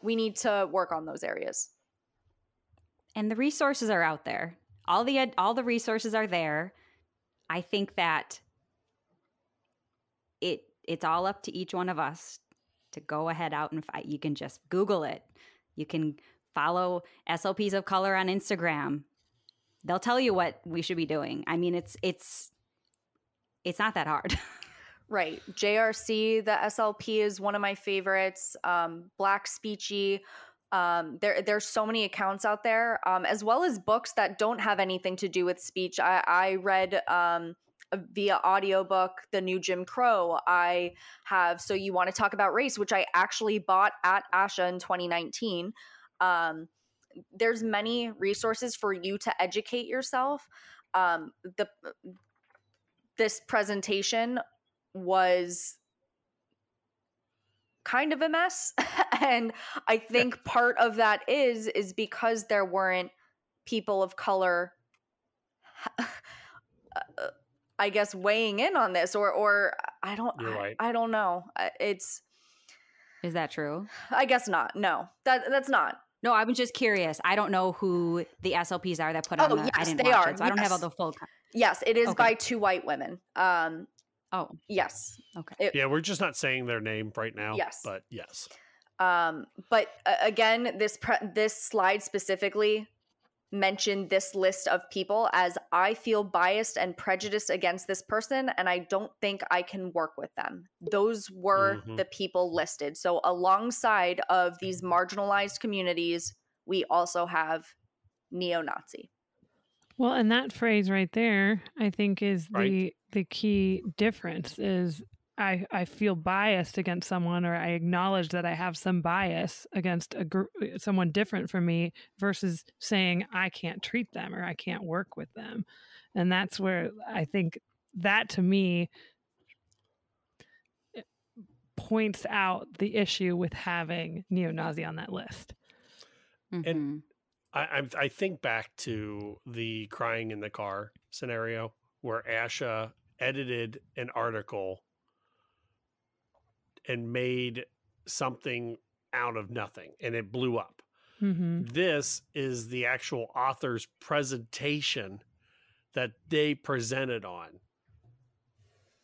[SPEAKER 17] we need to work on those areas.
[SPEAKER 2] And the resources are out there. All the all the resources are there. I think that it it's all up to each one of us to go ahead out and fight. You can just google it you can follow SLPs of color on Instagram. They'll tell you what we should be doing. I mean, it's it's it's not that hard.
[SPEAKER 17] right. JRC, the SLP is one of my favorites. Um, Black Speechy. Um, there, there's so many accounts out there, um, as well as books that don't have anything to do with speech. I, I read um, via audiobook the new jim crow i have so you want to talk about race which i actually bought at ASHA in 2019 um, there's many resources for you to educate yourself. Um, the this presentation was kind of a mess and i think part of that is is because there weren't people of color uh, I guess weighing in on this or or I don't right. I, I, don't know. It's
[SPEAKER 2] Is that true?
[SPEAKER 17] I guess not. No. That that's not.
[SPEAKER 2] No, I was just curious. I don't know who the SLPs are that put on oh, the
[SPEAKER 17] yes,
[SPEAKER 2] I didn't
[SPEAKER 17] they are.
[SPEAKER 2] It, so I don't have all the full
[SPEAKER 17] Yes, it is okay. by two white women. Um
[SPEAKER 2] Oh.
[SPEAKER 17] Yes.
[SPEAKER 2] Okay.
[SPEAKER 1] It, yeah, we're just not saying their name right now.
[SPEAKER 17] Yes.
[SPEAKER 1] But yes.
[SPEAKER 17] Um, but uh, again, this pre- this slide specifically mentioned this list of people as I feel biased and prejudiced against this person, and I don't think I can work with them. Those were mm-hmm. the people listed. So, alongside of these marginalized communities, we also have neo Nazi.
[SPEAKER 3] Well, and that phrase right there, I think, is right. the the key difference. Is I, I feel biased against someone or I acknowledge that I have some bias against a gr- someone different from me versus saying I can't treat them or I can't work with them. And that's where I think that to me points out the issue with having neo-Nazi on that list.
[SPEAKER 1] Mm-hmm. And I, I think back to the crying in the car scenario where ASHA edited an article and made something out of nothing and it blew up. Mm-hmm. This is the actual author's presentation that they presented on.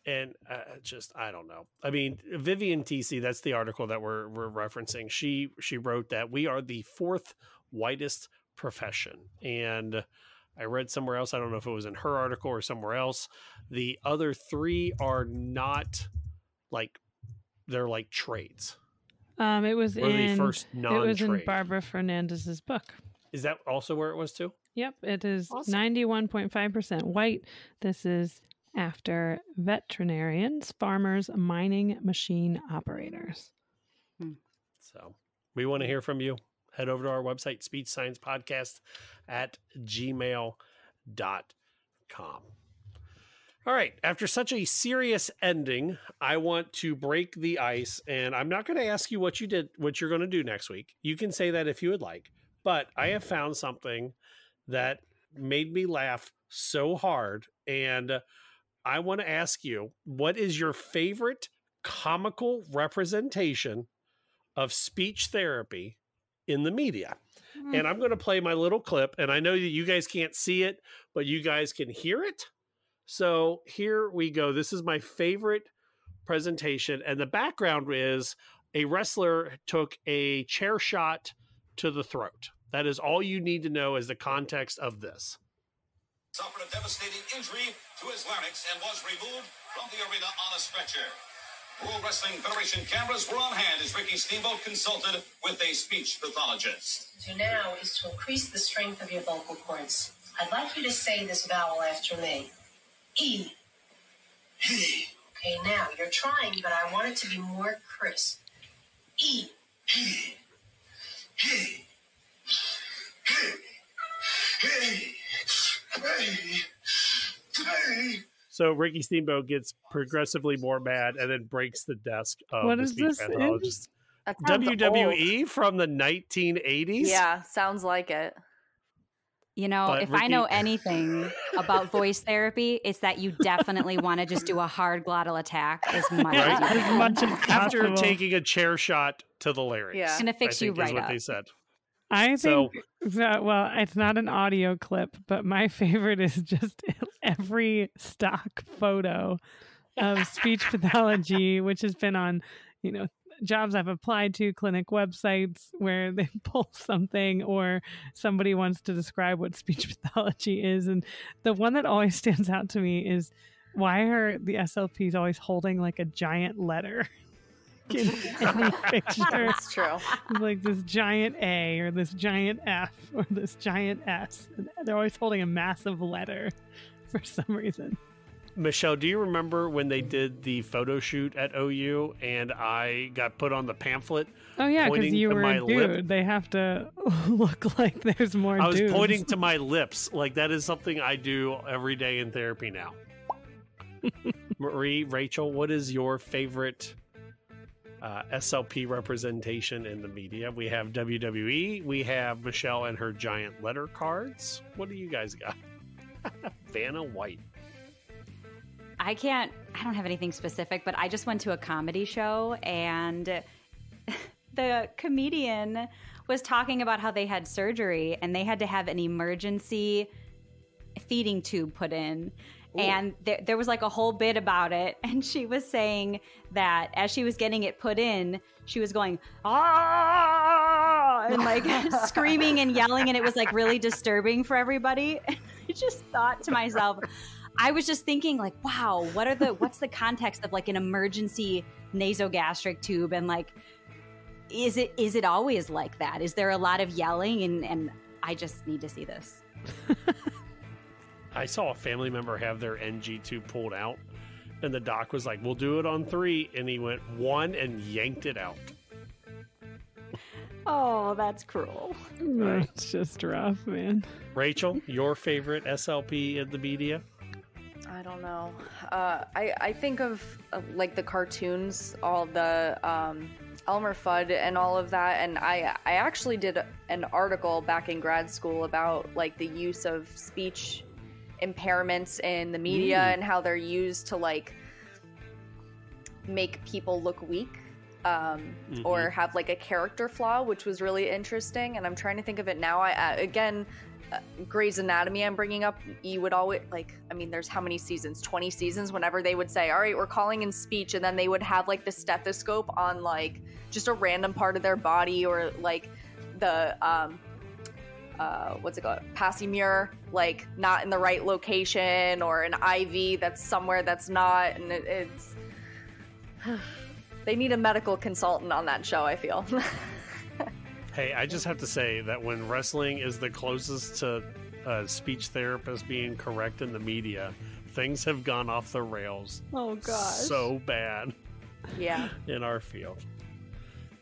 [SPEAKER 1] And uh, just I don't know. I mean, Vivian TC, that's the article that we're we're referencing. She she wrote that we are the fourth whitest profession. And I read somewhere else, I don't know if it was in her article or somewhere else, the other three are not like they're like trades.
[SPEAKER 3] Um, it was in first It was in Barbara Fernandez's book.
[SPEAKER 1] Is that also where it was too?
[SPEAKER 3] Yep, it is ninety-one point five percent white. This is after veterinarians, farmers, mining machine operators.
[SPEAKER 1] Hmm. So we want to hear from you. Head over to our website, speech science podcast at gmail.com. All right. After such a serious ending, I want to break the ice, and I'm not going to ask you what you did, what you're going to do next week. You can say that if you would like, but I have found something that made me laugh so hard, and I want to ask you, what is your favorite comical representation of speech therapy in the media? Mm. And I'm going to play my little clip, and I know that you guys can't see it, but you guys can hear it. So here we go. This is my favorite presentation. And the background is a wrestler took a chair shot to the throat. That is all you need to know as the context of this.
[SPEAKER 22] Suffered a devastating injury to his larynx and was removed from the arena on a stretcher. World Wrestling Federation cameras were on hand as Ricky Steamboat consulted with a speech pathologist.
[SPEAKER 23] To now is to increase the strength of your vocal cords
[SPEAKER 24] I'd like you to say this vowel after me. E. Okay, now you're trying, but I want it to be more crisp. E.
[SPEAKER 1] So Ricky Steamboat gets progressively more mad and then breaks the desk of
[SPEAKER 3] What
[SPEAKER 1] the
[SPEAKER 3] is
[SPEAKER 1] speech
[SPEAKER 3] this
[SPEAKER 1] pathologist.
[SPEAKER 17] That sounds
[SPEAKER 1] WWE from the 1980s.
[SPEAKER 17] Yeah, sounds like it.
[SPEAKER 2] You know,
[SPEAKER 1] But
[SPEAKER 2] if I know anything about voice therapy, it's that you definitely want to just do a hard glottal attack as much as you
[SPEAKER 1] Right?
[SPEAKER 2] can.
[SPEAKER 3] much as
[SPEAKER 1] After
[SPEAKER 3] possible.
[SPEAKER 1] taking a chair shot to the larynx.
[SPEAKER 2] Yeah. It's gonna fix
[SPEAKER 1] I
[SPEAKER 2] you
[SPEAKER 1] think is
[SPEAKER 2] right
[SPEAKER 1] what they said.
[SPEAKER 3] I
[SPEAKER 1] So-
[SPEAKER 3] think that, well, it's not an audio clip, but my favorite is just every stock photo of speech pathology, which has been on, you know, jobs I've applied to, clinic websites where they pull something or somebody wants to describe what speech pathology is. And the one that always stands out to me is why are the SLPs always holding like a giant letter? in every picture.
[SPEAKER 17] That's true.
[SPEAKER 3] like this giant A or this giant F or this giant S. They're always holding a massive letter for some reason.
[SPEAKER 1] Michelle, do you remember when they did the photo shoot at OU and I got put on the pamphlet?
[SPEAKER 3] Oh yeah, because you were a dude.
[SPEAKER 1] lip?
[SPEAKER 3] They have to look like there's more.
[SPEAKER 1] I was
[SPEAKER 3] dudes.
[SPEAKER 1] pointing to my lips. Like that is something I do every day in therapy now. Marie, Rachel, what is your favorite uh, SLP representation in the media? We have WWE. We have Michelle and her giant letter cards. What do you guys got? Vanna White.
[SPEAKER 2] I can't, I don't have anything specific, but I just went to a comedy show and the comedian was talking about how they had surgery and they had to have an emergency feeding tube put in. And there, there was like a whole bit about it. And she was saying that as she was getting it put in, she was going, ah, and like screaming and yelling. And it was like really disturbing for everybody. And I just thought to myself, I was just thinking, like, wow, what are the, what's the context of like an emergency nasogastric tube? And like, is it, is it always like that? Is there a lot of yelling? And, and I just need to see this.
[SPEAKER 1] I saw a family member have their NG tube pulled out, and the doc was like, We'll do it on three. And he went one and yanked it out.
[SPEAKER 2] Oh, that's cruel.
[SPEAKER 3] It's just rough, man.
[SPEAKER 1] Rachel, your favorite SLP in the media?
[SPEAKER 17] I don't know. Uh, I I think of uh, like the cartoons, all the um, Elmer Fudd and all of that, and I I actually did an article back in grad school about like the use of speech impairments in the media
[SPEAKER 23] Mm.
[SPEAKER 17] and how they're used to like make people look weak um, or
[SPEAKER 23] Mhm.
[SPEAKER 17] have like a character flaw, which was really interesting. And I'm trying to think of it now. I uh, again, Grey's Anatomy. I'm bringing up. You would always like. I mean, there's how many seasons? Twenty seasons. Whenever they would say, "All right, we're calling in speech," and then they would have like the stethoscope on like just a random part of their body or like the um uh, what's it called? Passy-Muir, like not in the right location, or an IV that's somewhere that's not, and it, it's. they need a medical consultant on that show. I feel.
[SPEAKER 1] Hey, I just have to say that when wrestling is the closest to a speech therapist being correct in the media, things have gone off the rails.
[SPEAKER 17] Oh, gosh.
[SPEAKER 1] So bad
[SPEAKER 17] yeah.
[SPEAKER 1] in our field.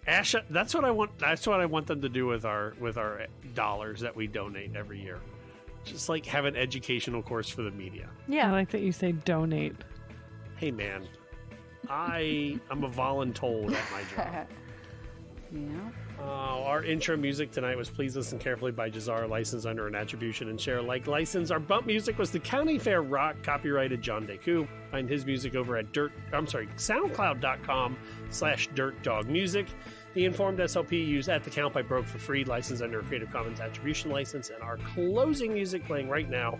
[SPEAKER 1] ASHA, that's what I want. That's what I want them to do with our with our dollars that we donate every year. Just like have an educational course for the media.
[SPEAKER 3] Yeah, I like that you say donate.
[SPEAKER 1] Hey, man, I I'm a voluntold at my job.
[SPEAKER 2] yeah.
[SPEAKER 1] Uh, our intro music tonight was Please Listen Carefully by Jahzzar, licensed under an attribution and share alike license. Our bump music was the County Fair Rock, copyrighted John Deku. Find his music over at dirt, I'm sorry, soundcloud.com slash dirt dog music. The Informed SLP used at the count by Broke for free, licensed under a Creative Commons attribution license. And our closing music playing right now,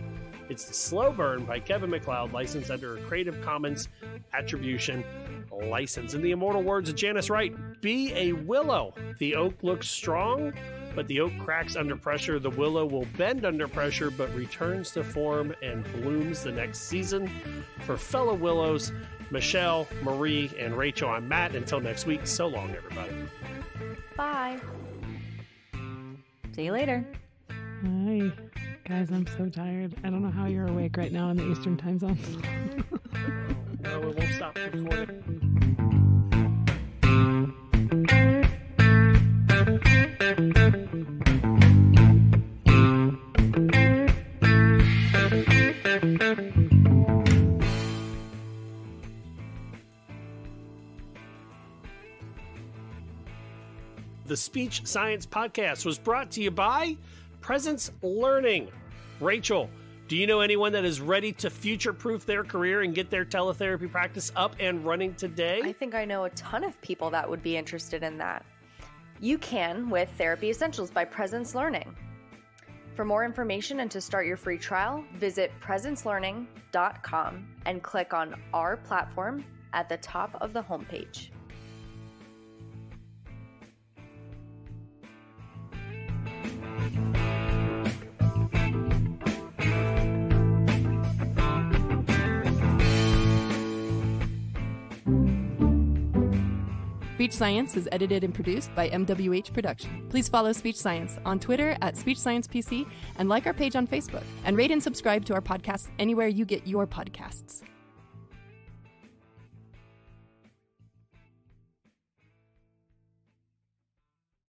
[SPEAKER 1] it's The Slow Burn by Kevin MacLeod, licensed under a Creative Commons attribution license. In the immortal words of Janice Wright, be a willow. The oak looks strong, but the oak cracks under pressure. The willow will bend under pressure, but returns to form and blooms the next season. For fellow willows, Michelle, Marie, and Rachel, I'm Matt. Until next week, so long, everybody.
[SPEAKER 17] Bye.
[SPEAKER 2] See you later.
[SPEAKER 3] Hi. Guys, I'm so tired. I don't know how you're awake right now in the Eastern time zone.
[SPEAKER 1] no, it won't stop recording. The Speech Science Podcast was brought to you by Presence Learning. Rachel, do you know anyone that is ready to future proof their career and get their teletherapy practice up and running today?
[SPEAKER 17] I think I know a ton of people that would be interested in that. You can with Therapy Essentials by Presence Learning. For more information and to start your free trial, visit presencelearning.com and click on Our Platform at the top of the homepage.
[SPEAKER 25] Speech Science is edited and produced by MWH Production. Please follow Speech Science on Twitter at Speech Science PC and like our page on Facebook. And rate and subscribe to our podcast anywhere you get your podcasts.